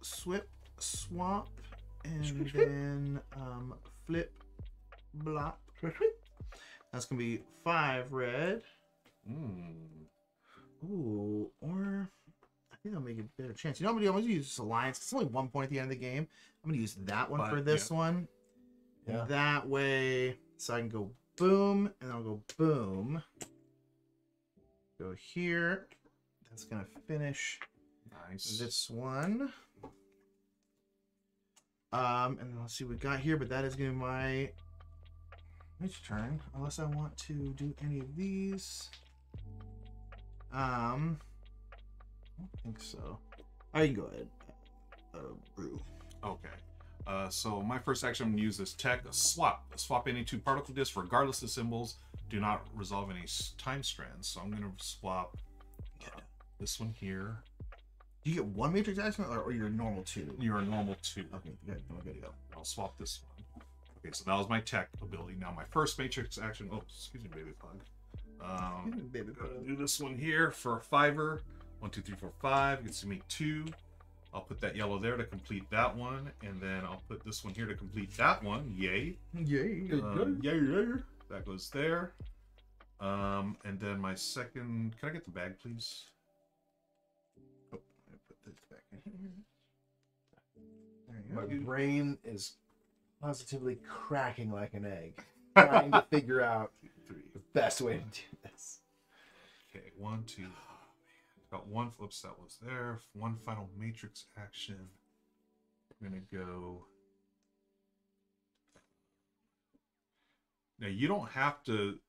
swip, swap, and then um, flip, blop. That's gonna be five red. Mm. Ooh, or I think I'll make a better chance. You know, what I'm gonna? I'm gonna use this alliance. It's only one point at the end of the game. I'm gonna use that one But, for this one. Yeah. And that way, so I can go boom, and I'll go boom. Go here. That's gonna finish Nice. this one. Um, and then let's see what we got here, but that is gonna be my which turn, unless I want to do any of these. Um, I don't think so. I can go ahead. Uh, brew. Okay. Uh, so my first action, I'm gonna use this tech, a swap. Swap any two particle discs, regardless of symbols. Do not resolve any time strands. So I'm gonna swap uh, this one here. Do you get one matrix action or, or your normal two? You're normal two. Okay, good. We're good to go. I'll swap this one. Okay, so that was my tech ability. Now my first matrix action. Oh, excuse me, baby pug. Um, Baby Gotta do this one here for a fiver. One, two, three, four, five. Gets me two. I'll put that yellow there to complete that one, and then I'll put this one here to complete that one. Yay! Yay. Um, yay, yay! That goes there. Um, and then my second. Can I get the bag, please? My brain is positively cracking like an egg, trying to figure out Three. the best way to do this. Okay, one, two. Got one flips that was there. One final matrix action. I'm gonna go. Now you don't have to.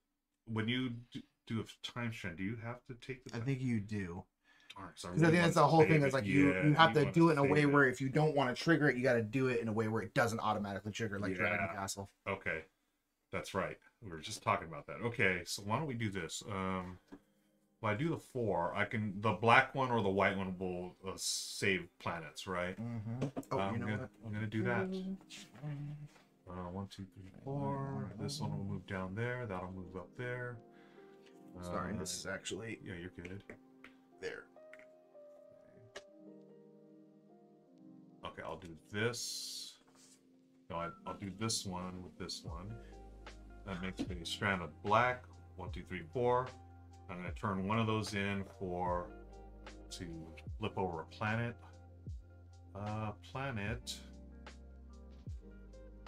When you do, do a time strand, do you have to take the? I think you do. Alright, so Because I think that's the whole thing. Is like you, Yeah, you have to wanna do it in a way it. where if you don't want to trigger it, you got to do it in a way where it doesn't automatically trigger, like Dragon Castle. Okay, that's right. We were just talking about that. Okay, so why don't we do this? Um, well, I do the four. I can the black one or the white one will uh, save planets, right? Mm-hmm. Oh, I'm you know gonna, what? I'm gonna do that. Uh, one, two, three, four. This one will move down there. That'll move up there. Sorry, Uh, this is actually Yeah, you're good. there. Okay, I'll do this. No, I, I'll do this one with this one. That makes me a strand of black. One, two, three, four. I'm gonna turn one of those in for to flip over a planet. Uh, planet.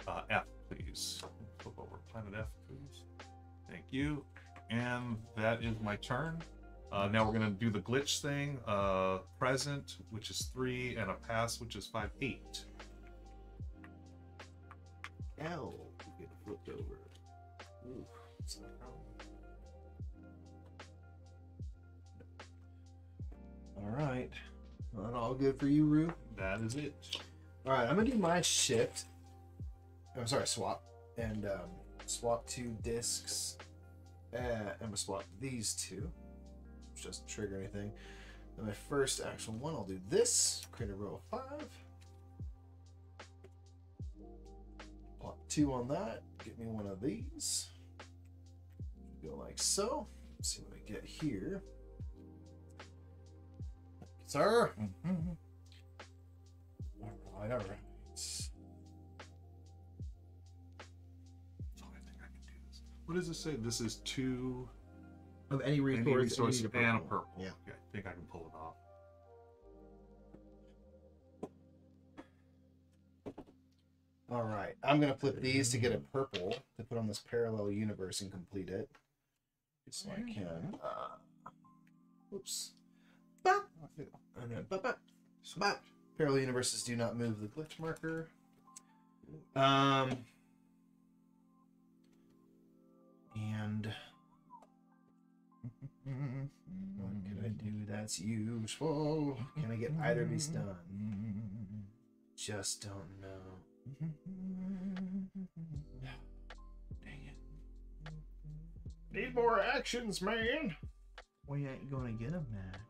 Uh, F, please. Flip over planet F, please. Thank you. And that is my turn. Uh, now we're gonna do the glitch thing. Uh, present, which is three, and a pass, which is five, eight. L get flipped over. Ooh, All right. Not all good for you, Rue. That is it. All right, I'm gonna do my shift. I'm sorry, swap and um, swap two discs. Uh, I'm gonna swap these two, doesn't trigger anything. Then my first actual one, I'll do this. Create a row of five. Plot two on that. Get me one of these. Go like so. Let's see what I get here. Sir. Mm-hmm. All right, all right. Do this. What does it say? This is two Of any any resource, resource and and a purple. Yeah. Okay, I think I can pull it off. All right, I'm gonna flip these to get a purple to put on this parallel universe and complete it. Just so I can. Uh, oops. Bop. And then bop, bop. Bop. Parallel universes do not move the glitch marker. Um. And what can I do that's useful? Can I get either of these mm-hmm. done? Just don't know. Dang it. Need more actions, man. We ain't gonna get them, man.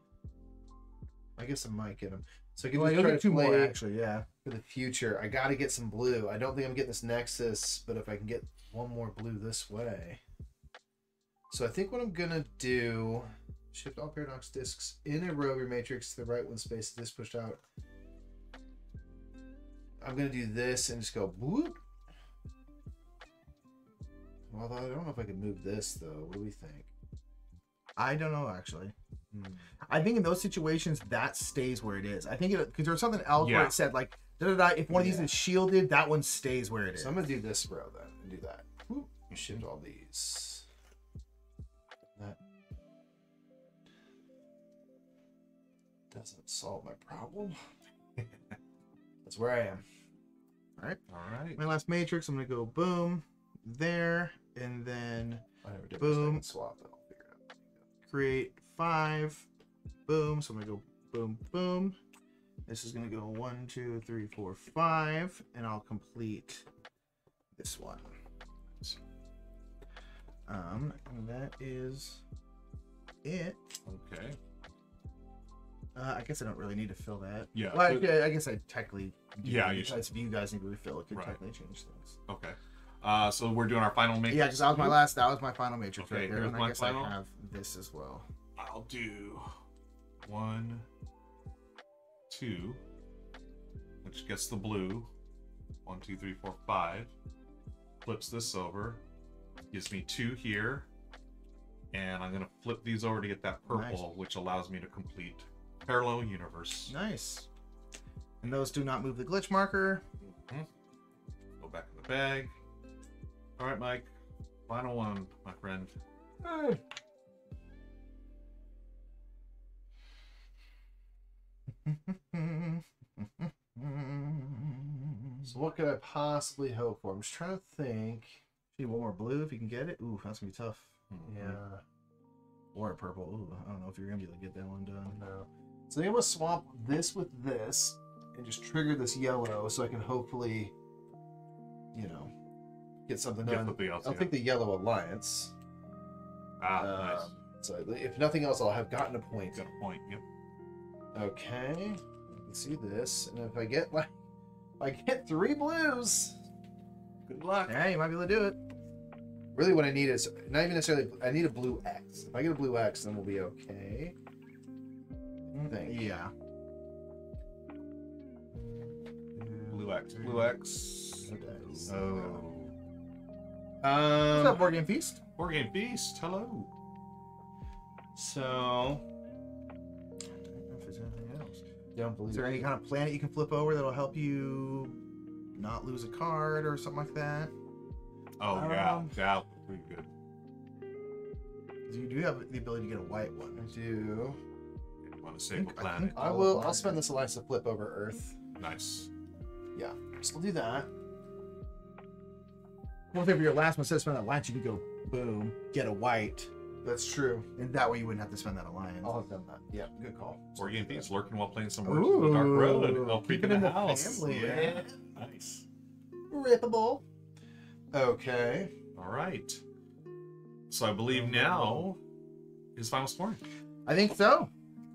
I guess I might get them. So I can Well, just try get to two more actually. Yeah. for the future. I got to get some blue. I don't think I'm getting this Nexus, but if I can get one more blue this way. So I think what I'm gonna do, shift all paradox discs in a row of your matrix to the right one space this pushed out. I'm gonna do this and just go whoop. Although I don't know if I can move this though. What do we think? I don't know actually. Hmm. I think in those situations that stays where it is. I think it because there's something else where it said like da, da, da, if one of these is shielded, that one stays where it is. So I'm gonna do this row then and do that. Whoop. Shift all these. Doesn't solve my problem. That's where I am. All right. Alright. My last matrix, I'm gonna go boom there, and then I never did Boom. Swap. Then I'll figure it out. create five. Boom. So I'm gonna go boom, boom. This is gonna go one, two, three, four, five, and I'll complete this one. Um, and that is it. Okay. Uh, I guess I don't really need to fill that. Yeah. Well, I, I guess I technically. do. Yeah, you if you guys need to refill, it could Right. technically change things. okay. Uh, so we're doing our final matrix. Yeah, because that was my last. That was my final matrix Okay, right there. And I guess final. I have this as well. I'll do one, two, which gets the blue. One, two, three, four, five. Flips this over. Gives me two here. And I'm gonna flip these over to get that purple, which allows me to complete parallel universe. Nice. And those do not move the glitch marker. Mhm. Go back in the bag. All right, Mike. Final one, my friend. So what could I possibly hope for? I'm just trying to think. See one more blue if you can get it. Ooh, that's gonna be tough. Mhm. Yeah. Or a purple. Ooh, I don't know if you're gonna be able to get that one done. No. So I think I'm gonna swap this with this and just trigger this yellow so I can hopefully, you know, get something done. something else, I'll yeah. take the yellow alliance. Ah, nice. Um, So if nothing else, I'll have gotten a point. Got a point. Yep. Okay. You can see this, and if I get like, if I get three blues. Good luck. Yeah, you might be able to do it. Really, what I need is not even necessarily. I need a blue X. If I get a blue X, then we'll be okay. Think. Yeah. Blue X. Blue X. Okay. Oh. What's up, Um. Board Game Feast? Board Game Feast. Hello. So I don't know if there's anything else. don't believe. Is there it. any kind of planet you can flip over that'll help you not lose a card or something like that? Oh yeah, Um, yeah, pretty good. You do have the ability to get a white one. I one. do. You want to save think- a I planet? think- I will. I'll spend this alliance to flip over Earth. Nice. Yeah, so we'll do that. One thing for your last one, instead of spending that lance, you could go boom, get a white. That's true. And that way you wouldn't have to spend that alliance. I'll have done that. Yeah, good call. Organ Thieves lurking while playing some Words of the Dark Road. And they'll keep creep in in the the house. family, yeah. Nice. Rippable. Okay. All right. So I believe now is final scoring. I think so.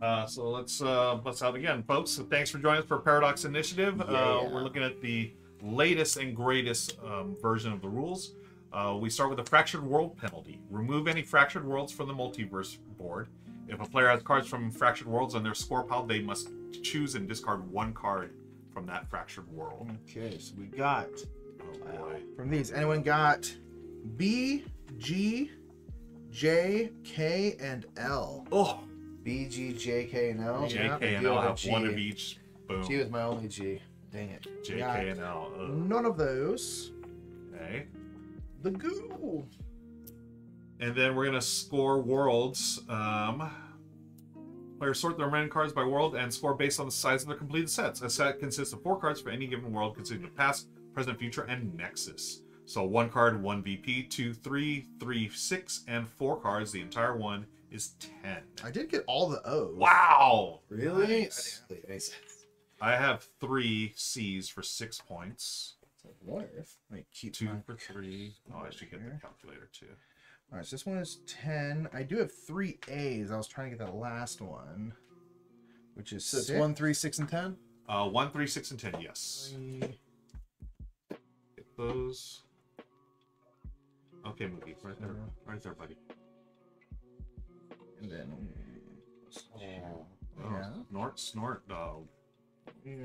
Uh, so let's uh, let's out again, folks. So thanks for joining us for Paradox Initiative. Uh, we're looking at the latest and greatest um, version of the rules. Uh, we start with the fractured world penalty. Remove any fractured worlds from the multiverse board. If a player has cards from fractured worlds on their score pile, they must choose and discard one card from that fractured world. Okay, so we got Oh. From these, anyone got B, G, J, K, and L? Oh, B, G, J, K, and L. J, Yeah, K, and deal L with have one of each. Boom. G was my only G. Dang it. J, Yeah. And L. Ugh. None of those. Okay. The goo. And then we're gonna score worlds. Um, players sort their remaining cards by world and score based on the size of their completed sets. A set consists of four cards for any given world, consisting of past, present, future, and nexus. So one card, one VP, two, three, three, six, and four cards. The entire one is ten. I did get all the O's. Wow! Really? Nice. I I have three C's for six points. Worth. Let me keep Two for three. Oh, I should get the calculator too. All right, so this one is 10. I do have three A's. I was trying to get that last one, which is So it's six. one, three, six, and ten. Uh, one, three, six, and ten. Yes. Three. Get those. Okay, movie. Right there. Right there, buddy. And then. Oh, Yeah. Snort, snort. Uh, Yeah.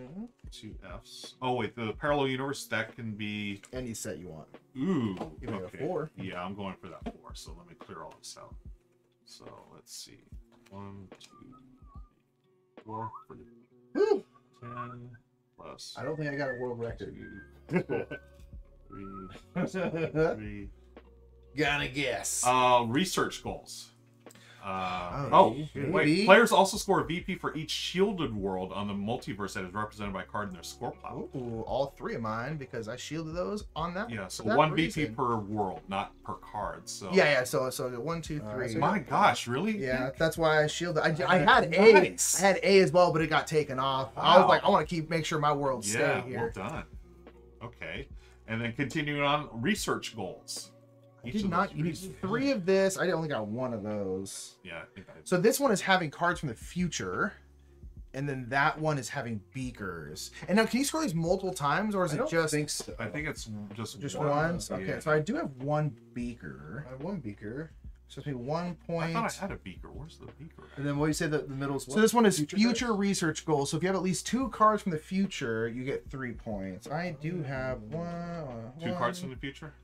two F's. Oh wait, the parallel universe that can be. Any set you want. Ooh. You made a okay. four. Yeah, I'm going for that four. So let me clear all this out. So let's see. One, two, three, four for Woo! ten plus I don't think I got a world record. two, three, three. Gonna guess. Uh, research goals. Uh, Oh, oh, wait. Players also score a VP for each shielded world on the multiverse that is represented by a card in their score pile. Ooh, all three of mine because I shielded those on that. Yeah, so for that one reason. VP per world, not per card. So Yeah, yeah. So, so one, two, three. two, All three. right, so My gosh, really? Yeah, that's why I shielded. I, I had A. Nice. I had A as well, but it got taken off. I was like, I want to keep make sure my worlds Yeah, stay well done. Okay, and then continuing on research goals. I did not. You need three of this. I only got one of those. Yeah, I think So this one is having cards from the future, and then that one is having beakers. And now, can you score these multiple times, or is I it don't just think so. I think it's just just one. one? Okay, so I do have one beaker. I have one beaker. So it's me one I point. thought I had a beaker. Where's the beaker? at? And then what do you say that the middle's So this one is Future future, research goal. So if you have at least two cards from the future, you get three points. I do have one. uh, Two cards from the future.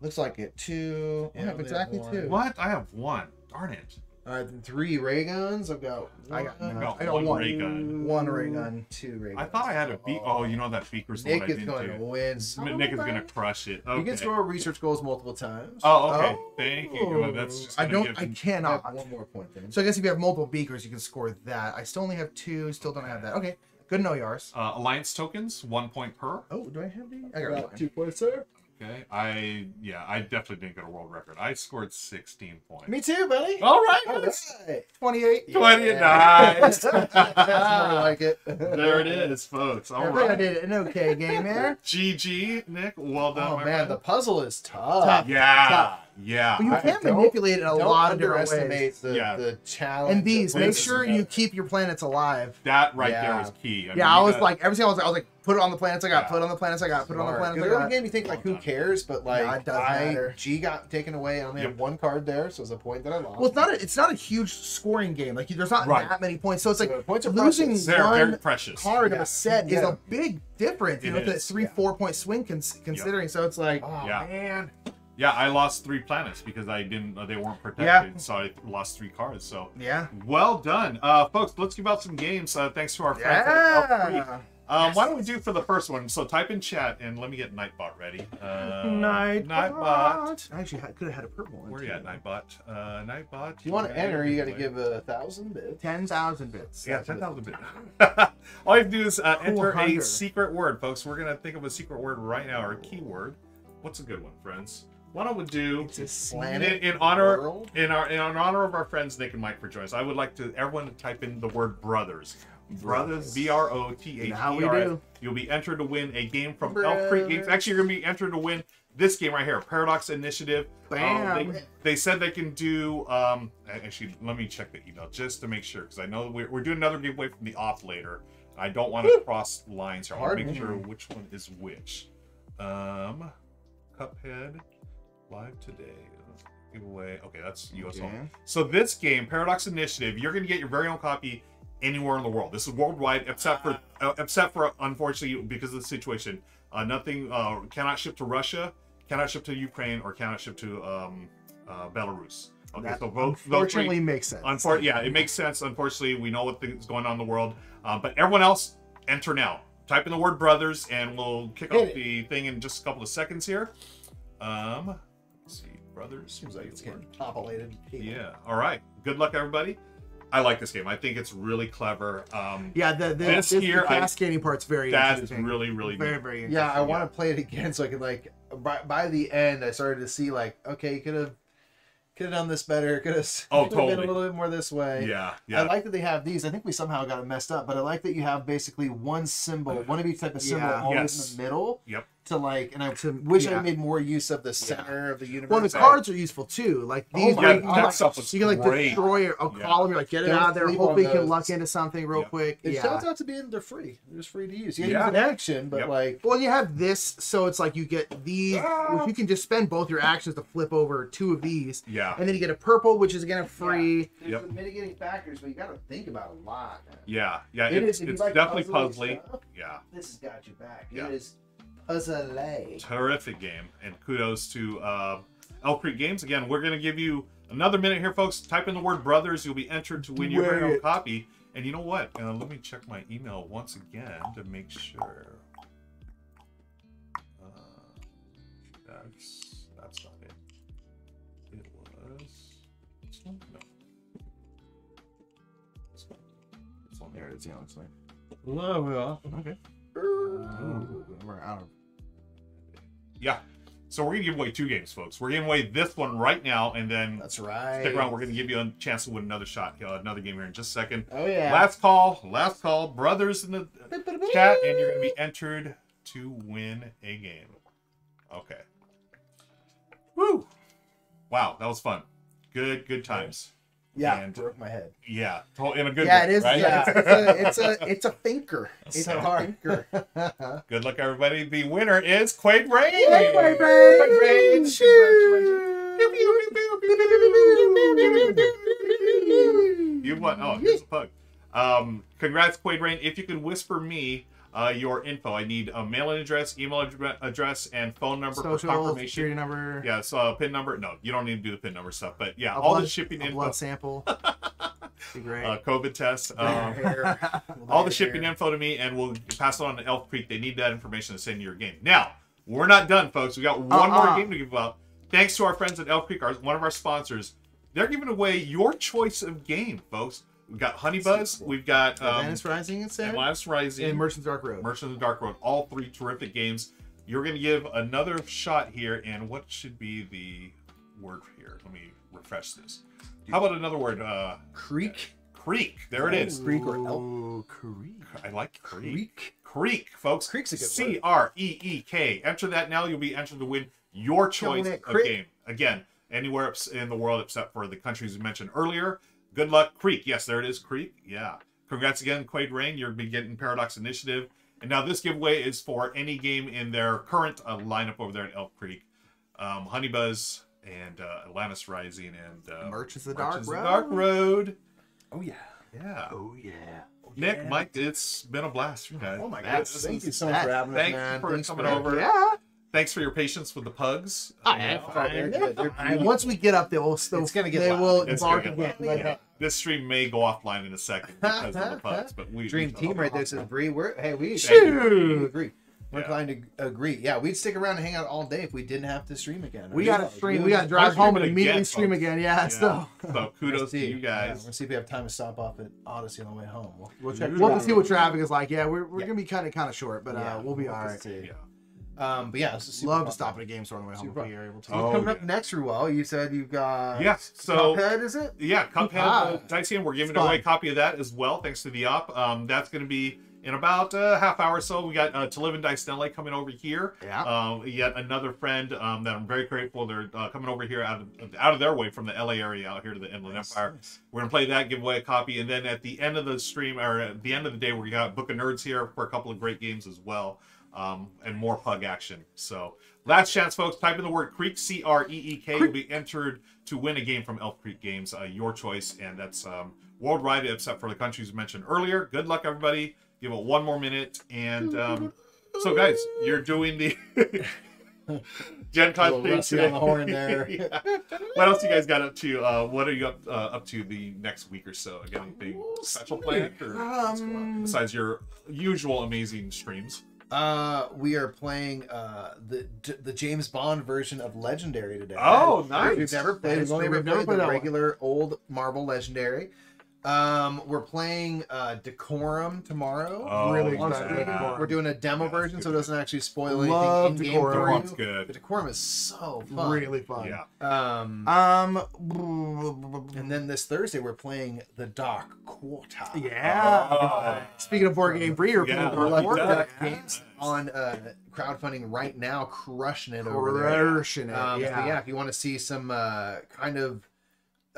Looks like it. Two. Yeah, have they have exactly one. two. What? I have one. Darn it. All right, three ray guns. I've got. I got, one. no, got I got one one. ray gun. One ray gun, two ray Guns. I thought I had a beak. Oh, you know that beaker's the Nick one I is didn't going to do. win. Nick is gonna crush it. Okay. You can score research goals multiple times. Oh, okay. Oh. Thank you. Well, That's just I don't. give I him- I cannot. have one more point then. So I guess if you have multiple beakers, you can score that. I still only have two. Still don't have that. Okay. Good to know, Yars. Uh, alliance tokens, one point per. Oh, do I have the? I got Got two points there. Okay. I yeah, I definitely didn't get a world record. I scored 16 points. Me too, buddy. All right. All nice. Twenty-eight. 20 Yeah. nice. That's more like it. there it is, folks. I All I right. did an okay game there. GG, Nick. Well done, Oh man, friend. the puzzle is tough. Tough. yeah, Tough. Yeah. But you I can don't- manipulate it a lot of different underestimate ways. the, Yeah. the challenge. And these, make sure you together. keep your planets alive. that right there Yeah. was key. I mean, yeah, I was got- like, every single I was like, I was like, put it on the planets I got, Yeah. put it on the planets I got, put it on the planets I Because early got. game, you think like, who Well done. cares? But like, Yeah, it does I matter. G got taken away. I only Yep. had one card there, so it's a point that I lost. Well, it's not a, it's not a huge scoring game. Like there's not Right. that many points, so it's So like points are losing precious. they're very one precious. card of Yeah. a set is a big difference. You know, it's a three, four point swing considering. So it's like, Oh Yeah. man. Yeah, I lost three planets because I didn't. Uh, they weren't protected, Yeah. so I lost three cards. So yeah, well done, uh, folks. Let's give out some games. Uh, thanks to our friends. at Elf Creek. yeah. Um, Why don't we do for the first one? So type in chat and let me get Nightbot ready. Uh, Nightbot. Nightbot. I actually could have had a purple one. Where are you at, Nightbot? Uh, Nightbot. If you want to enter, you got to give a thousand bits. Ten thousand bits. Yeah, 10,000 bits. All you have to do is uh, enter a secret word, folks. We're going to think of a secret word right now, or a keyword. What's a good one, friends? Why don't we do in, in honor world. in our in honor of our friends Nick and Mike for joining us? I would like to everyone to type in the word brothers. Brothers, B R O T H E R. You'll be entered to win a game from Elf Creek Games. Actually, you're gonna be entered to win this game right here, Paradox Initiative. Um, they, they said they can do. Um, actually, let me check the email just to make sure because I know we're, we're doing another giveaway from the Op later. I don't want to cross lines here. I want to make sure which one is which. Um, Cuphead live today. Giveaway. Okay, that's US Okay. only. So this game, Paradox Initiative, you're going to get your very own copy anywhere in the world. This is worldwide, except for uh, except for unfortunately because of the situation, uh, nothing uh, cannot ship to Russia, cannot ship to Ukraine, or cannot ship to um, uh, Belarus. Okay, That so both those three- unfortunately makes sense. Unfor- yeah, it makes sense. Unfortunately, we know what things going on in the world. Uh, but everyone else, enter now. Type in the word brothers, and we'll kick Hit off it. the thing in just a couple of seconds here. Um, let's see, brothers. Seems like it's getting populated. Yeah. All right. Good luck, everybody. I like this game. I think it's really clever. Um, Yeah, the the, This this, here, the I- cascading part's very that is interesting. really, really very neat. very Yeah, I interesting. want to play it again so I could like. By, by the end, I started to see like, okay, you could have, could have done this better. Could have. Oh, been a little bit more this way. Yeah. yeah. I like that they have these. I think we somehow got it messed up, but I like that you have basically one symbol, one of each type of symbol, Yeah. always Yes. in the middle. Yep. To like, and I To- wish I made more use of the center of the universe. Well, the cards are useful too. Like oh these, my where yeah, you, can, that like, stuff was you can like great. destroy a Yeah. column. You're like, get it Don't out of there. sleep Hopefully, you can luck into something real Yeah. quick. It yeah. turns out to be they're free. They're just free to use. You can Yeah. use an action, but Yep. like Well, you have this, so it's like you get these, ah. which you can just spend both your actions to flip over two of these, Yeah. and then you get a purple, which is again a free. There's Yep. some mitigating factors, but you got to think about a lot. Man. Yeah. Yeah. It it's is, it's like definitely puzzly puzzly. stuff. Yeah. This has got you back. Yeah. It is puzzle. terrific game and kudos to uh, Elf Creek games again we're going to give you another minute here folks type in the word brothers you'll be entered to win your very own copy and you know what uh, let me check my email once again to make sure uh, that's that's not it it was this one? no This one. This one. There it is. Yeah, looks like. Hello. okay Ooh, we're out of. Yeah so we're gonna give away two games folks we're giving away this one right now and then That's right. Stick around. We're going to give you a chance to win another shot, uh, another game here in just a second. Oh yeah. Last call, last call, brothers in the chat, and you're going to be entered to win a game. Okay. Woo! Wow, that was fun. Good, good times. Yeah. and- broke my head. Yeah, in a good Yeah, way, it is. right? Yeah, it's a, it's a it's a thinker. It's So a hard. thinker. Good luck, everybody. The winner is Quaid Rain. Quaid Rain! Quaid Rain. You won. Oh, here's a pug. Um, congrats, Quaid Rain. If you could whisper me uh, your info, I need a mailing address, email adre- address, and phone number for Social confirmation. security number. Yeah, so uh, pin number. No, you don't need to do the pin number stuff, but yeah, a all blood, the shipping a info, blood sample. Be great. uh, COVID test, Dye your um, all the shipping info to me, and we'll pass it on to Elf Creek. They need that information to send you your game. Now, we're not done, folks. We got one more Uh-uh. game to give out. Thanks to our friends at Elf Creek, our, one of our sponsors. They're giving away your choice of game, folks. We've got Honey Buzz. We've got um, Atlantis Rising and Sam. Atlantis Rising, And Merchant's Dark Road. Merchant of the Dark Road. All three terrific games. You're going to give another shot here, and what should be the word here? Let me refresh this. How about another word? Uh, Creek. creek. There it is. Creek or elk? Creek. I like creek. Creek. Creek, folks. Creek's a good C R E E K. Enter that now. You'll be entered to win your choice of game. Again, anywhere in the world except for the countries we mentioned earlier. Good luck, Creek. Yes, there it is, Creek. Yeah. Congrats again, Quaid Rain. You're be getting Paradox Initiative. And now this giveaway is for any game in their current uh, lineup over there at Elf Creek. Um, Honey Buzz and uh, Atlantis Rising and uh, Merchants of the Dark Merchants Road. the Dark Road. Oh yeah. Yeah. Oh yeah. Nick, yeah. Mike, it's been a blast, you guys. Oh my That's- goodness. Thank you so much for having us, Thanks man. for Thanks coming for- over. Yeah. Thanks for your patience with the pugs. Oh, yeah, fine. fine. They're They're good. They're fine. good. Once we get up there, we'll still. It's gonna get They loud. will It's bark gonna again. get Like, yeah. This stream may go offline in a second because of the pugs, but we Dream we- team right there says Bree. We're hey we Thank you. we agree. We're Yeah. inclined to agree. Yeah, we'd stick around and hang out all day if we didn't have to stream again. We Yeah, gotta stream. We gotta drive home and immediately again, stream folks. again. Yeah, Yeah. so So kudos Let's to see. you Yeah, guys. we'll see if we have time to stop off at Odyssey on the way home. We'll, we'll check. we'll see what traffic is like. Yeah, we're, we're Yeah. gonna be kind of kind of short, but uh, Yeah, we'll be we'll all have right. to see. Yeah. Um, but yeah, this is super Love fun. to stop at a game store on the way home Super if we are able to. Oh, Coming up yeah. next, Ruel, you said you've got Yeah, so- Cuphead, is it? Yeah, Cuphead Ah. uh, Dice Game. We're giving It's away a copy of that as well, thanks to the op. Um, that's going to be in about a half hour or so. We got uh, To Live and Dice in LA coming over here. Yeah. Um, yet another friend um, that I'm very grateful. They're uh, coming over here out of out of their way from the LA area out here to the Inland Empire. We're gonna play that, give away a copy, and then at the end of the stream or at the end of the day, we got Book of Nerds here for a couple of great games as well, um, and more pug action. So last chance, folks. Type in the word Creek C R E E K. You'll be entered to win a game from Elf Creek Games, uh, your choice, and that's um, worldwide except for the countries mentioned earlier. Good luck, everybody. Give it one more minute, and um, so guys, you're doing the. Gen Con thing today. on the horn there. Yeah. What else you guys got up to? Uh, what are you up uh, up to the next week or so? Got anything special planned, or Um, besides your usual amazing streams? Uh, we are playing uh the the James Bond version of Legendary today. Oh, nice. We've never played. We've only never played played the regular old Marvel Legendary. Um, we're playing uh Decorum tomorrow. Oh, really excited stream. We're doing a demo Yeah, version, so it doesn't actually spoil Love anything in game Decorum. for Decorum's good. But Decorum is so fun. really fun. Yeah. Um, Um. and then this Thursday we're playing the Dark Quarter. Yeah. Oh. Speaking of board game free, you're Yeah, playing We're Dark like Quarter. Dark Games on uh, crowdfunding right now, crushing it over there. Crushing it. Um, yeah. yeah. yeah, if you want to see some uh, kind of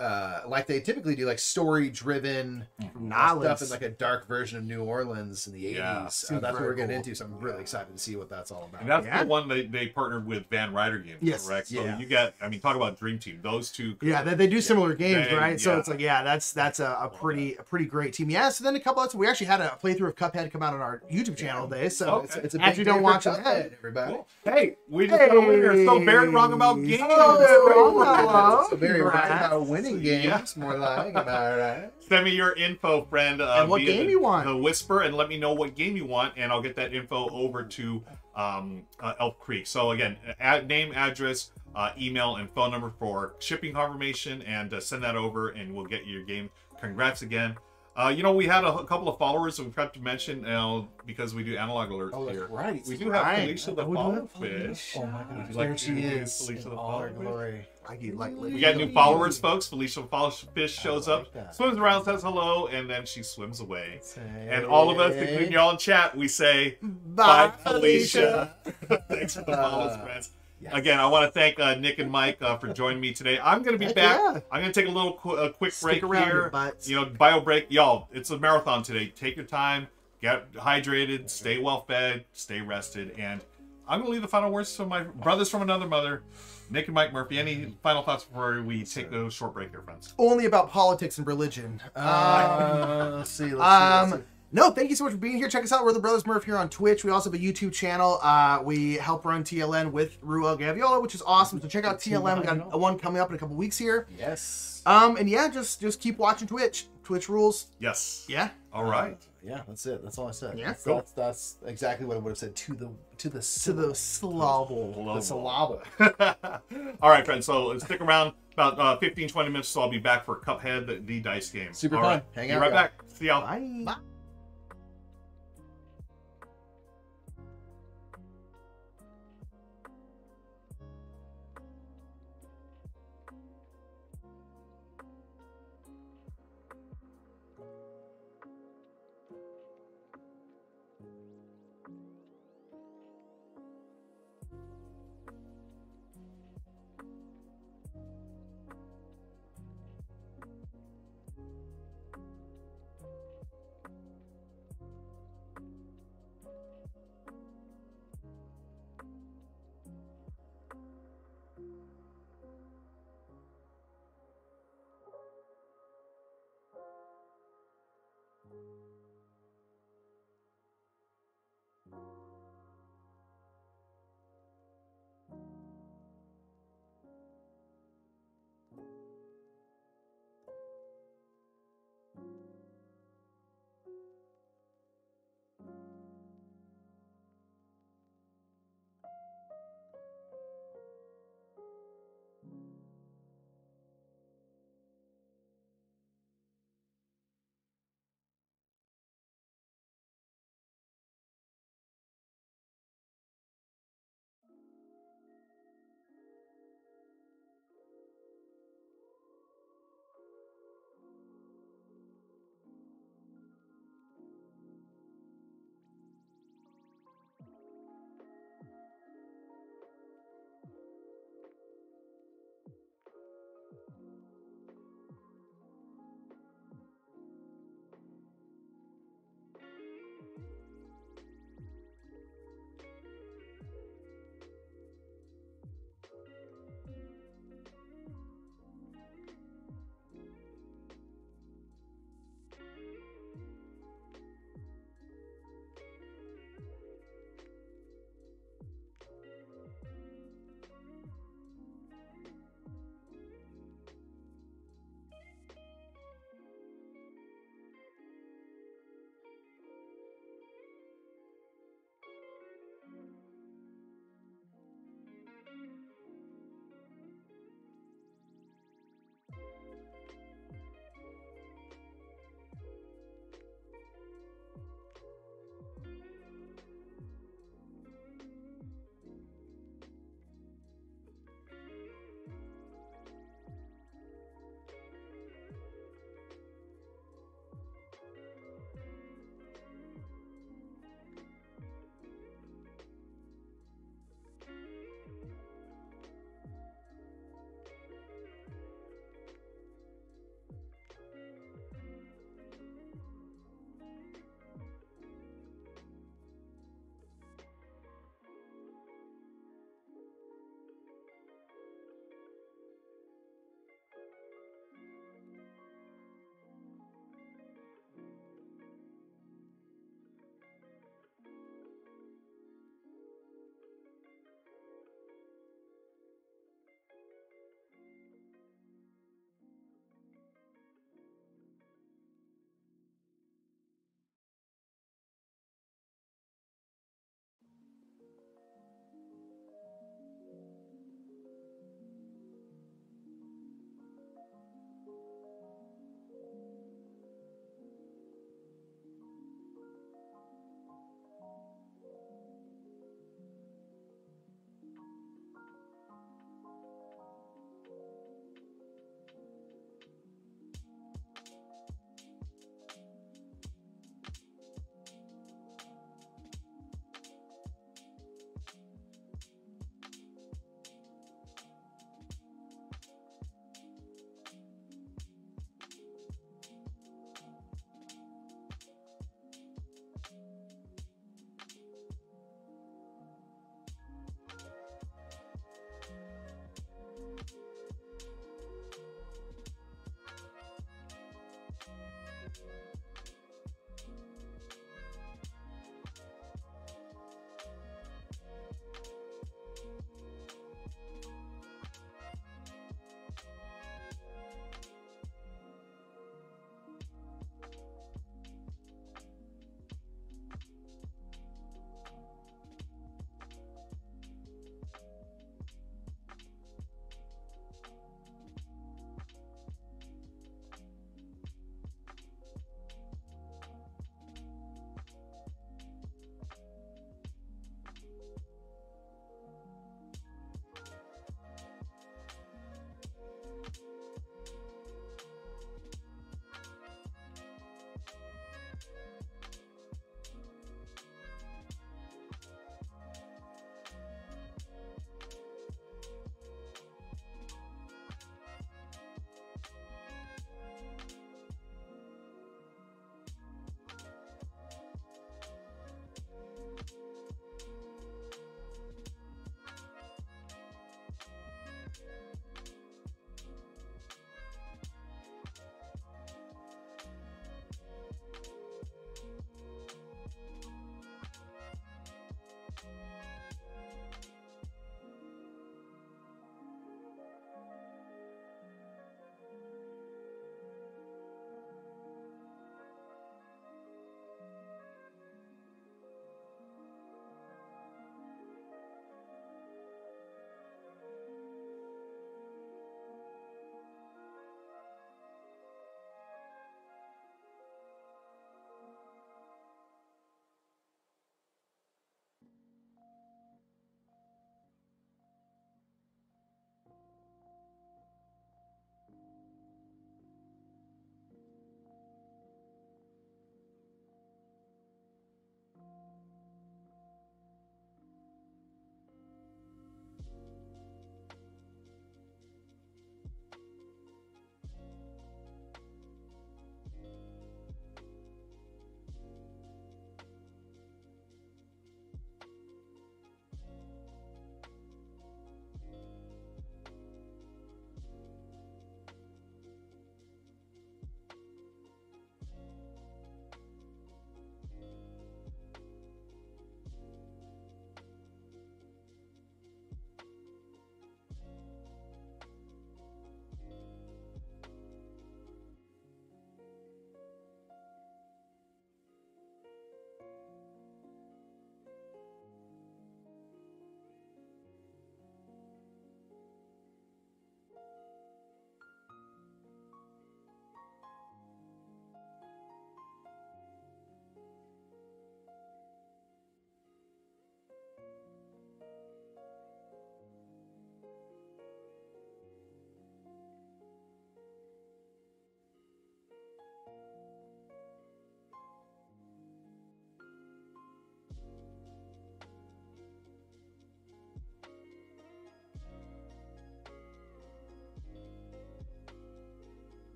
uh, like they typically do, like story driven Knowledge. stuff in like a dark version of New Orleans in the 80s. Yeah. Uh, that's what we're getting cool. into. So I'm really excited to see what that's all about. And that's Yeah. the one they, they partnered with Van Ryder Games, Yes. correct? So Yeah. you got, I mean, talk about Dream Team. Those two. Yeah, they, they do similar games, They- right? So it's like, yeah, that's that's a, a pretty a pretty great team. Yeah. So then a couple of we actually had a playthrough of Cuphead come out on our YouTube channel today. So Okay. It's, it's a After big you don't watch it, Cuphead, everybody. Cool. Hey, we just got a winner. So very wrong about games. Oh. So very wrong about winning games, Yeah. more like. Am I right? Send me your info, friend. Uh, And what game the, you want. The Whisper, and let me know what game you want, and I'll get that info over to um, uh, Elf Creek. So again, ad, name, address, uh, email, and phone number for shipping confirmation, and uh, send that over, and we'll get you your game. Congrats again. Uh, you know, we had a, a couple of followers that we forgot to mention uh, because we do analog alerts Oh, that's here. right. We do have Right. Felicia the Oh, we do have Fish. Oh my God, Would like there she is Felicia in the all her glory. I get like We got new followers, folks. Felicia Fish shows I up, that. swims around, says hello, and then she swims away. And all of us, including y'all in chat, we say bye, Bye, Felicia. Thanks for the follows, Uh, friends. yes. Again, I want to thank uh, Nick and Mike uh, for joining me today. I'm going to be Heck back. yeah. I'm going to take a little qu- a quick Stick break here. you. You know, bio break, y'all. It's a marathon today. Take your time, get hydrated, stay well fed, stay rested, and I'm going to leave the final words to my brothers from another mother, Nick and Mike Murphy. Any final thoughts before we take a short break here, friends? only about politics and religion. Uh, let's see. Let's see, let's Um, see. no, thank you so much for being here. Check us out. We're the Brothers Murph here on Twitch. We also have a YouTube channel. Uh, we help run TLN with Ruel Gaviola, which is awesome. So check out TLN. We got a one coming up in a couple weeks here. Yes. Um, and yeah, just just keep watching Twitch. Twitch rules. Yes. Yeah. All right. Yeah, that's it. That's all I said. Yeah, that's, cool. that's that's exactly what I would have said to the to the To the syllable. the syllable. All right, friends. So stick around about uh, 15, 20 minutes. So I'll be back for Cuphead, the, the dice game. Super All fun. right. Hang Be right y'all. back. See y'all. Bye. Bye.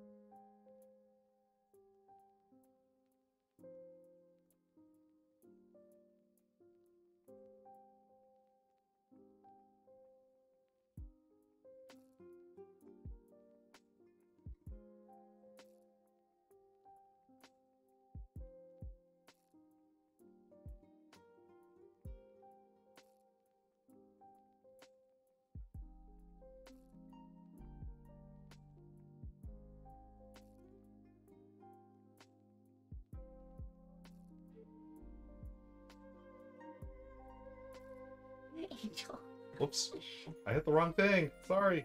Angel. Oops. I hit the wrong thing. Sorry.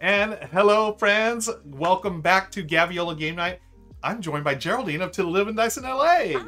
And hello, friends. Welcome back to Gaviola Game Night. I'm joined by Geraldine of To Live and Dice in LA.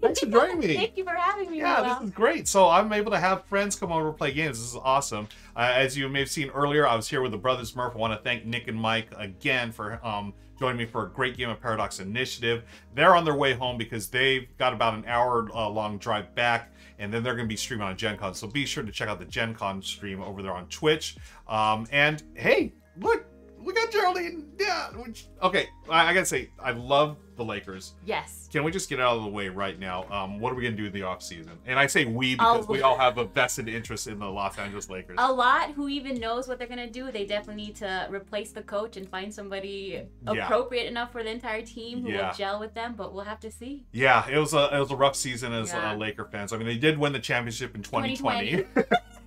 Thanks for joining me. Thank you for having me. Yeah, Noel. this is great. So I'm able to have friends come over and play games. This is awesome. Uh, as you may have seen earlier, I was here with the Brothers Murph. I want to thank Nick and Mike again for um, joining me for a great game of Paradox Initiative. They're on their way home because they've got about an hour uh, long drive back, and then they're going to be streaming on Gen Con. So be sure to check out the Gen Con stream over there on Twitch. Um, and hey, look, look at Geraldine. Yeah. Which, okay, I, I got to say, I love the Lakers. Yes. Can we just get out of the way right now? Um, what are we gonna do in the off season? And I say we because Oh. we all have a vested interest in the Los Angeles Lakers. A lot who even knows what they're gonna do. They definitely need to replace the coach and find somebody Yeah. appropriate enough for the entire team who Yeah. will gel with them. But we'll have to see. Yeah, it was a it was a rough season as Yeah. uh, Laker fans. I mean, they did win the championship in 2020. 2020.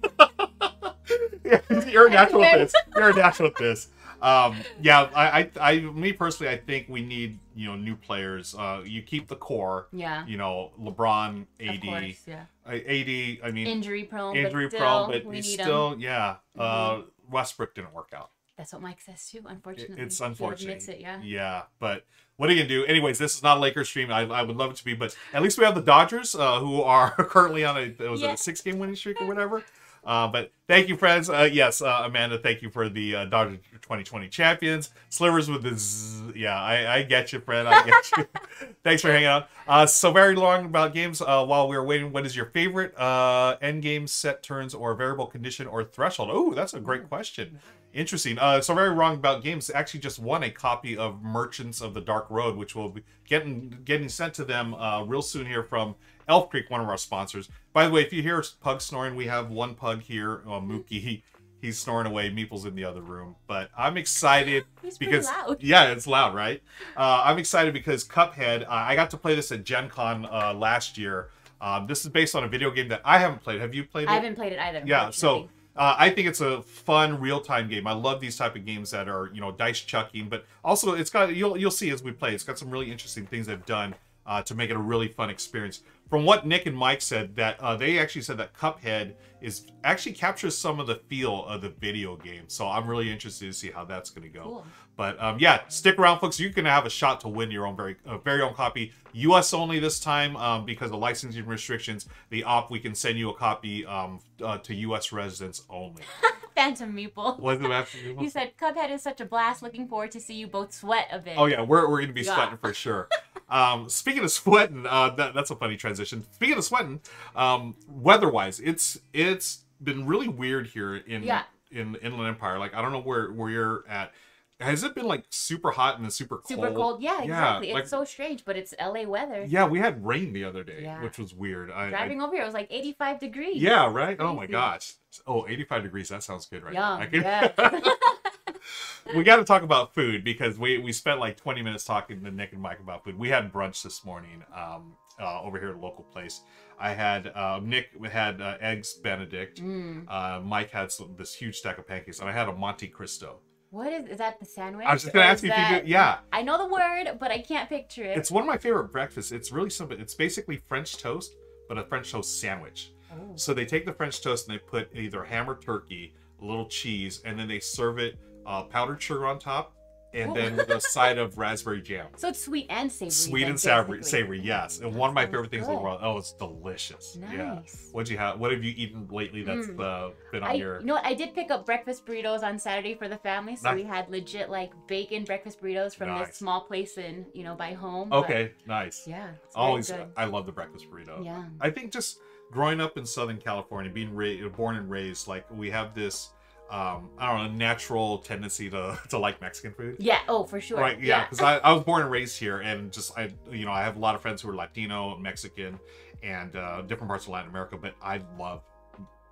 you're a natural with this. You're a natural with this. Um, yeah, I, I, I, me personally, I think we need you know new players. Uh, you keep the core. Yeah. You know, LeBron, Of AD, course. Yeah. AD. I mean, Injury prone. injury but prone, still, but we he's still, yeah. Uh, Mhm. Westbrook didn't work out. That's what Mike says too. Unfortunately, it's unfortunate. it. Yeah. Yeah, but what are you gonna do? Anyways, this is not a Lakers stream. I, I would love it to be, but at least we have the Dodgers, uh, who are currently on a was it Yeah. a six game winning streak or whatever. Uh, but thank you, friends. Uh, yes, uh, Amanda, thank you for the uh, Dodgers 2020 champions. Slivers with the zzz. Yeah, I, I get you, friend. I get you. Thanks for hanging out. Uh, so very wrong about games. Uh, while we were waiting, what is your favorite uh, end game set turns or variable condition or threshold? Oh, that's a great question. Interesting. Uh, so very wrong about games. Actually, just won a copy of Merchants of the Dark Road, which will be getting getting sent to them uh, real soon here from Elf Creek, one of our sponsors. By the way, if you hear pug snoring, we have one pug here, uh, Mookie. He, he's snoring away. Meeple's in the other room, but I'm excited He's because loud. yeah, it's loud, right? Uh, I'm excited because Cuphead. Uh, I got to play this at Gen Con uh, last year. Um, this is based on a video game that I haven't played. Have you played it? I haven't played it either. Yeah, so uh, I think it's a fun real-time game. I love these type of games that are you know dice chucking, but also it's got you'll you'll see as we play. It's got some really interesting things they've done uh, to make it a really fun experience. From what Nick and Mike said, that uh, they actually said that Cuphead is actually captures some of the feel of the video game. So I'm really interested to see how that's going to go. Cool. But um, yeah, stick around, folks. You can have a shot to win your own very uh, very own copy. U.S. only this time um, because of licensing restrictions. The op we can send you a copy um, uh, to U.S. residents only. Phantom Meeple. Was it after You said Cuphead is such a blast. Looking forward to see you both sweat a bit. Oh yeah, we're, we're gonna be Yeah. sweating for sure. Um, speaking of sweating, uh, that, that's a funny transition. Speaking of sweating, um, weather-wise, it's it's been really weird here in Yeah. in Inland Empire. Like I don't know where where you're at. Has it been like super hot and super cold? Super cold. Yeah, Yeah, exactly. like- it's so strange, but it's LA weather. Yeah, we had rain the other day, Yeah. which was weird. I, I- Driving over here, it was like 85 degrees. yeah, right. Oh my gosh. Oh, 85 degrees. That sounds good right Yum. now. I can- yes. we got to talk about food because we we spent like 20 minutes talking to Nick and Mike about food. We had brunch this morning um, uh, over here at a local place. I had uh, Nick had uh, eggs Benedict. Mm. Uh, Mike had some, this huge stack of pancakes, and I had a Monte Cristo. What is is that the sandwich? I was just gonna ask you if you do. Yeah, I know the word, but I can't picture it. it's one of my favorite breakfasts. It's really simple. It's basically French toast, but a French toast sandwich. Oh. So they take the French toast and they put either ham or turkey, a little cheese, and then they serve it uh, powdered sugar on top, and Ooh. then with a side of raspberry jam. So it's sweet and savory. Sweet and savory, basically. savory, yes. And one of my favorite things in the world. Oh, it's delicious. Yeah. Nice. What'd you have? What have you eaten lately that's Mm. uh, been on I, your? you know what? I did pick up breakfast burritos on Saturday for the family, so Nice. we had legit like bacon breakfast burritos from Nice. this small place in you know by home. Okay, nice. yeah, Always, good. I love the breakfast burrito. Yeah. I think just growing up in Southern California, being ra- born and raised, like we have this, um, I don't know, natural tendency to to like Mexican food. Yeah. Oh, for sure. Right, yeah, because I, I was born and raised here, and just I, you know, I have a lot of friends who are Latino, and Mexican, and uh, different parts of Latin America. But I love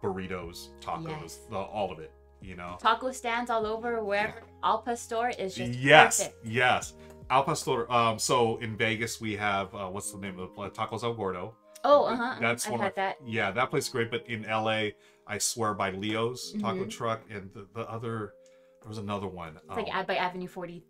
burritos, tacos, Yes. the, all of it. You know. Taco stands all over wherever Al Pastor is just yes, perfect. yes. Al Pastor. Um, so in Vegas we have uh, what's the name of the place? Tacos El Gordo. Oh, uh huh. That's I've one had of that. Yeah, that place is great. But in LA, I swear by Leo's Taco Mhm. Truck and the, the other. There was another one. It's like um, Ad by Avenue 40.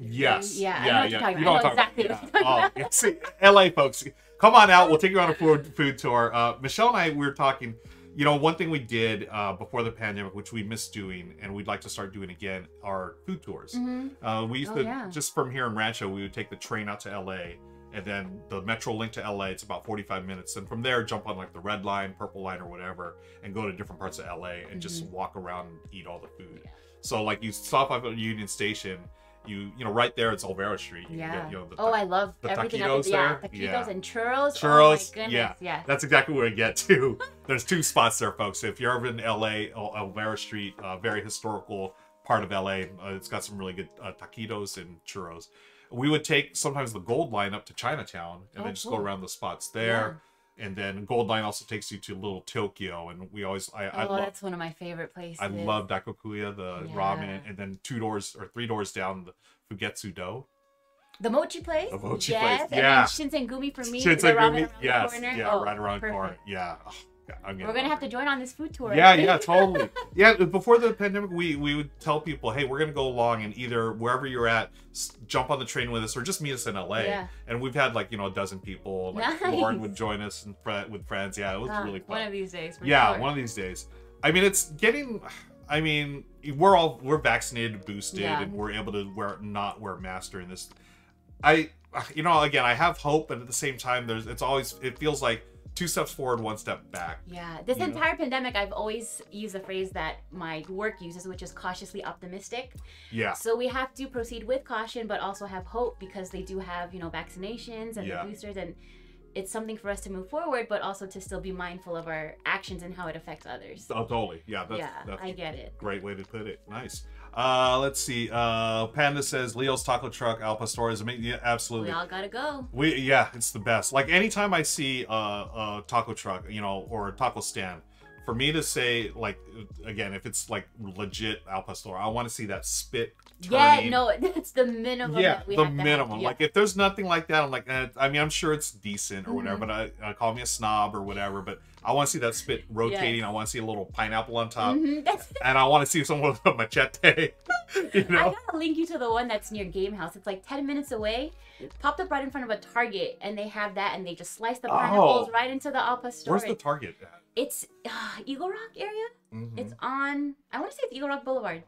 Yes. Yeah, I yeah, know yeah. You about. I what know exactly what about. you're Yeah. talking Oh, see, LA folks, come on out. We'll take you on a food food tour. Uh, Michelle and I we were talking. you know, one thing we did uh, before the pandemic, which we missed doing, and we'd like to start doing again, are food tours. Mhm. Uh, we used Oh, to yeah. just from here in Rancho, we would take the train out to LA, and then the metro link to LA. It's about forty-five minutes, and from there jump on like the red line, purple line, or whatever, and go to different parts of LA and just walk around and eat all the food. So like you stop up at Union Station, you you know right there it's Olvera Street. You Yeah. get, you know, the oh, I love the everything taquitos up yeah, there? taquitos Yeah. and churros. Churros, Oh my goodness. yeah. Yeah. That's exactly where I get to. There's two spots there, folks. So if you're ever in LA, Olvera Street, uh, very historical part of LA. Uh, it's got some really good uh, taquitos and churros. We would take sometimes the Gold Line up to Chinatown and Oh, then just cool. go around the spots there. And then Gold Line also takes you to Little Tokyo, and we always I, I Oh, love that's one of my favorite places. I love Daikokuya, the Yeah. ramen, and then two doors or three doors down the Fugetsu Do. the mochi place. The mochi yes, place, And yeah. then Shinsengumi for me. Shinsengumi, the ramen around yes, the corner. yeah, Oh, right around the corner, yeah. Oh, I'm We're gonna have to join on this food tour. Yeah, yeah, totally. Yeah, before the pandemic, we we would tell people, hey, we're gonna go along and either wherever you're at, s- jump on the train with us, or just meet us in LA. Yeah. And we've had like you know a dozen people. Like Nice. Lauren would join us and fr- with friends. Yeah, it was Ah, really fun. One of these days. For yeah, sure. one of these days. I mean, it's getting. I mean, we're all we're vaccinated, boosted, Yeah. and we're able to wear not wear masks during this. I, you know, again, I have hope, but at the same time, there's it's always it feels like two steps forward, one step back. Yeah, this you know? entire pandemic, I've always used a phrase that my work uses, which is cautiously optimistic. Yeah, So we have to proceed with caution, but also have hope because they do have, you know, vaccinations and Yeah. the boosters, and it's something for us to move forward, but also to still be mindful of our actions and how it affects others. oh, totally. Yeah, that's yeah, that's I get it. Great way to put it. Nice. Uh, let's see. Uh, Panda says Leo's Taco Truck Al Pastor is amazing. Yeah, absolutely. We all gotta go. We yeah, it's the best. Like anytime I see a, a taco truck, you know, or a taco stand, for me to say like again, if it's like legit Al Pastor, I want to see that spit. Yeah, no, that's the minimum. Yeah, that we the have to have. minimum. Yeah. Like if there's nothing like that, I'm like, eh, I mean, I'm sure it's decent or whatever, but I, I call me a snob or whatever. But I want to see that spit rotating. I want to see a little pineapple on top, Mhm, that's and I want to see someone with a machete. you I gotta link you to the one that's near Game House. It's like 10 minutes away. Popped up right in front of a Target, and they have that, and they just slice the pineapples Oh. right into the Al Pastor. Where's the target at? It's uh, Eagle Rock area. Mhm. It's on. I want to say it's Eagle Rock Boulevard,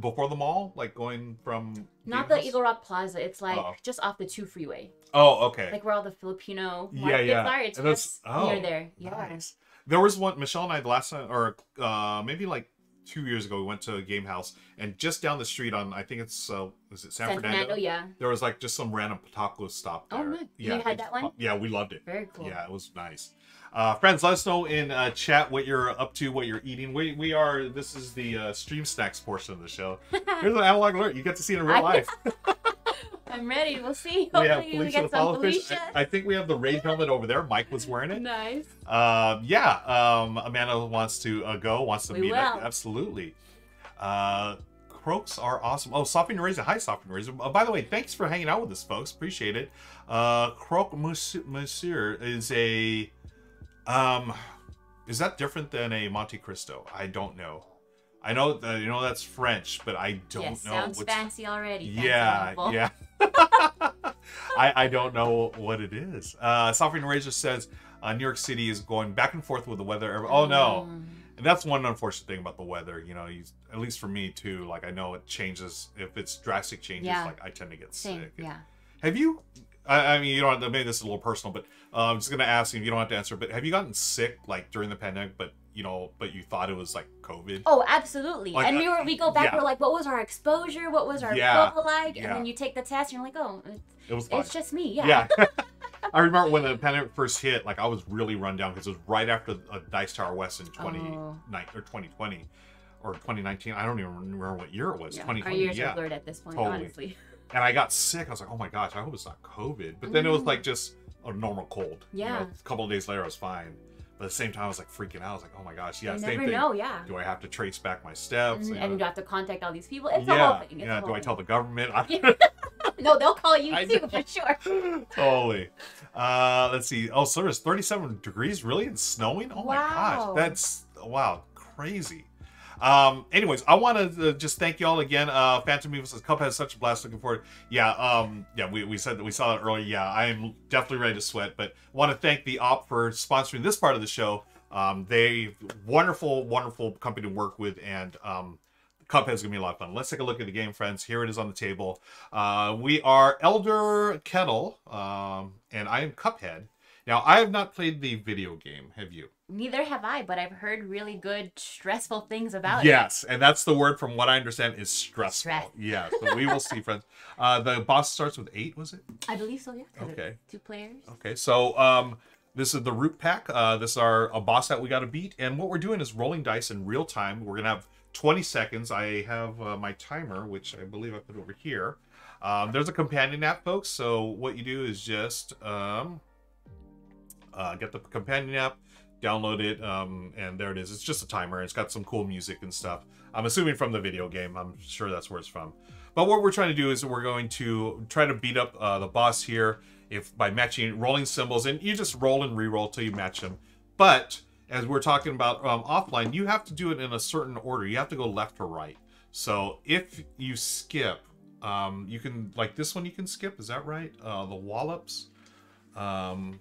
before the mall, like going from not the Eagle Rock Plaza. It's like Oh. just off the two freeway, Oh, okay. like where all the Filipino Yeah, yeah. are. It's just oh, near there. Yeah. Nice. There was one Michelle and I last time, or uh, maybe like two years ago, we went to a game house, and just down the street on I think it's uh, is it San, San Fernando? Fernando, yeah. There was like just some random taco stop there. Oh, there. nice. You had that one? Yeah, we loved it. Very cool. Yeah, it was nice. Uh, friends, let us know in uh, chat what you're up to, what you're eating. We we are. This is the uh, stream snacks portion of the show. Here's an analog alert. You get to see it in real life. I'm ready. We'll see. we have Hopefully we, Felicia the get some. Felicia. I, I think we have the raid helmet over there. Mike was wearing it. nice. Um, yeah, um, Amanda wants to uh, go, wants to We meet up. will. Absolutely. Uh, Croaks are awesome. Oh, Sophie Nereza. Hi, Sophie Nereza. Uh, by the way, thanks for hanging out with us, folks. Appreciate it. Uh, Croque Monsieur is a. Um, is that different than a Monte Cristo? I don't know. I know that you know that's French, but I don't yes, know. sounds what's- fancy already. Yeah, yeah. I, I don't know what it is. Uh, Sovereign Razor says uh, New York City is going back and forth with the weather. every- Oh no, Mm. and that's one unfortunate thing about the weather. You know, you, at least for me too. Like I know it changes. If it's drastic changes, Yeah. like I tend to get Same. sick. Yeah. Have you? I, I mean, you don't. Have to, maybe this is a little personal, but uh, I'm just gonna ask you. You don't have to answer. But have you gotten sick like during the pandemic? But you know, but you thought it was like COVID. Oh, absolutely. Like, and we uh, were we go back. yeah. We're like, what was our exposure? What was our Yeah, flow like? yeah. And then you take the test, and you're like, oh, it's, It was it's just me. Yeah. Yeah. I remember when the pandemic first hit, like I was really run down because it was right after uh, Dice Tower West in 2019 Oh. or 2020 or 2019. I don't even remember what year it was. Yeah. Our years yeah. are blurred at this point, Totally. honestly. And I got sick. I was like, oh my gosh, I hope it's not COVID. But then it was Mm. like just a normal cold. You know, Yeah. a couple of days later, I was fine. But at the same time, I was like freaking out. I was like, oh my gosh, yeah, you same never thing. know. Yeah. Do I have to trace back my steps? Mhm, And you have to contact all these people. It's a whole thing. It's yeah. Do whole I tell the government? I- no, they'll call you I too know. for sure. totally. Uh, let's see. Oh, so there's 37 degrees, really, and snowing. Oh my gosh, Wow. that's wow, crazy. Um, anyways, I want to uh, just thank you all again. Uh, Phantom Meeple says Cuphead is such a blast. Looking forward. Yeah, um, yeah, we, we said that we saw it earlier. Yeah, I am definitely ready to sweat, but want to thank the Op for sponsoring this part of the show. Um, they wonderful, wonderful company to work with, and um, Cuphead's gonna be a lot of fun. Let's take a look at the game, friends. Here it is on the table. Uh, we are Elder Kettle, um, and I am Cuphead. Now, I have not played the video game. Have you? Neither have I, but I've heard really good, stressful things about it. Yes, and that's the word from what I understand is stressful. Stress. Yeah, so we will see, friends. Uh, the boss starts with eight, was it? I believe so, Yeah. Okay. Two players. Okay, so um, this is the root pack. Uh, this is our a boss that we got to beat, and what we're doing is rolling dice in real time. We're gonna have 20 seconds. I have uh, my timer, which I believe I put over here. Um, there's a companion app, folks. So what you do is just um, uh, get the companion app, download it, um, and there it is. It's just a timer. It's got some cool music and stuff. I'm assuming from the video game. I'm sure that's where it's from. But what we're trying to do is we're going to try to beat up uh, the boss here if by matching rolling symbols, and you just roll and re-roll till you match them. But as we're talking about um, offline, you have to do it in a certain order. You have to go left to right. So if you skip, um, you can like this one. You can skip. Is that right? Uh, the wallops. Um,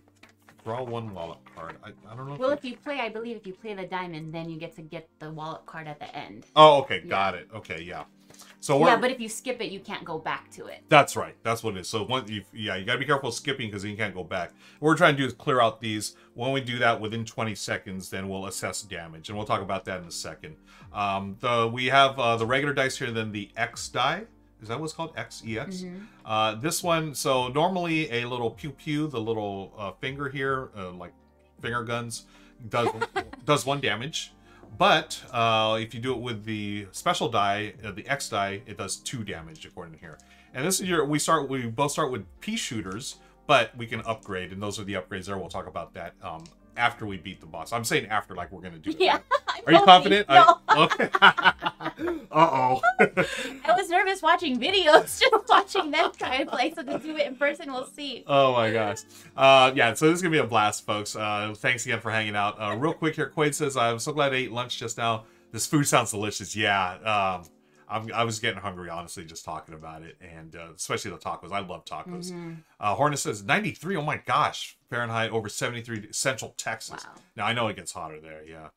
draw one wallop card. I, I don't know. Well, if if you play, I believe if you play the diamond, then you get to get the wallop card at the end. Oh, okay, got it. Okay, yeah. So we're, Yeah, but if you skip it, you can't go back to it. That's right. That's what it is. So once you, yeah, you gotta be careful skipping because you can't go back. What we're trying to do is clear out these. When we do that within 20 seconds, then we'll assess damage, and we'll talk about that in a second. Um, the we have uh, the regular dice here, then the X die. Is that what's called X E X? Uh, this one. So normally a little pew pew, the little uh, finger here, uh, like finger guns, does does one damage. But uh, if you do it with the special die, uh, the X die, it does two damage according to here. And this is your we start we both start with pea shooters, but we can upgrade, and those are the upgrades there. We'll talk about that um, after we beat the boss. I'm saying after, like we're gonna do. it. Yeah. Are you confident? No. I, okay. uh oh. I was nervous watching videos, just watching them try and play. So to do it in person, we'll see. Oh my gosh. Uh, yeah, so this is gonna be a blast, folks. Uh, thanks again for hanging out. Uh, real quick here, Quaid says, "I'm so glad I ate lunch just now. This food sounds delicious." Yeah, um, I'm, I was getting hungry, honestly, just talking about it, and uh, especially the tacos. I love tacos. Mm-hmm. Uh, Hornet says 93. Oh my gosh, Fahrenheit over 73, Central Texas. Wow. Now I know it gets hotter there. Yeah.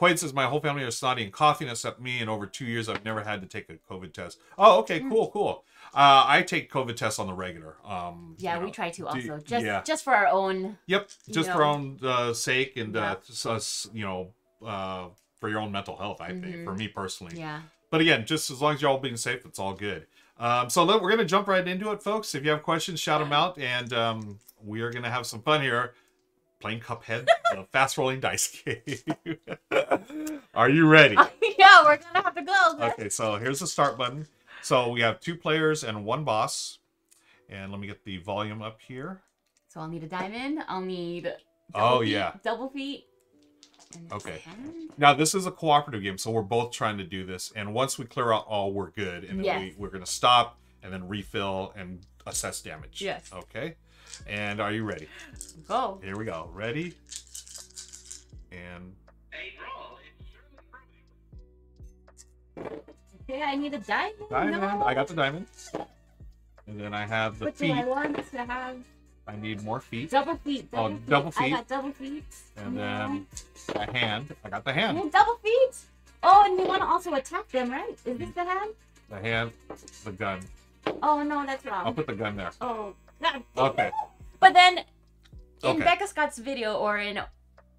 Quaid says my whole family are snotty and coughing except me. and over two years, I've never had to take a COVID test. Oh, okay, Hmm. cool, cool. Uh, I take COVID tests on the regular. Um, Yeah, we know, try to do- also just yeah. just for our own. Yep, just for our own uh, sake and uh, Yeah. s- us, you know, uh, for your own mental health. I think for me personally. Mm-hmm. Yeah. But again, just as long as you're all being safe, it's all good. Um, so we're gonna jump right into it, folks. If you have questions, shout them out, and um, we are gonna have some fun here playing Cuphead, the fast rolling dice game. are you ready? yeah, we're gonna have to go. Okay, so here's the start button. So we have two players and one boss. And let me get the volume up here. So I'll need a diamond. I'll need. Oh, feet, yeah. Double feet. Okay. Now this is a cooperative game, so we're both trying to do this. And once we clear out all, we're good, and then Yes. we, we're gonna stop and then refill and assess damage. Yes. Okay. And are you ready? Go. Here we go. Ready? And Okay, I need a diamond. diamond. No. I got the diamond. And then I have the What do. I want to have? I need more feet. Double feet. Oh, Double feet. double I feet. got double feet. And Yeah. then a hand. I got the hand. need double feet. Oh, and you want to also attack them, right? Is this the hand? The hand. The gun. Oh no, that's wrong. I'll put the gun there. Oh. Okay. But then, in Okay. Becca Scott's video or in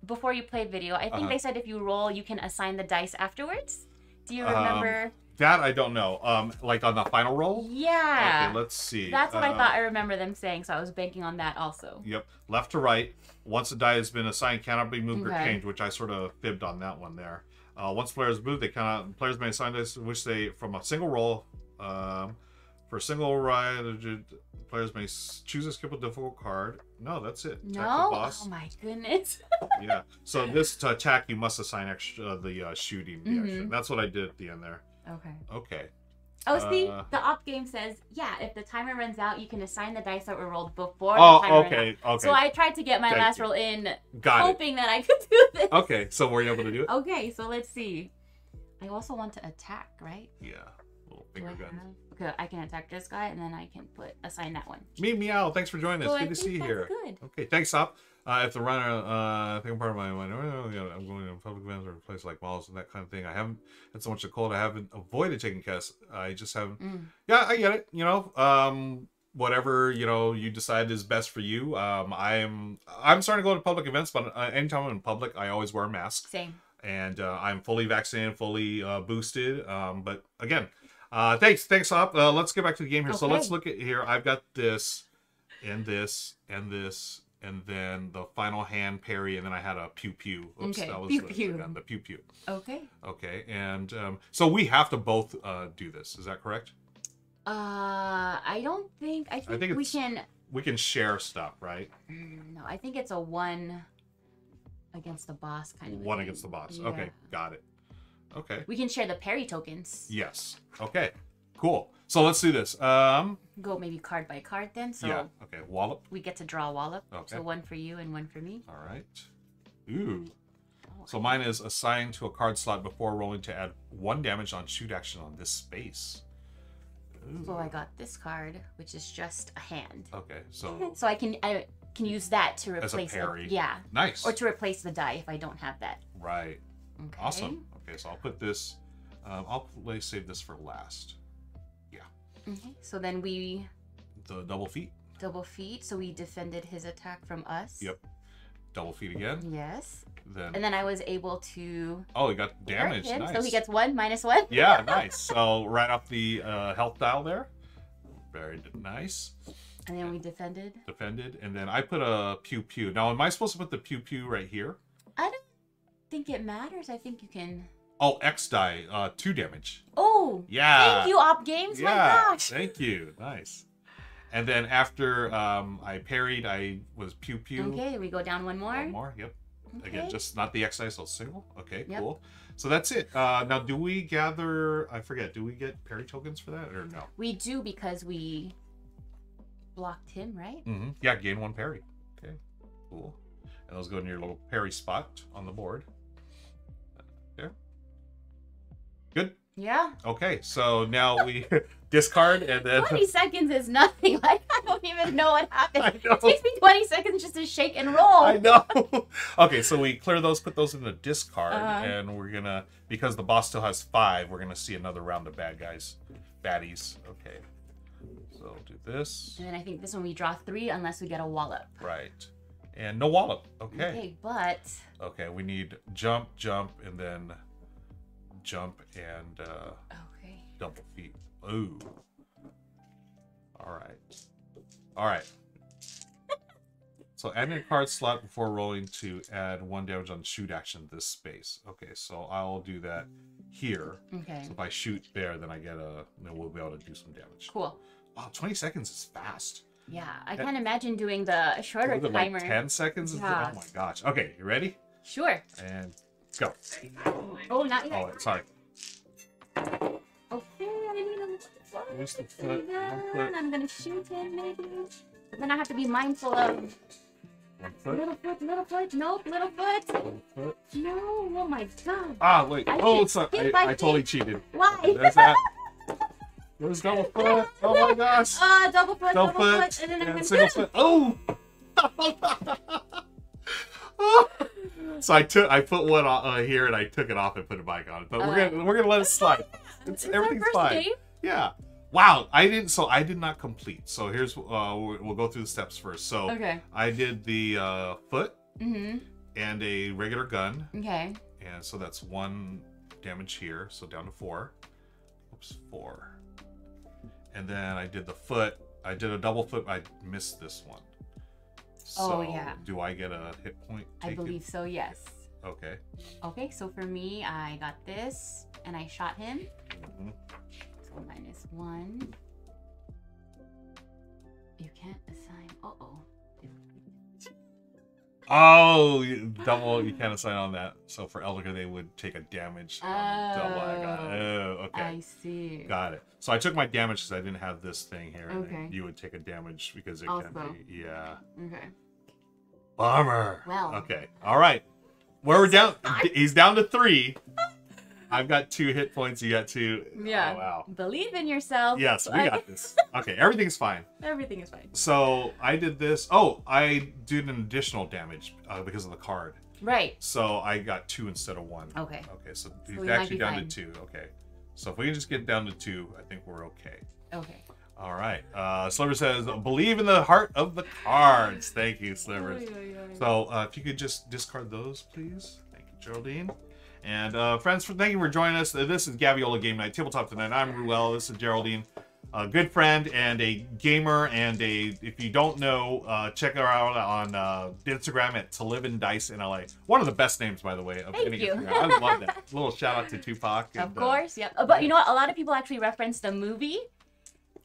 before you played video, I think Uh-huh. they said if you roll, you can assign the dice afterwards. Do you Um, remember? That I don't know. Um, like on the final roll. yeah. Okay, let's see. That's what I Uh, thought I remember them saying, so I was banking on that also. Yep, left to right. Once a die has been assigned, cannot be moved or changed, which I sort of fibbed on that one there. Uh, once players move, they cannot. Players may assign dice which they from a single roll. Um, for a single ride, players may choose to skip a difficult card. No, that's it. No? boss. Oh my goodness. yeah. So this to attack, you must assign extra the uh, shooting. The action. Mhm. That's what I did at the end there. Okay. Okay. Oh, see, Uh, the Op game says, yeah, if the timer runs out, you can assign the dice that were rolled before Oh, the timer ran okay. out. Okay. So I tried to get my Thank last you. roll in, Got it. hoping that I could do this. Okay. So were you able to do it? Okay, so let's see. I also want to attack, right? Yeah. Little Do finger I gun. have- Okay, I can attack this guy, and then I can put assign that one. Me meow. Thanks for joining us. So I Good to think see you here. Good. Okay, thanks, Op. Uh, if the runner, uh, I think I'm part of my, my I'm going to public events or places like malls and that kind of thing. I haven't had so much of cold. I haven't avoided taking tests. I just haven't. Mm. Yeah, I get it. You know, um, whatever you know you decide is best for you. Um, I'm I'm starting to go to public events, but uh, anytime I'm in public, I always wear a mask, Same. and uh, I'm fully vaccinated, fully uh, boosted. Um, but again, uh, thanks, thanks, Op. Uh, let's get back to the game here. So let's look at here. I've got this, and this, and this. And then the final hand parry, and then I had a pew pew. Oops, Okay, that was pew the, pew. the, the pew pew. Okay. Okay, and um, so we have to both uh, do this. Is that correct? Uh, I don't think. I think, think we can. We can share stuff, right? Mm, No, I think it's a one against the boss kind of. One thing. against the boss. Yeah. Okay, got it. Okay. We can share the parry tokens. Yes. Okay. Cool. So let's do this. Um. Go maybe card by card then. So yeah. Okay. Wallop. we get to draw a wallop. Okay. So one for you and one for me. All right. Ooh. Oh, So mine is assigned to a card slot before rolling to add one damage on shoot action on this space. Ooh. So I got this card, which is just a hand. Okay. So So I can I can use that to replace. the- yeah, nice. or to replace the die if I don't have that. right. Okay. Awesome. Okay. So I'll put this. Um, I'll play save this for last. Okay. So then we The double feet. double feet. So we defended his attack from us. Yep. Double feet again. Yes. Then And then I was able to oh, he got damage. him, Nice. so he gets one minus one. Yeah, nice. So right off the uh, health dial there. Very nice. And then we defended. Defended, and then I put a pew pew. Now, am I supposed to put the pew pew right here? I don't think it matters. I think you can. Oh, X die, uh, two damage. Oh, Yeah. thank you, Op Games. Yeah. My gosh. Thank you. Nice. And then after um, I parried, I was pew pew. Okay, we go down one more. One more. Yep. Okay. Again, just not the X die, so single. Okay, Yep. cool. So that's it. Uh, now, do we gather? I forget. Do we get parry tokens for that or no? We do because we blocked him, right? Mm-hmm. Yeah, gain one parry. Okay, cool. And those go in your little parry spot on the board. Yeah. Okay, so now we discard and then 20 seconds is nothing. Like, I don't even know what happened. I know. It takes me 20 seconds just to shake and roll. I know. okay, so we clear those, put those in the discard, Uh-huh. and we're gonna because the boss still has five. We're gonna see another round of bad guys, baddies. Okay, so do this And then I think this one we draw three unless we get a wallop. right, and no wallop. Okay. Okay, but Okay, we need jump, jump, and then jump and uh, okay. double feet. Ooh. All right. All right. So add a card slot before rolling to add one damage on shoot action this space. Okay, so I'll do that here. Okay. So if I shoot there, then I get a, then we'll be able to do some damage. Cool. Wow, 20 seconds is fast. Yeah, I can't imagine doing the shorter it like 10 seconds? Yeah. Oh my gosh. Okay, you ready? Sure. And go. Oh, not yet. Oh, wait, sorry. Okay, I need a. Where's the foot? And One then foot. I'm gonna shoot him maybe. But then I have to be mindful of One foot. little foot, little foot, nope, little foot. Foot. No, oh my god. Ah, wait. I Oh, sorry. I, I totally cheated. Why? There's that. There's double foot. Oh my gosh. Uh, double foot, Double double, foot. foot, and then I'm and gonna single foot. Oh. so I took, I put one on, uh, here and I took it off and put it back on. But we're Uh, gonna, we're gonna let it slide. It's, It's everything's fine. game. Yeah. Wow. I didn't. So I did not complete. So here's, uh, we'll go through the steps first. So Okay. I did the uh, foot Mm-hmm. and a regular gun, Okay. and so that's one damage here. So down to four. Oops, four. And then I did the foot. I did a double foot. I missed this one. Oh, yeah. Do I get a hit point? I believe so, yes. Okay. Okay, so for me, I got this, and I shot him. Mhm. So minus one. You can't assign. Uh oh. Oh, double. You um, can't assign on that. So for Elder, they would take a damage on double. I got it. Oh, oh okay. I see. Got it. So I took my damage because I didn't have this thing here. and Okay. You would take a damage because it Also. can be. Yeah. Okay. Bummer. Well. Okay. All right. Where we're down. He's down to three. I've got two hit points. You got two. Yeah. Oh, wow. Believe in yourself. Yes, we got this. Okay, everything's fine. Everything is fine. So I did this. Oh, I did an additional damage uh, because of the card. Right. So I got two instead of one. Okay. Okay, so we he's actually down fine. to two. Okay. So if we can just get down to two, I think we're okay. Okay. All right. Uh, Sliver says, "Believe in the heart of the cards." Thank you, Slivers. So uh, if you could just discard those, please. Thank you, Geraldine. And uh, friends, for thank you for joining us. This is Gaviola Game Night Tabletop tonight. I'm Ruel. This is Geraldine, a good friend and a gamer. And a if you don't know, uh, check her out on uh, Instagram at To Live and Dice in LA. One of the best names, by the way. Of Thank any you. Instagram. I love that. A little shout out to Tupac. Of and, uh, course, yep. But you know what? A lot of people actually reference the movie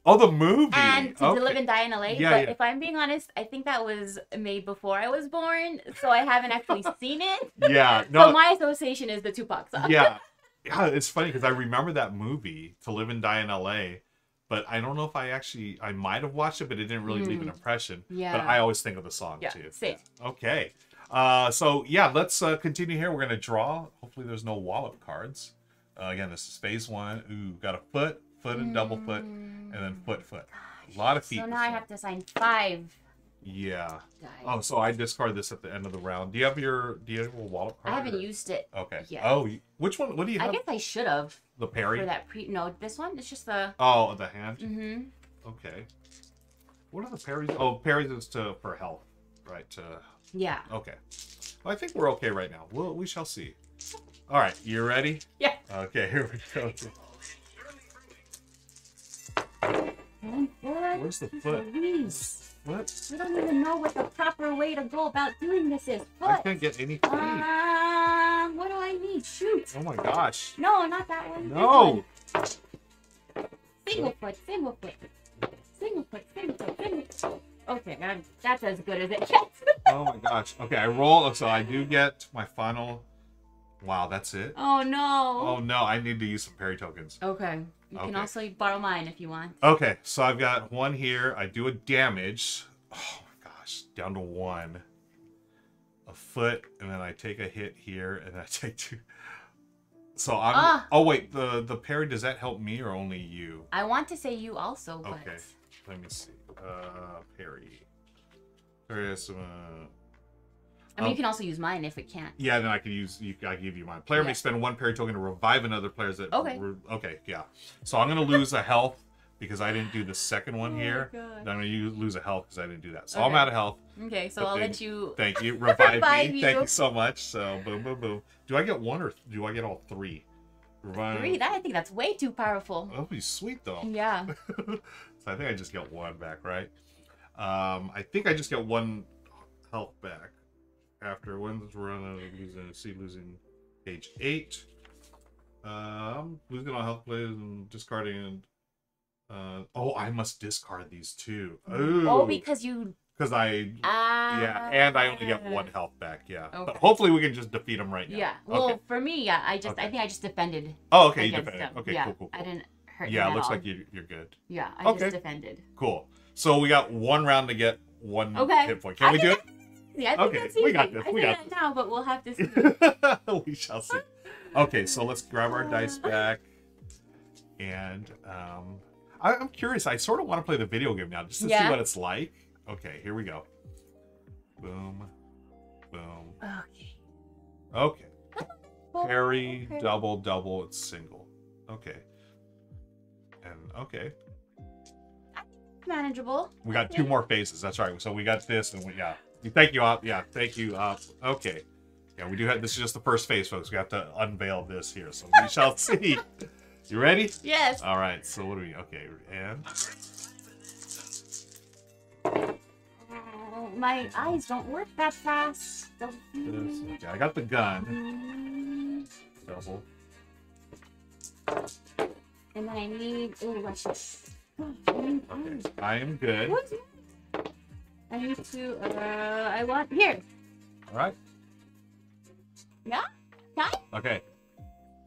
oh, the movie. and To Okay. Live and Die in LA. Yeah, but yeah. if I'm being honest, I think that was made before I was born, so I haven't actually seen it. Yeah. No. so my association is the Tupac song. yeah, yeah. It's funny because I remember that movie, To Live and Die in L.A. But I don't know if I actually I might have watched it, but it didn't really leave an impression. Yeah. But Hmm. I always think of the song Yeah, too. same. Okay. Uh, so yeah, let's uh, continue here. We're gonna draw. Hopefully, there's no wallop cards. Uh, again, this is phase one. Ooh, got a foot, foot, and double foot, and then foot, foot. A lot of feet. So now I have to sign five Yeah. Oh, so I discard this at the end of the round. Do you have your? Do you have a wallop I haven't or- used it. Okay. yet. Oh, which one? What do you have? I guess I should have the parry. for that pre. No, this one. It's just the. Oh, the hand. Mm-hmm. Okay. What are the parries? Oh, parries is to for health, right? To Yeah. okay. Well, I think we're okay right now. We'll, we shall see. All right, you ready? Yeah. Okay, here we go. Where's the foot? What? We don't even know what the proper way to go about doing this is. I can't get any feet. Um, what do I need? Shoot. Oh my gosh. No, not that one. No. one. Single foot, single foot. Single foot, single foot, single foot. Okay, that- that's as good as it gets. Oh my gosh. Okay, I roll. So I do get my final. Wow, that's it. oh no. Oh no, I need to use some parry tokens. Okay. You can also borrow mine if you want. Okay, so I've got one here. I do a damage. Oh my gosh, down to one. A foot, and then I take a hit here, and I take two. So I'm. Ah. Oh wait, the the parry does that help me or only you? I want to say you also, but Okay. Let me see. Uh, parry. Parry uh, I mean, Oh. you can also use mine if it can't. yeah, then I can use. You, I give you mine. Player may spend one parry token to revive another player's. That Okay. re- okay. Yeah. So I'm gonna lose a health because I didn't do the second one Oh here. God. Then I'm gonna use, lose a health because I didn't do that. So I'm out of health. Okay, so But I'll then- let you. Thank you. Revive, Revive me. Thank you. you so much. So boom, boom, boom. Do I get one or do I get all three? Revive. Three. That I think that's way too powerful. That'll be sweet though. Yeah. so I think I just get one back, right? Um, I think I just get one health back after wins run out of losing. See losing page eight. Um, losing all health plays and discarding and. Uh, oh, I must discard these two. Oh, Oh, because you. because I Ah. yeah, and I only get one health back. Yeah, okay. but hopefully we can just defeat them right now. Yeah. Well, okay. for me, yeah, I just, I think I just defended. Oh, okay. You defended. them. Okay. yeah, Cool. Cool. I Cool. didn't hurt. Yeah, it looks all. like you, you're good. Yeah, I Okay. just defended. Cool. So we got one round to get one Okay. hit point. Can I we do it? Yeah, I think Okay, that's we got this, I we got this. now, but we'll have to see. we shall see. Okay, so let's grab our dice back. And um, I, I'm curious. I sort of want to play the video game now just to see what it's like. Okay, here we go. Boom. Boom. Okay. Okay. Well, Parry, okay. double, double, it's single. Okay. And okay. Manageable. We got two more phases. That's right. So we got this, and we yeah. Thank you, Op. Yeah, thank you, Op. Okay. Yeah, we do have. This is just the first phase, folks. We have to unveil this here, so we shall see. You ready? Yes. All right. So what do we? Okay, and Oh, my eyes don't work that fast. Don't- Okay, I got the gun. Double. And then I need. Ooh, I should. Okay, I am good. I need to. Uh, I want here. All right. Yeah. Yeah. Okay.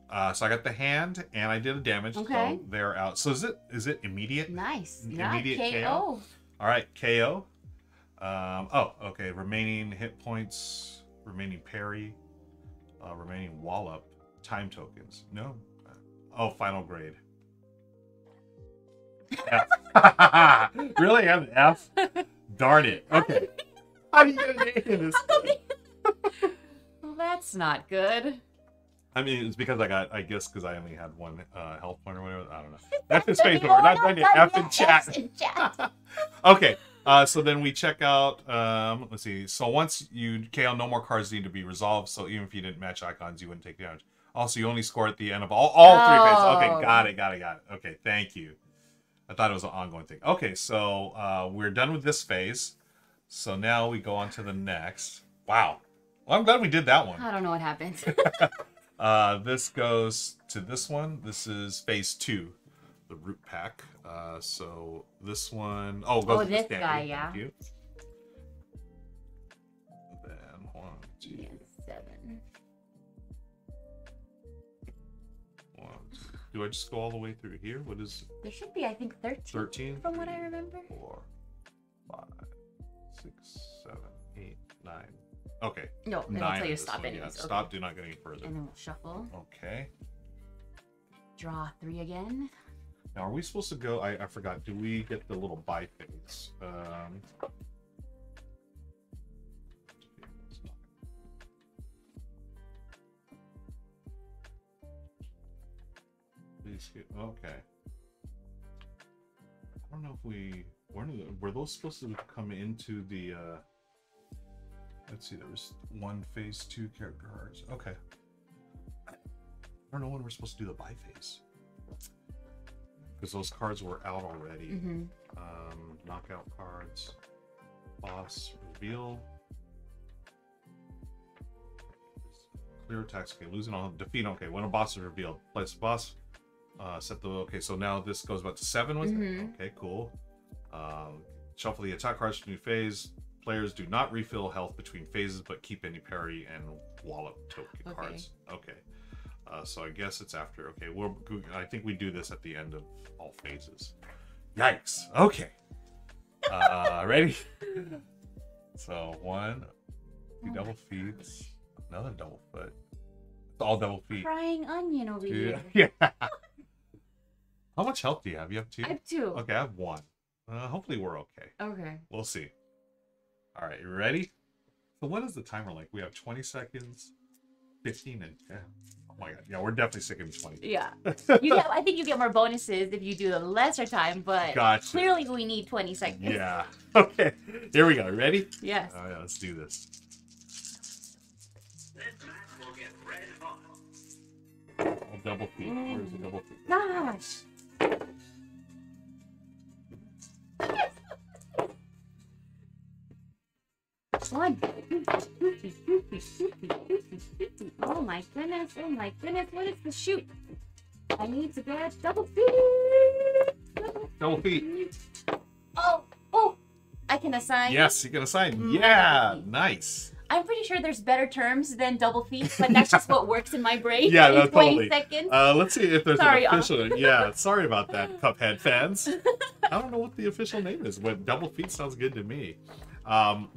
Uh, so I got the hand, and I did a damage. Okay. So they're out. So is it is it immediate? Nice. Yeah. immediate KO. KO? All right, KO. Um, oh, okay. Remaining hit points, remaining parry, uh, remaining wallop, time tokens. No. Oh, final grade. Really? I have an F? Darn it. Okay. How do you get an A in this? Well, that's not good. I mean, it's because I got, I guess, because I only had one uh, health point or whatever. I don't know. That's space, but we're not done yet. F in chat. Chat. okay. Uh, so then we check out. Um, let's see. So once you KO, no more cards need to be resolved. So even if you didn't match icons, you wouldn't take damage. Also, you only score at the end of all, all three phases. Oh. Okay, got it, got it, got it. Okay, thank you. I thought it was an ongoing thing. Okay, so uh, we're done with this phase. So now we go on to the next. Wow. Well, I'm glad we did that one. I don't know what happened. Uh, this goes to this one. This is phase two, the root pack. Uh, so this one, oh, goes Oh, this standard. guy, yeah. Then one, two, Yeah, Do I just go all the way through here? What is There should be, I think, 13, 13? from what I remember. Four, five, six, seven, eight, nine. Okay, No, it'll nine. tell you this stop one, yeah. anyways. Stop. Do not go any further. And then we'll shuffle. Okay. Draw three again. Now, are we supposed to go? I, I forgot. Do we get the little buy things? Um, get. Okay. I don't know if we were, were those supposed to come into the. uh Let's see. There was one phase two character cards. Okay. I don't know when we're supposed to do the buy phase because those cards were out already. Mm-hmm. Um, knockout cards, boss reveal, clear attacks. Okay, losing on defeat. Okay, when a boss is revealed, place boss. Uh, set the okay. So now this goes about to seven. Was Mhm. Okay, cool. Um, shuffle the attack cards to new phase. Players do not refill health between phases, but keep any parry and wallop token Okay. cards. Okay. Uh, so I guess it's after. Okay, we're. I think we do this at the end of all phases. Yikes. Okay. Uh, ready? So one, two Oh double feet, another double foot. It's all double feet. Frying onion over Two. here. Yeah. How much health do you have? You have two. I have two. Okay, I have one. Uh, hopefully we're okay. Okay. We'll see. All right, you ready? So what is the timer like? We have 20 seconds, 15 and 10. Oh my god. Yeah, we're definitely sticking to 20. Yeah. You get, I think you get more bonuses if you do the lesser time, but Gotcha. clearly we need 20 seconds. Yeah. Okay. Here we go. Ready? Yes. All right, let's do this. Oh, double feet. Where's the double feet? Gosh. One. Oh my goodness. Oh my goodness. What is the shoot? I need to get double feet. Double feet. Oh, oh. I can assign. Yes, you can assign. Mm. Yeah, nice. I'm pretty sure there's better terms than double feet, but that's just what works in my brain. Yeah, no, totally. seconds. Uh, let's see if there's Sorry, an official. Yeah, sorry about that, Cuphead fans. I don't know what the official name is, but double feet sounds good to me. Um,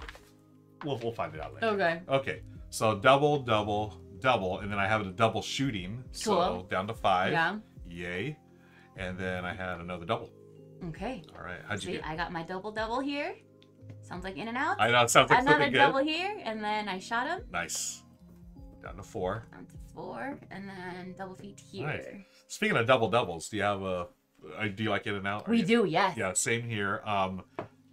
we'll we'll find it out later. Okay. Okay, so double, double, double, and then I have a double shooting, so Cool. down to five. Yeah. Yay! And then I had another double. Okay. All right, how'd you See. I got my double double here. Sounds like In-N-Out. I know it sounds like Another double good. here, and then I shot him. Nice. Down to four. Down to four, and then double feet here. Nice. Speaking of double doubles, do you have a? Do you like In-N-Out? Are We you- do, yes. Yeah, same here. Um,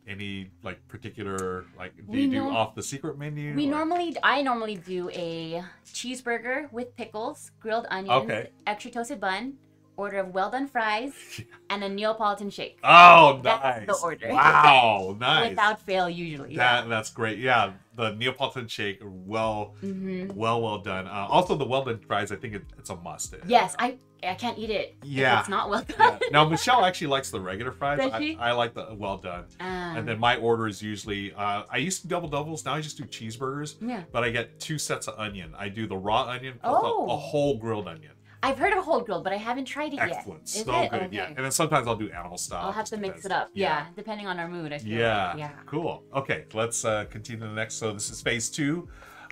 any like particular like do We you do off the secret menu? We or- normally, I normally do a cheeseburger with pickles, grilled onions, Okay. extra toasted bun, order of well done fries, and a Neapolitan shake. Oh, That's nice. the order. Wow, nice. Without fail, usually. that that's great. Yeah, the Neapolitan shake, well, hmm well, well done. Uh, also, the well done fries. I think it, it's a must. Yes, I I can't eat it. if Yeah. it's not well Yeah. done. Now Michelle actually likes the regular fries. I? I like the well done. Um, And then my order is usually uh, I used to double doubles. Now I just do cheeseburgers. yeah, But I get two sets of onion. I do the raw onion plus a, Oh. a whole grilled onion. I've heard of whole grilled, but I haven't tried it Excellent. yet. So it? good. Yeah. And then sometimes I'll do animal style. I'll have to mix it up. Yeah. depending on our mood. I feel Yeah. Like. Yeah. Cool. Okay, let's uh, continue to the next. So this is phase two.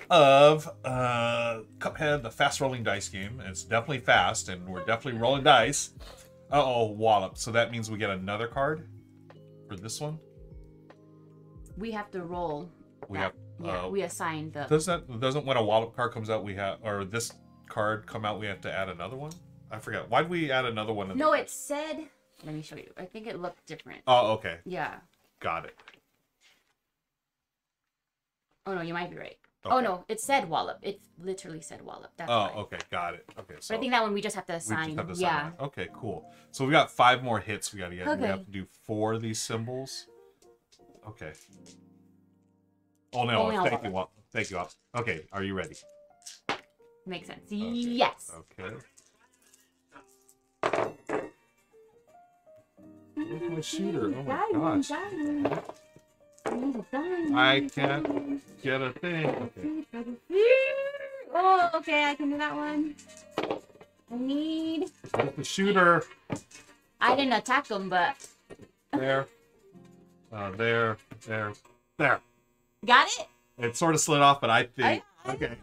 of uh, Cuphead, the fast rolling dice game. It's definitely fast, and we're definitely rolling dice. Uh oh, wallop. So that means we get another card for this one. We have to roll. We that. have. Yeah, uh, we assign the. Does that doesn't when a wallop card comes out, we have or this card come out, we have to add another one? I forgot. Why'd we add another one? No, it said. Let me show you. I think it looked different. Oh, okay, Yeah. got it. Oh no, you might be right. Oh no, it said Wallop. It literally said Wallop. That's Oh, why. okay, got it. Okay, so But I think that one we just have to assign. have to yeah. sign. Okay, cool. So we got five more hits we got to get. We have to do four of these symbols. Okay. Oh no! Only on thank you, wallop. Thank you. Okay, are you ready? Makes sense. Yes. Okay. Where's my shooter? Oh my gosh! I can't get a thing. Okay. Oh, okay, I can do that one. I need. Where's the shooter? I didn't attack him, but There. Uh, there. There. There. got it. It sort of slid off, but I think I- okay.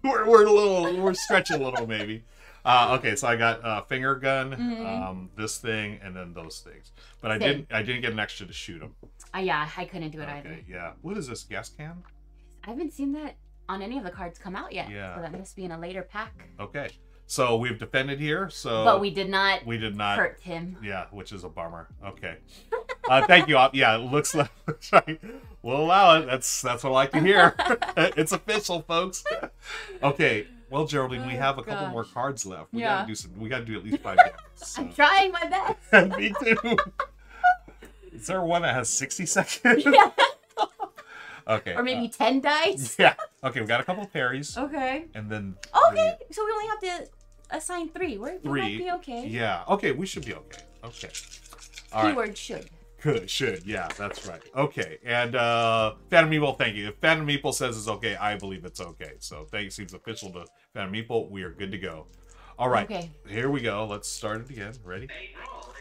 We're, we're a little we're stretching a little maybe. Uh, okay, so I got uh, finger gun, Mhm. um, this thing, and then those things. But I Same. didn't I didn't get an extra to shoot them. Uh, yeah, I couldn't do it either. Yeah. What is this gas can? I haven't seen that on any of the cards come out yet. Yeah. So that must be in a later pack. Okay, so we've defended here. So but we did not we did not. hurt him. Yeah, which is a bummer. Okay. Uh, thank you. Op. Yeah, it looks like right. We'll allow it. That's that's what I like to hear. it's official, folks. Okay. Well, Geraldine, we Oh, have a couple more cards left. We Yeah. gotta do some. We gotta do at least five games. so. I'm trying my best. Me too. Is there one that has sixty seconds? yeah. Okay. Or maybe uh, 10 dice. yeah. Okay, we got a couple of parries, Okay. and then. Okay. So we only have to assign three. We're, we Three. might be okay. Yeah. Okay, we should be okay. Okay. All right. Keyword should. Could, should, yeah, that's right. Okay, and uh Phantom Meeple, thank you. If Phantom Meeple says it's okay, I believe it's okay. So thanks, seems official to Phantom Meeple. We are good to go. All right, Okay. here we go. Let's start it again. Ready? Oh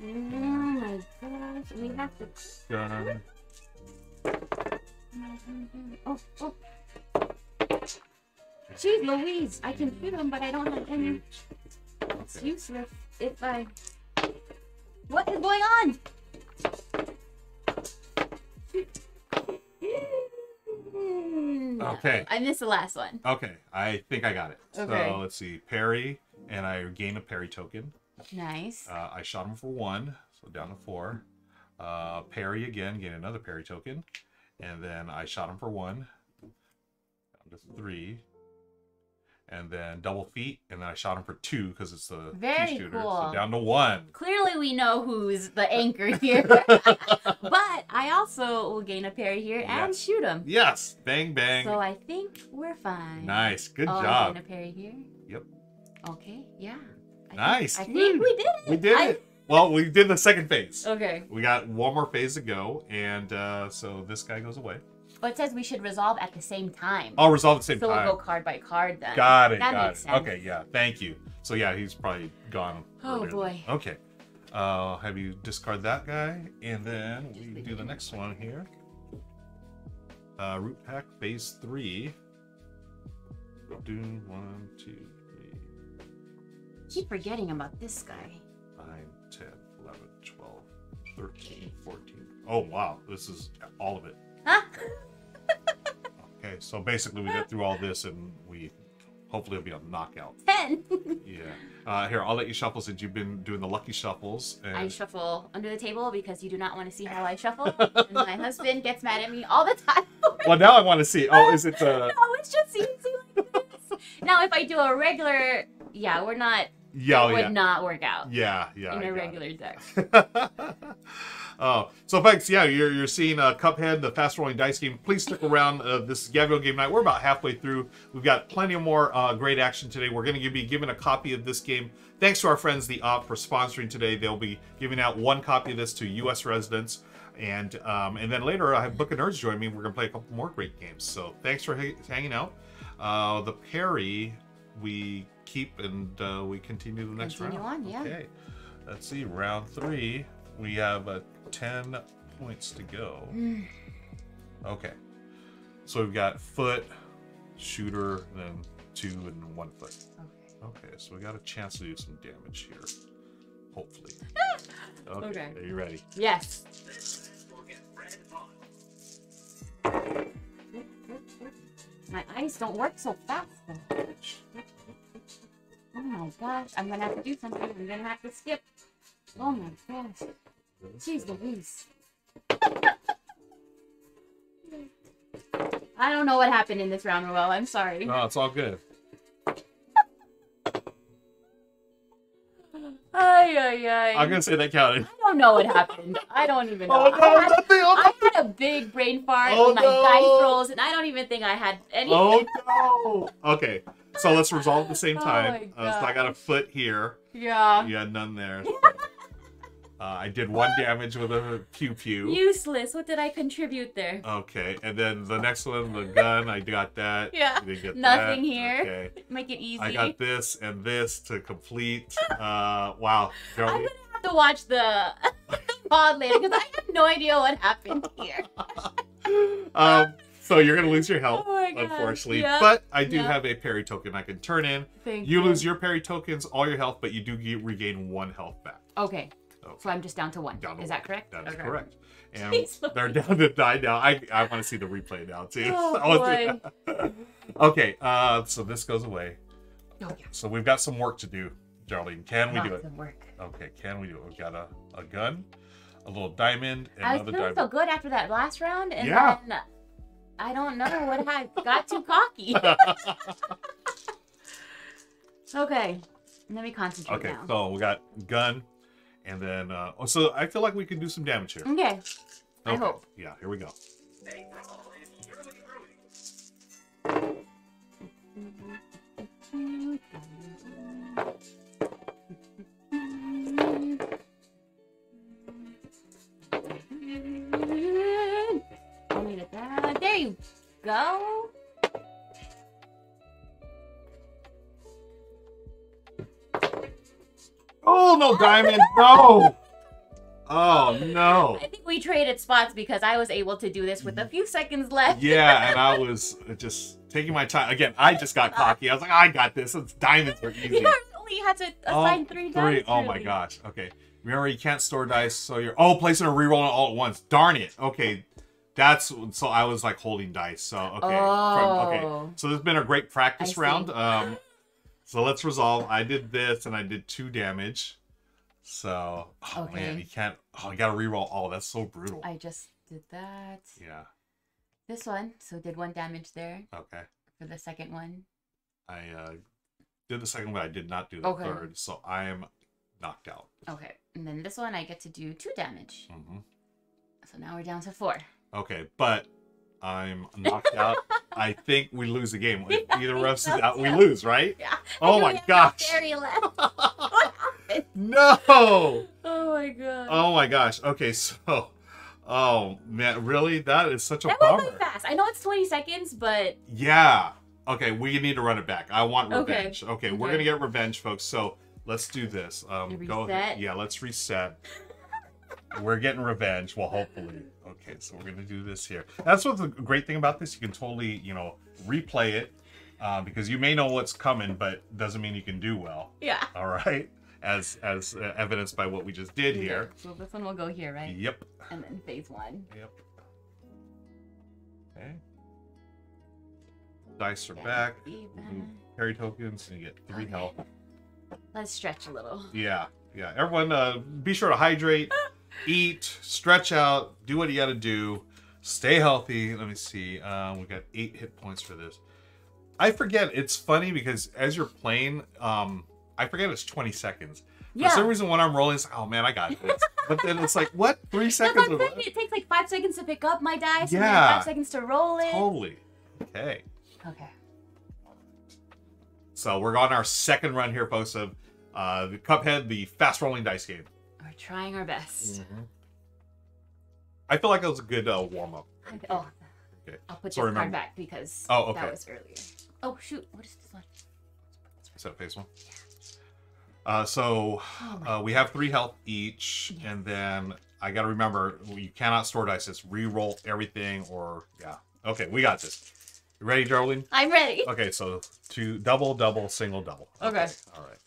my gosh. We have to. Done. Oh, oh. Jeez Louise, I can shoot him, but I don't have any. It's Okay. useless if I. What is going on? Okay. I missed the last one. Okay, I think I got it. Okay. So let's see. Parry, and I gain a parry token. Nice. Uh, I shot him for one, so down to four. Uh, parry again, gain another parry token. And then I shot him for one, down to three. And then double feet, and then I shot him for two because it's the Very two shooter. cool. So down to one. Clearly, we know who's the anchor here. but I also will gain a parry here and shoot him. Yes, bang bang. So I think we're fine. nice, good oh, job. Gain a parry here. Yep. Okay. Yeah. I Nice. Think, I think we did it. We did I- it. Well, we did the second phase. Okay. We got one more phase to go, and uh, so this guy goes away. But it says we should resolve at the same time. I'll resolve at the same so time. we'll go card by card then. Got it. That got makes it. sense. Okay, yeah. Thank you. So yeah, he's probably gone. Oh, earlier. boy. Okay. Uh, have you discard that guy, and then we do the next one here. Uh, root pack phase three. Do one, two, three, Keep forgetting about this guy. 9, 10, 11, 12, 13, 14. Oh wow, this is all of it. Huh? Okay, so basically we get through all this and we hopefully it'll be a knockout. Ten. Yeah. Uh, here, I'll let you shuffle since you've been doing the lucky shuffles. And I shuffle under the table because you do not want to see how I shuffle. and my husband gets mad at me all the time. well, now I want to see. Oh, is it uh no, it's just easy like this. Now, if I do a regular, yeah, we're not. Yeah, it oh, would yeah. not work out Yeah, yeah. in I a regular deck. Oh, so folks, yeah, you're, you're seeing uh, Cuphead, the fast rolling dice game. Please stick around. Uh, this is Gaviola Game Night. We're about halfway through. We've got plenty of more uh, great action today. We're going to be giving a copy of this game. Thanks to our friends, the Op, for sponsoring today. They'll be giving out one copy of this to U.S. residents. And um, and then later, I have Book of Nerds join me. We're going to play a couple more great games. So thanks for ha- hanging out. Uh, the parry we keep and uh, we continue the next Continue round. on, yeah. Okay. Let's see. Round three. We have uh, ten points to go. Okay. So we've got foot, shooter, and then two and one foot. Okay. Okay, so we got a chance to do some damage here. Hopefully. Okay. Okay. Are you ready? Yes. My eyes don't work so fast. though. Oh my gosh, I'm gonna have to do something. I'm gonna have to skip. Oh my gosh. Jeez Louise. I don't know what happened in this round, Ruel. I'm sorry. No, it's all good. Ay, ay, ay. I'm gonna say that counted. I don't know what happened. I don't even know. Oh no, I, had, nothing! Oh I had a big brain fart Oh, with my no. dice rolls, and I don't even think I had any. Oh no! Okay, so let's resolve at the same Oh time. my Uh, so I got a foot here. Yeah. You had none there. uh, I did one damage with a pew pew. Useless. What did I contribute there? Okay, and then the next one, the gun, I got that. Yeah, nothing that. here. Okay. Make it easy. I got this and this to complete. Uh, wow. I'm gonna have to watch the pod later because I have no idea what happened here. um, so you're gonna lose your health, Oh unfortunately. Yeah. But I do Yeah. have a parry token I can turn in. Thank You lose your parry tokens, all your health, but you do get, regain one health back. Okay, Okay. so I'm just down to one. Down to Is one. that correct? That is Okay. correct. And Jeez they're down to nine now. I I want to see the replay now too. Oh, I okay, uh, so this goes away. Oh yeah. So we've got some work to do, Geraldine. Can we do it? of work. Okay, can we do it? We've got a, a gun, a little diamond, and I was another feeling diamond. so good after that last round, and Yeah. then I don't know what I got too cocky. okay, let me concentrate okay, now. so we got gun, and then uh, oh, so I feel like we can do some damage here. Okay, I hope. Yeah, here we go. I'll leave it there. There you go. Oh no, diamond! No! Oh no! I think we traded spots because I was able to do this with a few seconds left. Yeah, and I was just taking my time. Again, I just got cocky. I was like, I got this. It's diamonds are easy. You only had to assign Oh, three dice. Oh my gosh. Okay. Remember, you can't store dice, so you're oh placing a reroll all at once. Darn it. Okay, that's so I was like holding dice. So okay, from, okay. Oh. So this has been a great practice round. Um, so let's resolve. I did this and I did two damage. So oh man, you can't. Oh, you gotta reroll. Oh, that's so brutal. I just did that. Yeah. This one, so did one damage there Okay. for the second one. I uh, did the second one. I did not do the Okay. third. So I am knocked out. Okay, and then this one I get to do two damage. Mm -hmm. So now we're down to four. Okay, but I'm knocked out. I think we lose the game. If Yeah, either of us is out, we lose, right? Yeah. Oh my gosh. Fairy left. No. Oh my god. Oh my gosh. Okay, so, oh man, really? That is such a that went bummer. fast. I know it's 20 seconds, but Yeah. Okay, we need to run it back. I want Okay. revenge. Okay, we're gonna get revenge, folks. So let's do this. Um, go ahead. Yeah, let's reset. we're getting revenge. Well, hopefully. Okay, so we're gonna do this here. That's what's the great thing about this. You can totally, you know, replay it uh, because you may know what's coming, but doesn't mean you can do well. yeah. All right, as as uh, evidenced by what we just did here. So this one will go here, right? Yep. And then phase one. Yep. Okay. Dice are Yeah, back. Parry tokens, and you get three Okay. health. Let's stretch a little. Yeah, yeah. Everyone, uh, be sure to hydrate, eat, stretch out, do what you got to do, stay healthy. Let me see. Uh, we got eight hit points for this. I forget. It's funny because as you're playing, um, I forget it's 20 seconds. Yeah. For some reason, when I'm rolling, it's like, oh man, I got this. but then it's like, what? Three seconds? what of I'm. It takes like five seconds to pick up my dice, and Yeah. five seconds to roll it. Totally. Okay. Okay. So we're on our second run here, folks, of uh, the Cuphead, the fast rolling dice game. We're trying our best. I feel like it was a good uh, warm up. Oh, Okay. I'll put So this remember- card back because Oh, okay. that was earlier. Oh shoot! What is this one? Is that a face one? Uh, so Oh uh, we have three health each, Yes. and then I gotta remember you cannot store dice. It's re-roll everything or yeah. Okay, we got this. You ready, Geraldine? I'm ready. Okay, so two double, double, single, double. Okay. All right.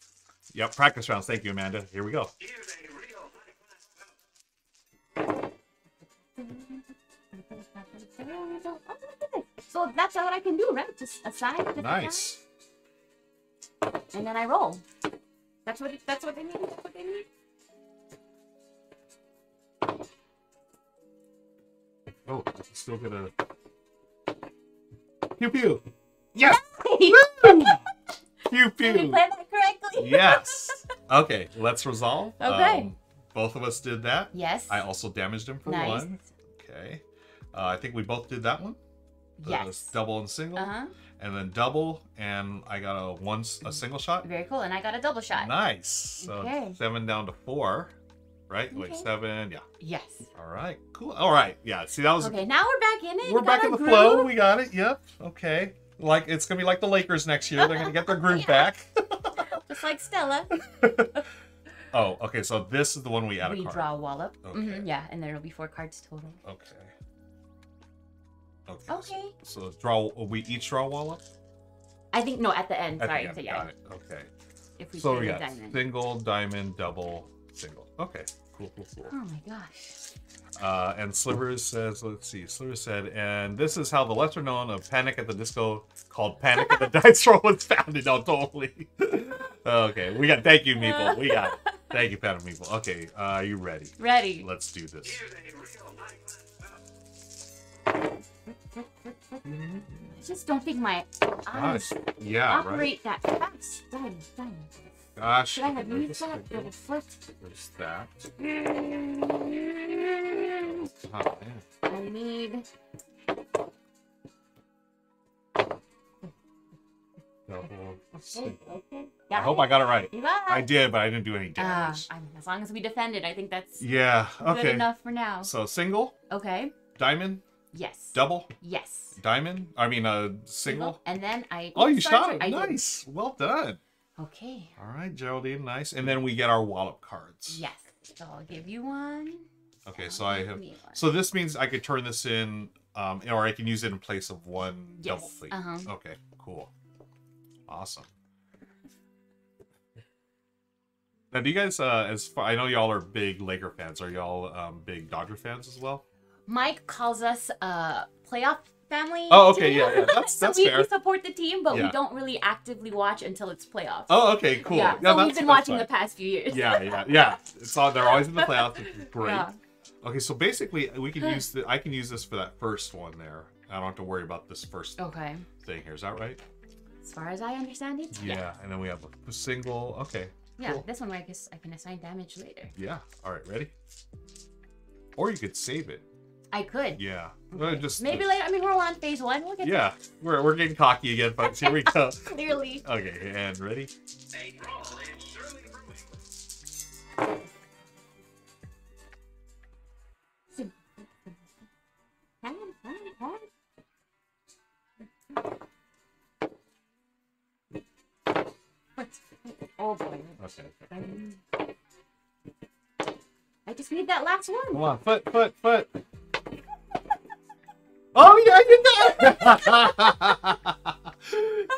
Yep, practice rounds. Thank you, Amanda. Here we go. So that's what I can do, right? Just assign. Nice. lines, And then I roll. That's what. It, that's what they need. That's what they need. Oh, still gonna. Pew pew. Yes. Pew pew. Did we pew. play that correctly? yes. Okay, let's resolve. Okay. Um, both of us did that. Yes. I also damaged him for nice. one. Okay. Uh, I think we both did that one. The Yes. Double and single. Uh huh. And then double, and I got a one a single shot. Very cool. And I got a double shot. Nice. So Okay. seven down to four. Right? Wait, seven. Yeah. Yes. All right. Cool. All right. Yeah. See, that was. Okay. Now we're back in it. We're back in the our flow. We got it. Yep. Okay. Like it's gonna be like the Lakers next year. They're gonna get their groove Yeah. back. Just like Stella. oh, okay. So this is the one we add a we draw a wallop. Okay. hmm yeah, and there'll be four cards total. Okay. Okay. so- Okay. So, draw. We each draw a wallop. I think no, at the end. At the Sorry. end, so yeah, Got it. Okay. if we So we got diamond. single, diamond, double, single. Okay. Cool. Cool. Cool. Oh my gosh. Uh, and Slivers says, let's see, Slivers said, and this is how the lesser known of Panic at the Disco called Panic at the Dice Roll was founded. No, totally. okay, we got, thank you, Meeple. We got it. Thank you, Panic Meeple. Okay, uh, are you ready? Ready. Let's do this. I just don't think my eyes Gosh, yeah, right. operate that fast. Diamond, diamond. Gosh. Should I have used that this- little foot? There's that. Oh. I need. Double, Okay, single. Okay. I hope it. I got it right. You got I did, but I didn't do any Ah, damage. I mean, as long as we defend it, I think that's yeah, good okay. enough for now. So single, Okay. diamond, Yes. double, Yes. diamond, I mean, uh, single. And then I. Oh, you shot it. I did. Nice. Well done. Okay. All right, Geraldine. Nice. And then we get our wallop cards. Yes. So I'll give you one. Okay, so I have. So this means I could turn this in, um, or I can use it in place of one double fleet. uh-huh. Okay, cool. Awesome. Now, do you guys, uh, as far, I know y'all are big Laker fans. Are y'all um, big Dodger fans as well? Mike calls us a playoff family. Oh, okay, team. yeah, yeah, that's- so that's we, fair. we support the team, but Yeah. we don't really actively watch until it's playoffs. Oh, okay, cool. Yeah, Yeah, so we've been watching fine. the past few years. Yeah, yeah, yeah. It's all, they're always in the playoffs, which is great. Yeah. Okay, so basically, we can use the. I can use this for that first one there. I don't have to worry about this first Okay. thing here. Is that right? As far as I understand it, Yeah. And then we have a single. Okay. Yeah, Cool. this one where I guess I can assign damage later. Yeah. All right. Ready? Or you could save it. I could. Yeah. Okay. Just Maybe later. I mean, we're on phase one. We'll get Yeah. We're we're getting cocky again, folks. Here we go. clearly. Okay. And ready? Oh boy. Okay. I just need that last one. Come on. Foot. Foot. Foot. Oh yeah, you did it.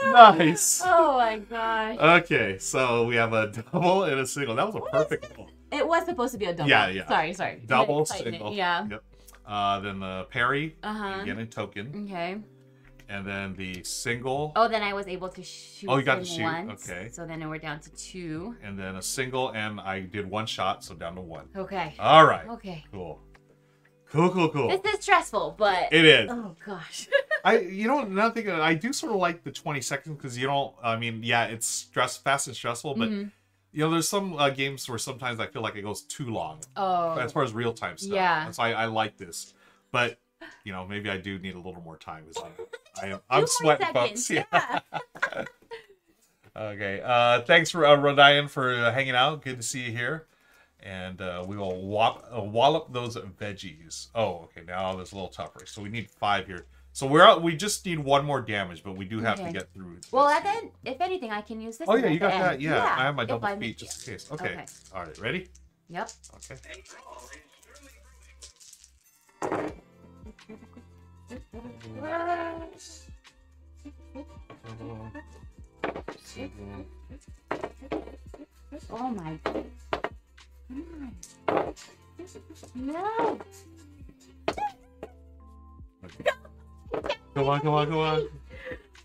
nice. Oh my gosh. Okay, so we have a double and a single. That was a perfect roll. It was supposed to be a double. Yeah, yeah. Sorry, sorry. Double, single. Yeah. Yep. Uh, then the parry, Uh huh. again a token, Okay. And then the single, Oh, then I was able to shoot. Oh, you got to shoot, Once, okay. So then we're down to two. and then a single, and I did one shot, so down to one. Okay. All right, Okay. cool, cool, cool, cool. This is stressful, but. It is. Oh gosh. I, you know, another thing, I do sort of like the twenty seconds because you don't. I mean, yeah, it's stress, fast and stressful, but Mhm. you know, there's some uh, games where sometimes I feel like it goes too long Oh. as far as real time stuff. Yeah. That's why I like this, but. You know, maybe I do need a little more time. 'cause I, I am, I'm sweating, folks. Yeah. Okay. Uh, thanks for uh, Rodian for uh, hanging out. Good to see you here. And uh, we will wallop, uh, wallop those veggies. Oh, okay. Now this is a little tougher. So we need five here. So we're out, we just need one more damage, but we do have to get through. Well, at the end, if anything, I can use this. Oh yeah, you got end. that. Yeah, I have my double feet just in case. Okay. Okay. All right. Ready? Yep. Okay. Oh my. Come on. No. Come on, come on, come on.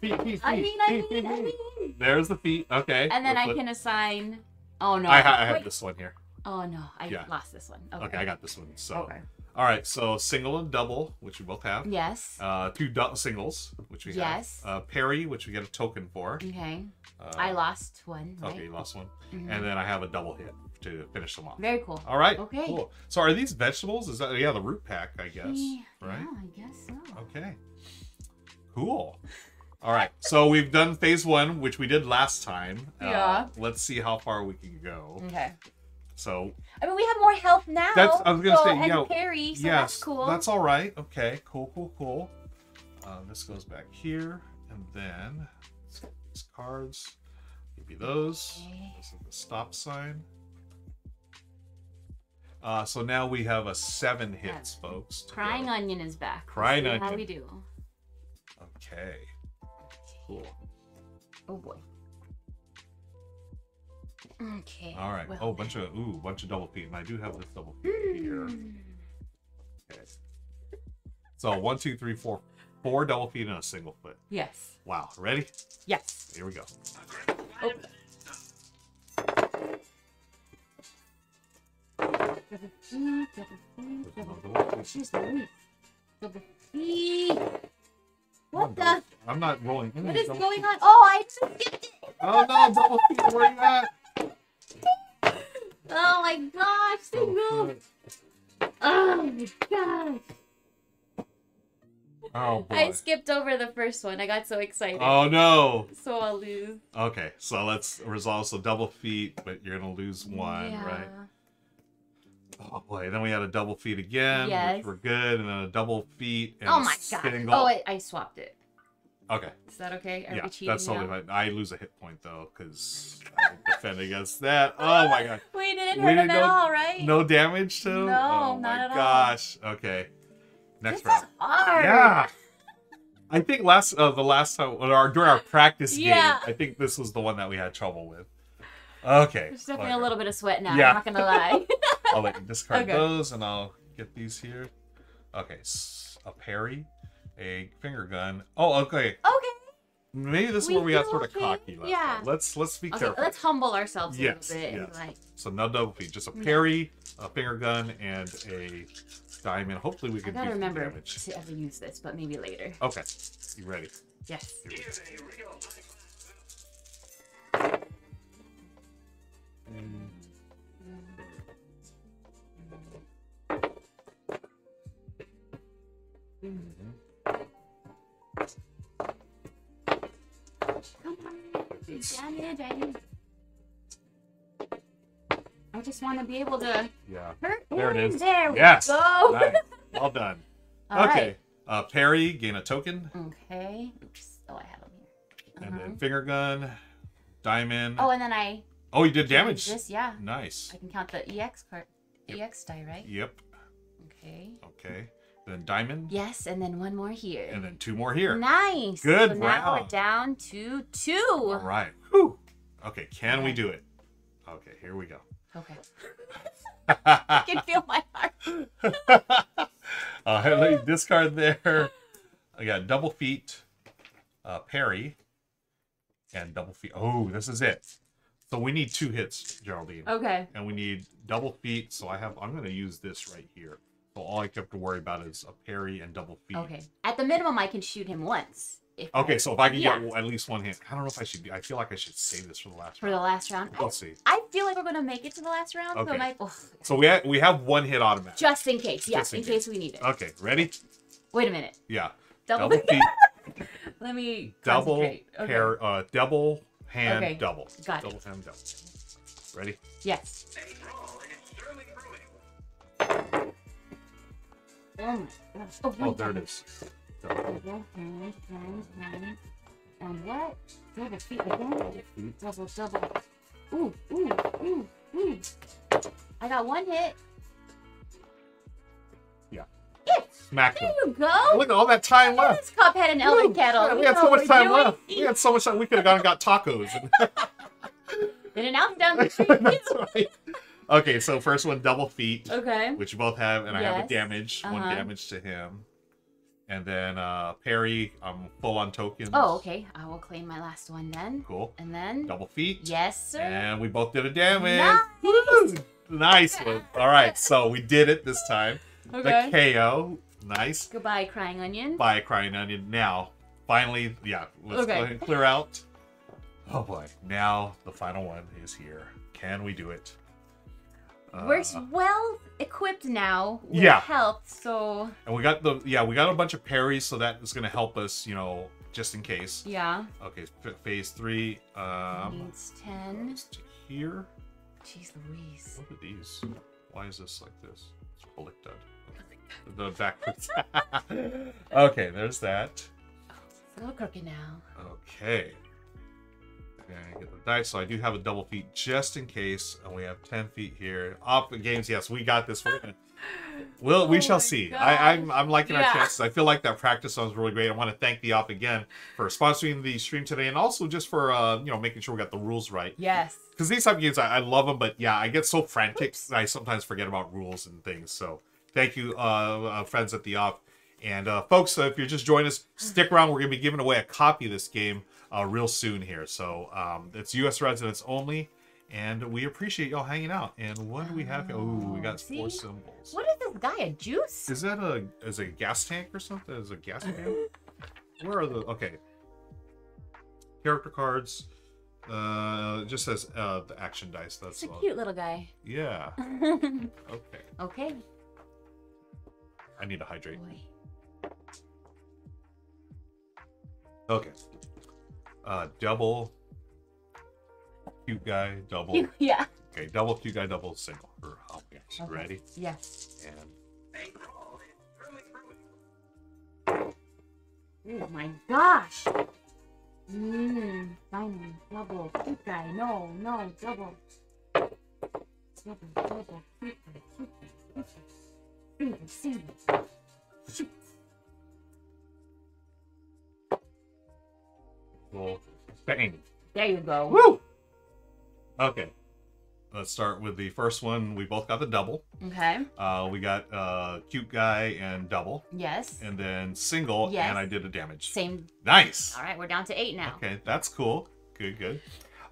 Feet, feet, feet. I mean, I mean, I mean. There's the feet. Okay. And then Let's I let- can assign. Oh no. I, ha- I have this one here. Oh no, I Yeah. lost this one. Okay. Okay, I got this one. So, Okay. All right. So single and double, which we both have. Yes. Uh, two du- singles, which we Yes. have. Uh, Perry, which we get a token for. Okay. Uh, I lost one. Right? Okay, you lost one. Mhm. And then I have a double hit to finish them off. Very cool. All right. Okay. Cool. So are these vegetables? Is that yeah the root pack? I guess. Yeah, Right. Yeah, I guess so. Okay. Cool. All right. So we've done phase one, which we did last time. Uh, Yeah. let's see how far we can go. Okay. So I mean, we have more health now. That's- I was gonna so, say, and yeah, parry, so yes, that's cool. That's all right. Okay. Cool. Cool. Cool. Uh, this goes back here, and then these cards. Give you those. Okay. This is the stop sign. Uh, so now we have a seven hits, folks. Crying go. onion is back. Crying onion. How we do? Okay. Cool. Oh boy. Okay. All right. well oh, bunch of ooh, bunch of double feet, and I do have this double feet here. Hmm. Okay. So one, two, three, four, four double feet and a single foot. Yes. Wow. Ready? Yes. Here we go. Oh. Jeez Louise. Double feet. What the? I'm not rolling. What is going feet. on? Oh, I just skipped it. Oh no, double feet. Where you at? Oh my gosh, they oh, moved. foot. Oh my gosh. Oh boy. I skipped over the first one. I got so excited. Oh no. So I'll lose. Okay, so let's resolve. So double feet, but you're gonna lose one, yeah. right? Oh boy. Then we had a double feet again, Yes. which were good, and then a double feet. And Oh my god. goal. Oh, I, I swapped it. Okay. Is that okay? Are yeah, we cheating that's now? totally fine. I lose a hit point though, because I defend against that. Oh my god. We didn't We hurt him didn't at all, right? No damage to him? No, oh not my at all. gosh. Okay. Next this round. is hard. Yeah. I think last uh, the last time or our, during our practice Yeah. game, I think this was the one that we had trouble with. Okay. There's definitely okay. a little bit of sweat now. Yeah. I'm not gonna lie. I'll let you discard Okay. those, and I'll get these here. Okay, a parry, a finger gun. Oh, okay. okay. Maybe this is We where we got sort of cocky. Last Yeah. time. Let's let's be Okay, careful. let's humble ourselves a Yes, little bit yes. like So no double feet, just a parry, a finger gun, and a diamond. Hopefully we I can gotta do remember damage. to ever use this, but maybe later. Okay, you ready? Yes. Here we go. Come I just want to be able to Yeah. hurt There it is. There Yes. we go. Nice. Well done. All okay. right. Uh, parry, gain a token, Okay. Oops. Oh, I have them here. and Uh-huh. then finger gun, diamond. Oh, and then I Oh, you did damage. This, yeah. Nice. I can count the EX card, Yep. EX die, right? Yep. Okay. Okay. Then diamond, Yes, and then one more here. and then two more here. Nice. Good so now we're down to two. All right. Whew. Okay. Can we do it? Okay. Here we go. Okay. I can feel my heart. uh, let me discard there. I got double feet, uh, parry, and double feet. Oh, this is it. So we need two hits, Geraldine, Okay. and we need double feet. So I have. I'm going to use this right here. So all I have to worry about is a parry and double feet. Okay. At the minimum, I can shoot him once. Okay, I- so if I can Yeah. get at least one hit, I don't know if I should. I feel like I should save this for the last round. for the last round. I, We'll see. I feel like we're gonna make it to the last round. So Okay. my, oh, So we ha- we have one hit automatic. just in case, yes, Just in in case we need it. Okay, ready? Wait a minute. Yeah. Double. Double feet, Let me double. Okay. pair, uh, double hand, Okay, double. got it. double hand, double. Ready? Yes. Oh my there it double- is. Double double hand, hand. And what? Double feet again? feet. Double, double. Ooh, ooh, ooh, ooh. I got one hit. Yeah. Smack There him. you go. Look at all that time left. This Cuphead and Elder Kettle. Yeah, we You had so much time doing. left. We had so much time. We could have gone and got tacos. Then announce down the street. That's right. Okay, so first one, double feet, okay. which you both have, and I have a damage, one Uh-huh. damage to him. And then uh parry, I'm full on tokens. Oh, okay. I will claim my last one then. Cool. And then. Double feet. Yes, sir. And we both did a damage. Nice. Nice one. All right, so we did it this time. Okay. The KO. Nice. Goodbye, crying onion. Bye, crying onion. Now, finally, yeah, let's Okay. go ahead and clear out. Oh boy. Now the final one is here. Can we do it? We're Uh, well equipped now with Yeah. health, so and we got the yeah, we got a bunch of parries, so that is gonna help us, you know, just in case. yeah. Okay, phase three. Um Needs 10. to here. Jeez Louise. What are these? Why is this like this? It's bullet dud. The backwards. okay, there's that. It's a little crooked now. Okay. And get the dice. So I do have a double feet just in case. And we have 10 feet here. Off the games, yes, we got this. We're gonna- Well, we Oh shall my see. I, I'm, I'm liking our Yeah. chances. I feel like that practice sounds really great. I want to thank the Op again for sponsoring the stream today, and also just for uh, you know making sure we got the rules right. Yes. Because these type of games, I, I love them, but yeah, I get so frantic, I sometimes forget about rules and things. So thank you, uh, uh friends at the Op. And uh, folks, if you're just joining us, stick around. We're going to be giving away a copy of this game uh, real soon here. So um, it's U.S. residents only, and we appreciate y'all hanging out. And what do we have? here? Oh, we got four symbols. What is this guy? A juice? Is that a is a gas tank or something? Is a gas tank? Where are the okay? Character cards. Uh, it just says uh the action dice. That's It's a all. cute little guy. Yeah. Okay. okay. I need to hydrate. Boy. Okay. Uh, double. Cute guy, double. Yeah. Okay, double cute guy, double single. Or, oh, yeah. Okay. Ready? Yes. And Oh my gosh. Mmm. Finally. Double. Cute guy. No, no. Double. Double, double. Cute guy. Cute guy. Cute guy. Single, single. We'll bang. There you go. Woo! Okay. Let's start with the first one. We both got the double. Okay. Uh, we got uh, cute guy and double, Yes. and then single, Yes. and I did a damage. Same. Nice. All right, we're down to eight now. Okay, that's cool. Good, good.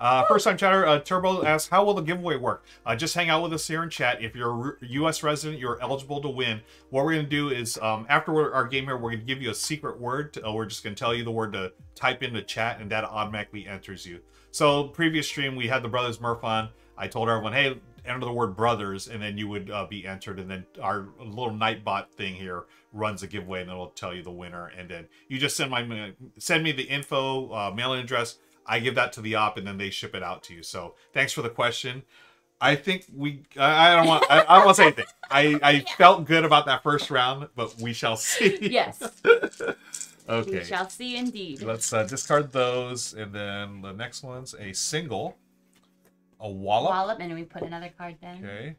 Uh, first time chatter, uh, Turbo asks, how will the giveaway work? Uh, just hang out with us here in chat. If you're a U.S. resident, you're eligible to win. What we're going to do is, um, after our game here, we're going to give you a secret word. To, uh, we're just going to tell you the word to type into chat, and that automatically enters you. So, previous stream, we had the Brothers Murph on. I told everyone, hey, enter the word brothers, and then you would uh, be entered. And then our little Nightbot thing here runs a giveaway, and it'll tell you the winner. And then you just send my send me the info, uh, mailing address. I give that to the Op, and then they ship it out to you. So thanks for the question. I think we. I, don't want. I, I don't want to say anything. I I felt good about that first round, but we shall see. Yes. okay. We shall see indeed. Let's uh, discard those, and then the next one's a single, a wallop. Wallop, and we put another card then. Okay.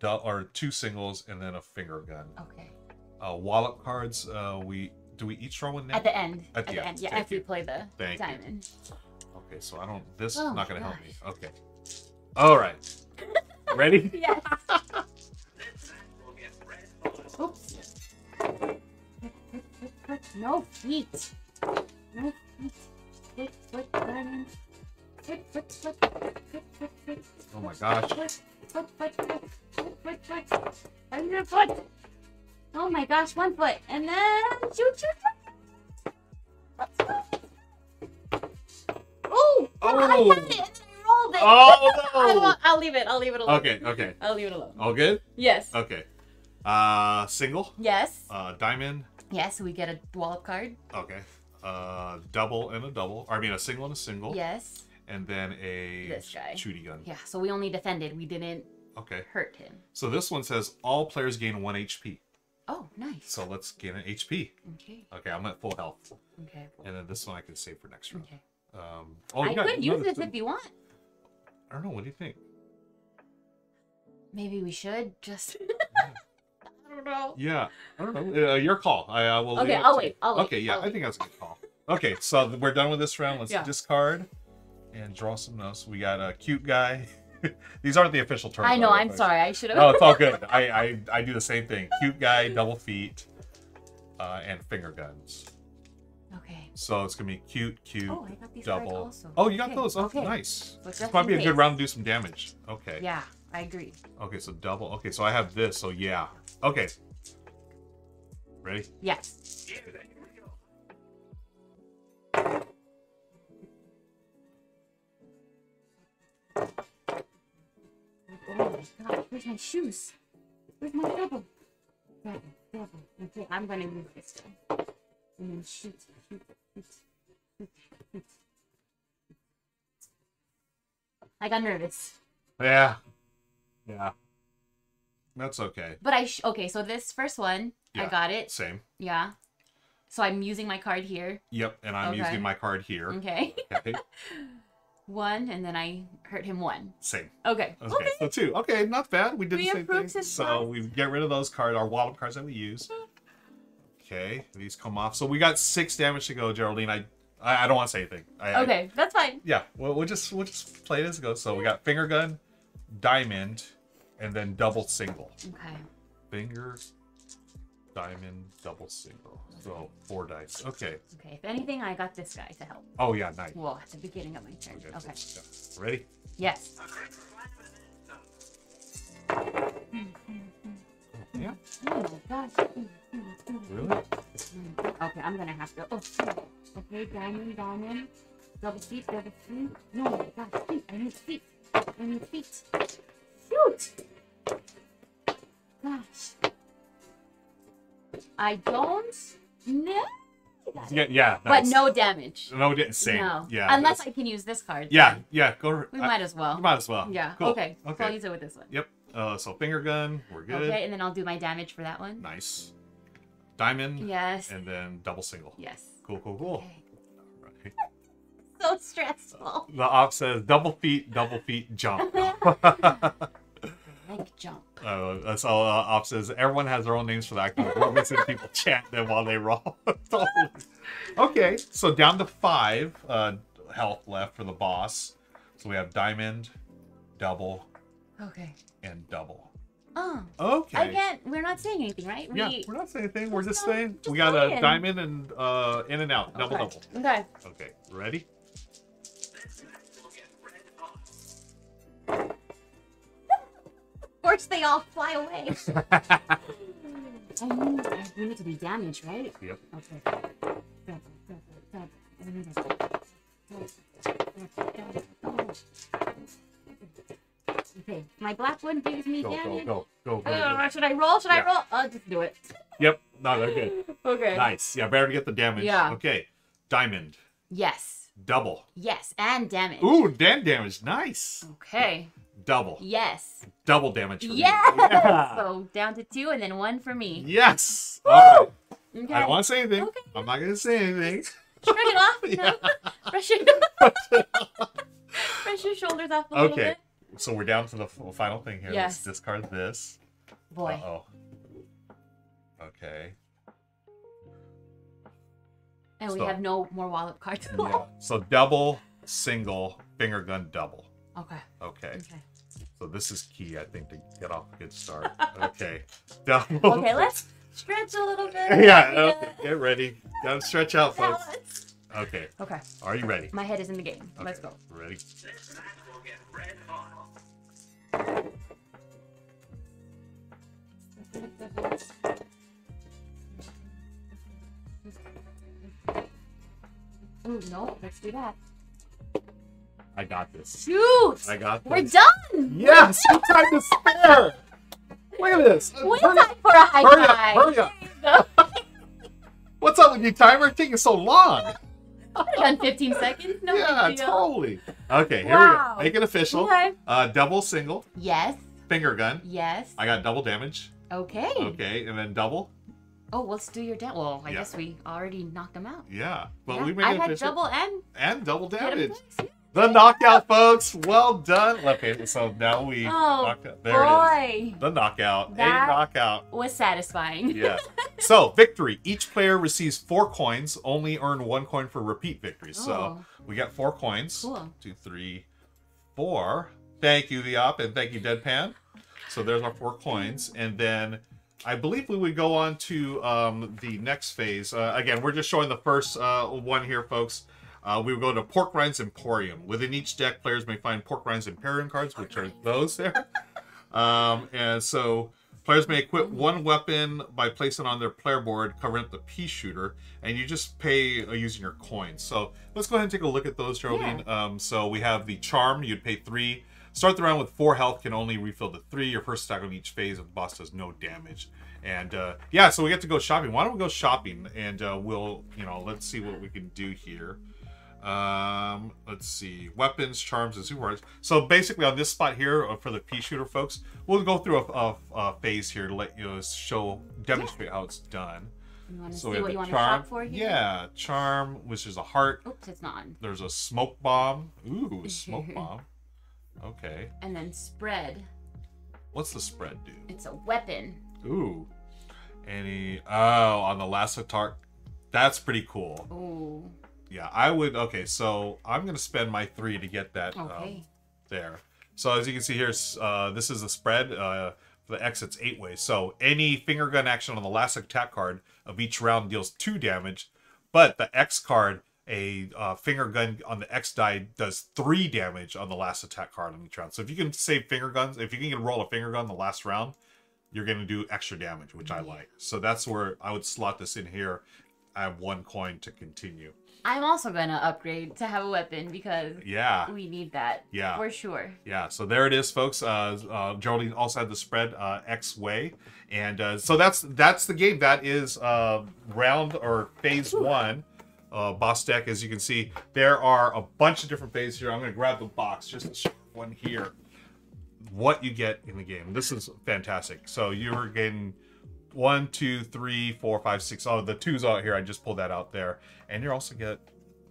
Du- or two singles, and then a finger gun. Okay. Uh, wallop cards. Uh, we do we each draw one now? At the end. At the end. Yeah, Thank after you. you play the Thank you. diamond. Okay, so I don't. This Oh is not gonna help me. Okay. All right. Ready? Yes. Oops. No feet. No feet. Foot, foot, diamond. Foot, foot, foot, foot, foot, foot. Oh my gosh. Foot, foot, foot, foot, foot, foot, foot. Oh my gosh, one foot. And then shoot, shoot, shoot. Oh, I Oh. had it and then I rolled it. Oh I no. I'll leave it. I'll leave it alone. Okay. Okay. I'll leave it alone. All good. Yes. Okay. Uh, single. Yes. Uh, diamond. Yes, we get a wallop card. Okay. Uh, double and a double. Or I mean, a single and a single. Yes. And then a This guy. shooty gun. Yeah, so we only defended. We didn't Okay. hurt him. So this one says all players gain one HP. Oh, nice. So let's gain an HP. Okay. Okay, I'm at full health. Okay. And then this one I can save for next round. Okay. Um, oh, I you got could use this if you want. I don't know. What do you think? Maybe we should just. I don't know. Yeah, I don't know. Uh, your call. I uh, will. Okay, I'll wait. I'll wait, Okay, yeah, I'll I think that's a good call. Okay, so we're done with this round. Let's Yeah. discard and draw some notes. We got a cute guy. These aren't the official terms. I know. I'm way. sorry. I should have. No, it's all good. I, I I do the same thing. Cute guy, double feet, uh, and finger guns. okay. So it's gonna be cute, cute, Oh, I got these double. also. Oh, you got Okay, those. Oh, okay. nice. But This might be in a good round to do some damage. Okay. Yeah, I agree. Okay, so double. Okay, so I have this. So yeah. Okay. Ready? Yes. God, where's my shoes? Where's my double? Double, double. Okay, I'm gonna use this one. And then shoot, shoot, shoot, shoot, shoot. I got nervous. Yeah. Yeah. That's okay. But I, sh- okay, so this first one, I got it. Same. Yeah. So I'm using my card here. Yep. And I'm Okay. using my card here. Okay. Okay. one, and then I hurt him one. Same. Okay. Okay. So two. Okay, not bad. We did We the same thing. his So cards. we get rid of those cards, our wild cards that we use. Okay, these come off. So we got six damage to go, Geraldine. I I, I don't want to say anything. I, I- Okay, that's fine. yeah, we'll, we'll just we'll just play this go. So we got finger gun, diamond, and then double single. Okay. Finger, diamond, double single. So four dice. Okay. Okay. If anything, I got this guy to help. Oh yeah, nice. Well, at the beginning of my turn. Okay. Okay. yeah. Ready? Yes. Yeah. Oh my gosh. Really? Okay, I'm gonna have to. Oh, okay, diamond, diamond. Double feet, double feet. No, my gosh, feet. I need feet. I need feet. Shoot! Gosh. I don't know. Yeah. Yeah. But no damage. No, didn't say. No. Yeah. Unless I can use this card. Yeah. then. Yeah. Go. We I- might as well. You might as well. Yeah. Cool. Okay. So I'll use it with this one. Yep. Uh, so finger gun, we're good. Okay, and then I'll do my damage for that one. Nice. Diamond. Yes. And then double single. Yes. Cool, cool, cool. Okay. Right. So stressful. The Op says double feet, double feet, jump. Like jump. uh, that's all uh, Op says. Everyone has their own names for that. I can listen people chant them while they roll. Okay, so down to five uh, health left for the boss. So we have diamond, double, Okay. and double. Oh. Okay. I can't. We're not saying anything, right? Yeah, We, we're not saying anything. We're just Just saying go- we got go a diamond and uh, in and out, double Okay. double. Okay. Okay, ready? Course, they all fly away. I need, I we need to be damaged, right? Yep. Okay. Okay, my black one gives me Go, go, damage. go, go, go. Uh, go. should I roll? Should Yeah. I roll? I'll just do it. Yep. No, they're good. Okay. Nice. Yeah, better to get the damage. Yeah. Okay. Diamond. Yes. Double. Yes, and damage. Ooh, dan damage. Nice. Okay. Double. Yes. Double damage for me. Yes. Yeah. So down to two, and then one for me. Yes. All right. Okay. I don't want to say anything. Okay. I'm not going to say anything. Shrug it off. Yeah. Brush your brush your shoulders off a little Okay. bit. So we're down to the final thing here. Yes. Let's discard this. Boy. Uh-oh. Okay. And we have no more wallop cards. Yeah. So double, single, finger gun, double. Okay. Okay. Okay. So this is key, I think, to get off a good start. Okay. Double. Okay, let's stretch a little bit. Yeah. Okay. Get ready. Gotta stretch out, folks. Balance. Okay. Okay. Are you ready? My head is in the game. Let's go. Ready? Oh no, let's do that. I got this. Shoot! I got this. We're done! Yes! No time to spare! Look at this. What Hurry time for a high Hurry up, five? hurry up. There you go. What's up with you, timer? It's taking so long. I would have done 15 seconds. No yeah, big totally. Okay, here Wow. we go. Make it official. Okay. Uh, double, single, Yes. finger gun. Yes. I got double damage. Okay. Okay, and then double. Oh, let's do your damage. Well, I Yeah. guess we already knocked them out. Yeah, but Yeah, we made I it had official. double and and double hit 'em damage. The knockout, folks. Well done. Okay, so now we Oh, knocked out. There it is. Boy, The knockout. That- A knockout. was satisfying. Yeah. so victory. Each player receives four coins. Only earn one coin for repeat victories. So Oh. we got four coins. Cool. Two, three, four. Thank you, the Op, and thank you, Deadpan. So there's our four coins, and then I believe we would go on to um, the next phase. Uh, again, we're just showing the first uh, one here, folks. Uh, we would go to Porkrind's Emporium. Within each deck, players may find Porkrind's Emporium cards, which are those there. Um, and so players may equip one weapon by placing on their player board, covering up the pea shooter, and you just pay uh, using your coins. So let's go ahead and take a look at those, Geraldine. Um, so we have the charm. You'd pay three. Start the round with four health. Can only refill to three. Your first attack on each phase of the boss does no damage. And uh, yeah, so we get to go shopping. Why don't we go shopping and uh, we'll, you know, let's see what we can do here. Um, let's see, weapons, charms, and superpowers. So basically, on this spot here uh, for the pea shooter folks, we'll go through a, a, a phase here to let you know, show, demonstrate how it's done. You want to So see we have what the you want to charm. shop for here? Yeah, charm, which is a heart. Oops, it's not on. There's a smoke bomb. Ooh, smoke bomb. Okay, And then spread. what's the spread do? It's a weapon. Ooh, any? Oh, on the last attack. That's pretty cool. Ooh. Yeah, I would. Okay, so I'm gonna spend my three to get that um, there. So as you can see here, uh, this is the spread. Uh, for the X, it's eight ways. So any finger gun action on the last attack card of each round deals two damage, but the X card, a uh, finger gun on the X die, does three damage on the last attack card on each round. So if you can save finger guns, if you can get roll a finger gun the last round, you're gonna do extra damage, which I like. So that's where I would slot this in here. I have one coin to continue. I'm also gonna upgrade to have a weapon because Yeah. we need that. Yeah. For sure. Yeah, so there it is, folks. Uh, uh, Geraldine also had the spread uh, X way, and uh, so that's that's the game. That is uh, round or phase one. Uh, boss deck, as you can see, there are a bunch of different phases here. I'm going to grab the box, just to show one here. What you get in the game. This is fantastic. So you're getting one, two, three, four, five, six. Oh, the twos out here. I just pulled that out there, and you also get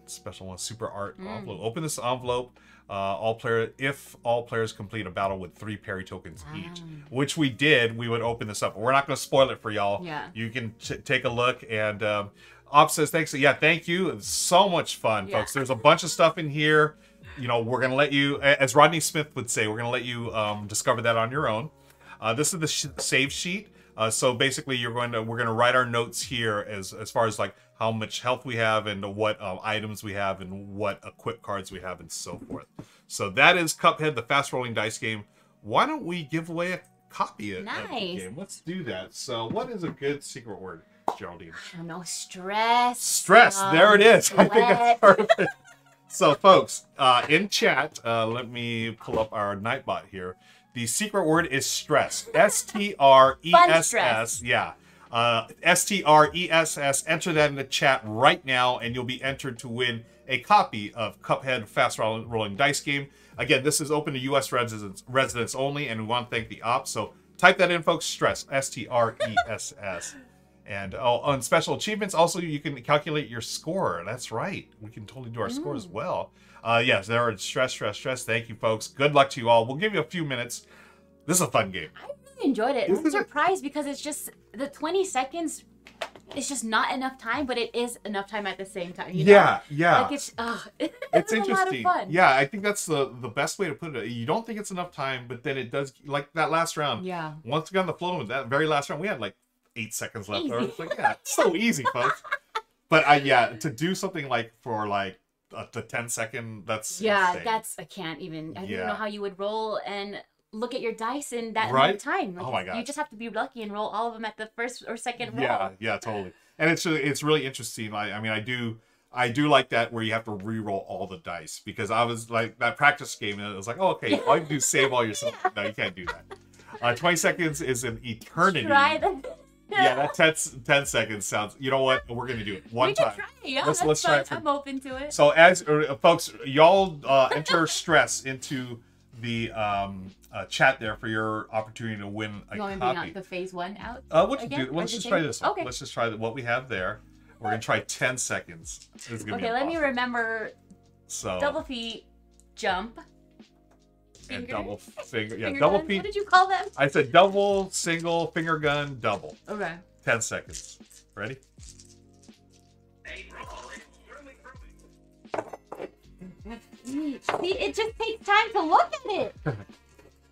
special one super art envelope. Open this envelope. Uh, all player, if all players complete a battle with three parry tokens each, which we did, we would open this up. We're not going to spoil it for y'all. Yeah. You can take a look. And um, Op says thanks. Yeah, thank you. It's so much fun, Yeah. folks. There's a bunch of stuff in here. You know, we're going to let you, as Rodney Smith would say, we're going to let you um, discover that on your own. Uh, this is the sh- save sheet. Uh, so basically, you're going to we're going to write our notes here as as far as like how much health we have and what um, items we have and what equip cards we have and so forth. So that is Cuphead, the fast rolling dice game. Why don't we give away a copy of, of the game? Let's do that. So, what is a good secret word, Geraldine? I don't know. Stress. Stress. um, there it is. I think that's perfect. So, folks, uh, in chat, uh, let me pull up our Nightbot here. The secret word is stress. S T R E S S. Yeah. Uh, S T R E S S. Enter that in the chat right now, and you'll be entered to win a copy of Cuphead Fast Rolling, Rolling Dice Game. Again, this is open to U.S. residents, residents only, and we want to thank the ops. So type that in, folks. Stress. S T R E S S. And oh, on special achievements, also you can calculate your score. That's right. We can totally do our score as well. Uh, yes, there are stress, stress, stress. Thank you, folks. Good luck to you all. We'll give you a few minutes. This is a fun game. Enjoyed it. I'm surprised because it's just the 20 seconds. It's just not enough time, but it is enough time at the same time. You know? Yeah, yeah. Like it's, uh, it's, it's a lot of interesting. Yeah, I think that's the the best way to put it. You don't think it's enough time, but then it does. Like that last round. Yeah. Once we got on the flow that very last round, we had like eight seconds left. I was like, yeah, it's so easy, folks. But I yeah, to do something like for like uh, the 10 second, that's Yeah, insane. that's I can't even. I don't Yeah. know how you would roll and look at your dice in that Right? time. Like, Oh my god! You just have to be lucky and roll all of them at the first or second roll. Yeah, yeah, totally. And it's really, it's really interesting. I, I mean, I do, I do like that where you have to re-roll all the dice because I was like that practice game. And it was like, oh, okay, all you do is save all your stuff. No, you can't do that. Uh, Twenty seconds is an eternity. Try them. Yeah, that 10, 10 seconds sounds. You know what? We're gonna do it one we time. try. Yeah, Let's- let's try it for- I'm open to it. So as uh, folks, y'all uh, enter stress into the um, uh, chat there for your opportunity to win a you want me copy. out the phase one out? Uh, let's again? do. Let's just try this one. Okay. Let's just try the, what we have there. We're gonna try ten seconds. This is gonna be Okay, let me remember So double feet, jump. and double finger. Yeah, Finger double gun? feet. What did you call them? I said double, single, finger gun, double. Okay. 10 seconds. Ready? See, it just takes time to look at it.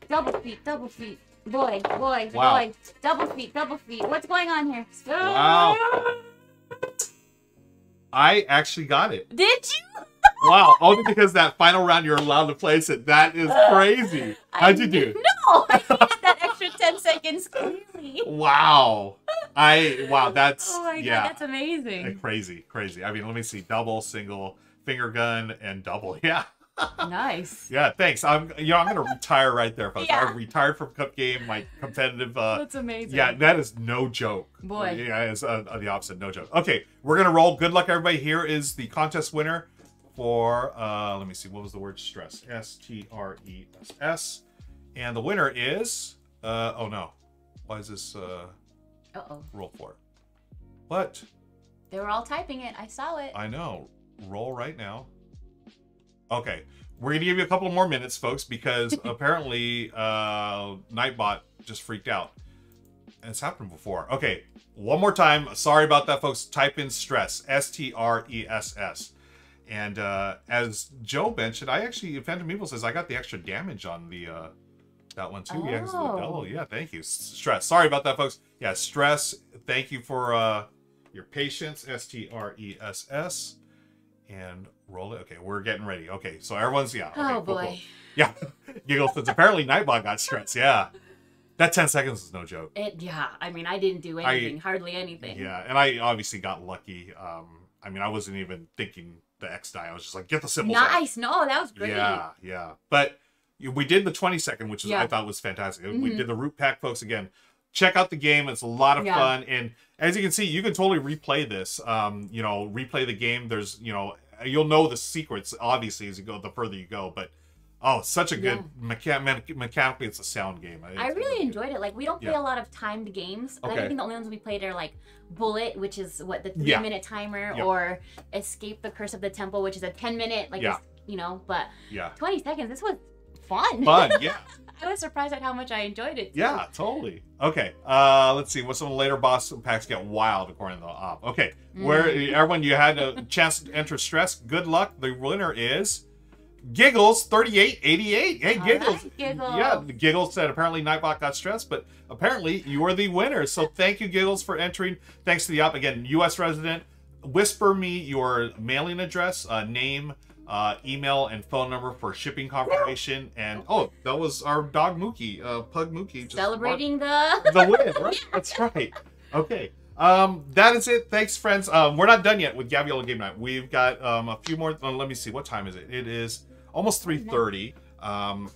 double feet, double feet. Boy, boy, Wow. boy. Double feet, double feet. What's going on here? Wow. I actually got it. Did you? Wow. Only because that final round you're allowed to place it. That is crazy. How'd you do? No, I needed that extra 10 seconds clearly. Wow. I, wow, that's, Oh my yeah. god, that's amazing. Crazy, crazy. I mean, let me see. Double, single, finger gun, and double. Yeah. Nice. Yeah, thanks. I'm you know, I'm gonna retire right there, folks. Yeah. I'm retired from Cup Game, my competitive uh That's amazing. yeah, that is no joke. Boy. Yeah, it's uh, the opposite, no joke. Okay, we're gonna roll. Good luck, everybody. Here is the contest winner for uh let me see, what was the word stress? S T R E S S. And the winner is uh oh no. Why is this uh Uh oh. roll for? What? They were all typing it. I saw it. I know. Roll right now. Okay. We're gonna give you a couple more minutes, folks, because apparently uh Nightbot just freaked out. And it's happened before. Okay, one more time. Sorry about that, folks. Type in stress. S-T-R-E-S-S. And uh as Joe mentioned, I actually Phantom Meeple says I got the extra damage on the uh that one too. Yeah, of the Oh. Yeah, thank you. Stress. Sorry about that, folks. Yeah, stress. Thank you for uh your patience. S T R E S S. And roll it. Okay, we're getting ready. Okay, so everyone's yeah. Okay, oh cool, cool. boy. Yeah. Giggle since apparently Nightbot got stressed. Yeah. That 10 seconds is no joke. It yeah. I mean, I didn't do I- anything. hardly anything. Yeah. And I obviously got lucky. Um, I mean, I wasn't even thinking the X die. I was just like, get the symbols out. Nice. No, that was great. Yeah, yeah. But we did the 20 second, which is I thought was fantastic. We Mhm. did the root pack, folks. Again, check out the game. It's a lot of Yeah. fun, and as you can see, you can totally replay this. Um, you know, replay the game. There's, you know, you'll know the secrets obviously as you go. The further you go, but oh, such a good me- mechanically. It's a sound game. I really enjoyed it. Like we don't play Yeah. a lot of timed games. Okay. I think the only ones we played are like Bullet, which is what the three Yeah. minute timer, Yep. or Escape the Curse of the Temple, which is a ten minute. Like Yeah. you know, but Yeah, twenty seconds. This was fun. fun. Yeah. I was surprised at how much I enjoyed it. too. Yeah, totally. Okay, uh, let's see. What's some of the later boss packs get wild according to the Op? Okay, where Mm. everyone you had a chance to enter stress. Good luck. The winner is Giggles thirty eight eighty eight. Hey, Giggles. right, Giggles. Yeah, Giggles said apparently Nightbot got stressed, but apparently you are the winner. So thank you, Giggles, for entering. Thanks to the Op again, U.S. resident. Whisper me your mailing address, uh, name, uh, email, and phone number for shipping confirmation. And oh, that was our dog Mookie, uh, Pug Mookie, just Celebrating the. the win. Right? That's right. Okay. Um, that is it. Thanks, friends. Um, we're not done yet with Gaviola Game Night. We've got um, a few more. Uh, let me see. What time is it? It is almost three thirty. Um,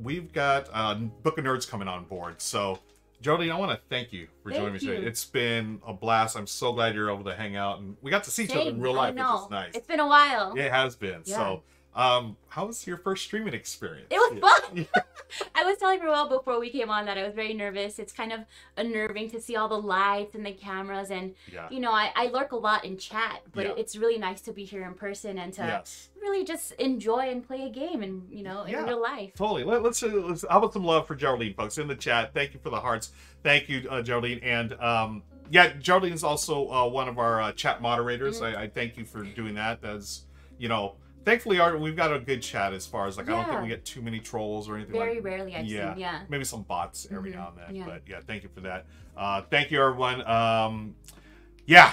we've got uh, Book of Nerds coming on board. So, Jolene, I want to thank you for Thank joining me today. you. It's been a blast. I'm so glad you're able to hang out, and we got to see each other in real life, which is nice. It's been a while. Yeah, it has been. Yeah. So, um, how was your first streaming experience? It was Yeah. fun. I was telling Ruel before we came on that I was very nervous. It's kind of unnerving to see all the lights and the cameras, and Yeah. you know, I, I lurk a lot in chat, but Yeah. it's really nice to be here in person and to Yes. really just enjoy and play a game, and you know, in real life. Totally. Let, let's, uh, let's how about some love for Geraldine, folks, in the chat. Thank you for the hearts. Thank you, uh, Geraldine. And um, yeah, Geraldine is also uh, one of our uh, chat moderators. Mm-hmm. I, I thank you for doing that. That's you know, thankfully, our we've got a good chat as far as like I don't think we get too many trolls or anything Very like. rarely I've yeah. seen, yeah. Maybe some bots every Mhm. now and then, Yeah. but yeah, thank you for that. Uh, thank you, everyone. Um, yeah.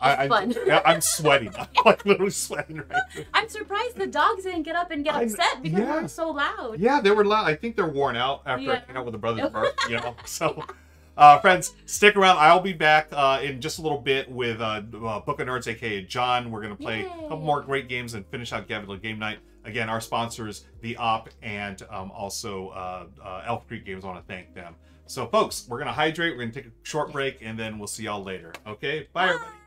I, I, I'm sweating. I'm like literally sweating right now. I'm surprised the dogs didn't get up and get I- upset because yeah. we're so loud. Yeah, they were loud. I think they're worn out after Yeah. hanging out with the brothers Murph, you know. So, uh, friends, stick around. I'll be back uh, in just a little bit with uh, uh, Book of Nerds, aka John. We're gonna play a couple more great games and finish out Gaviola Game Night. Again, our sponsors, the Op, and um, also uh, uh, Elf Creek Games. I want to thank them. So, folks, we're gonna hydrate. We're gonna take a short break, and then we'll see y'all later. Okay, bye, everybody.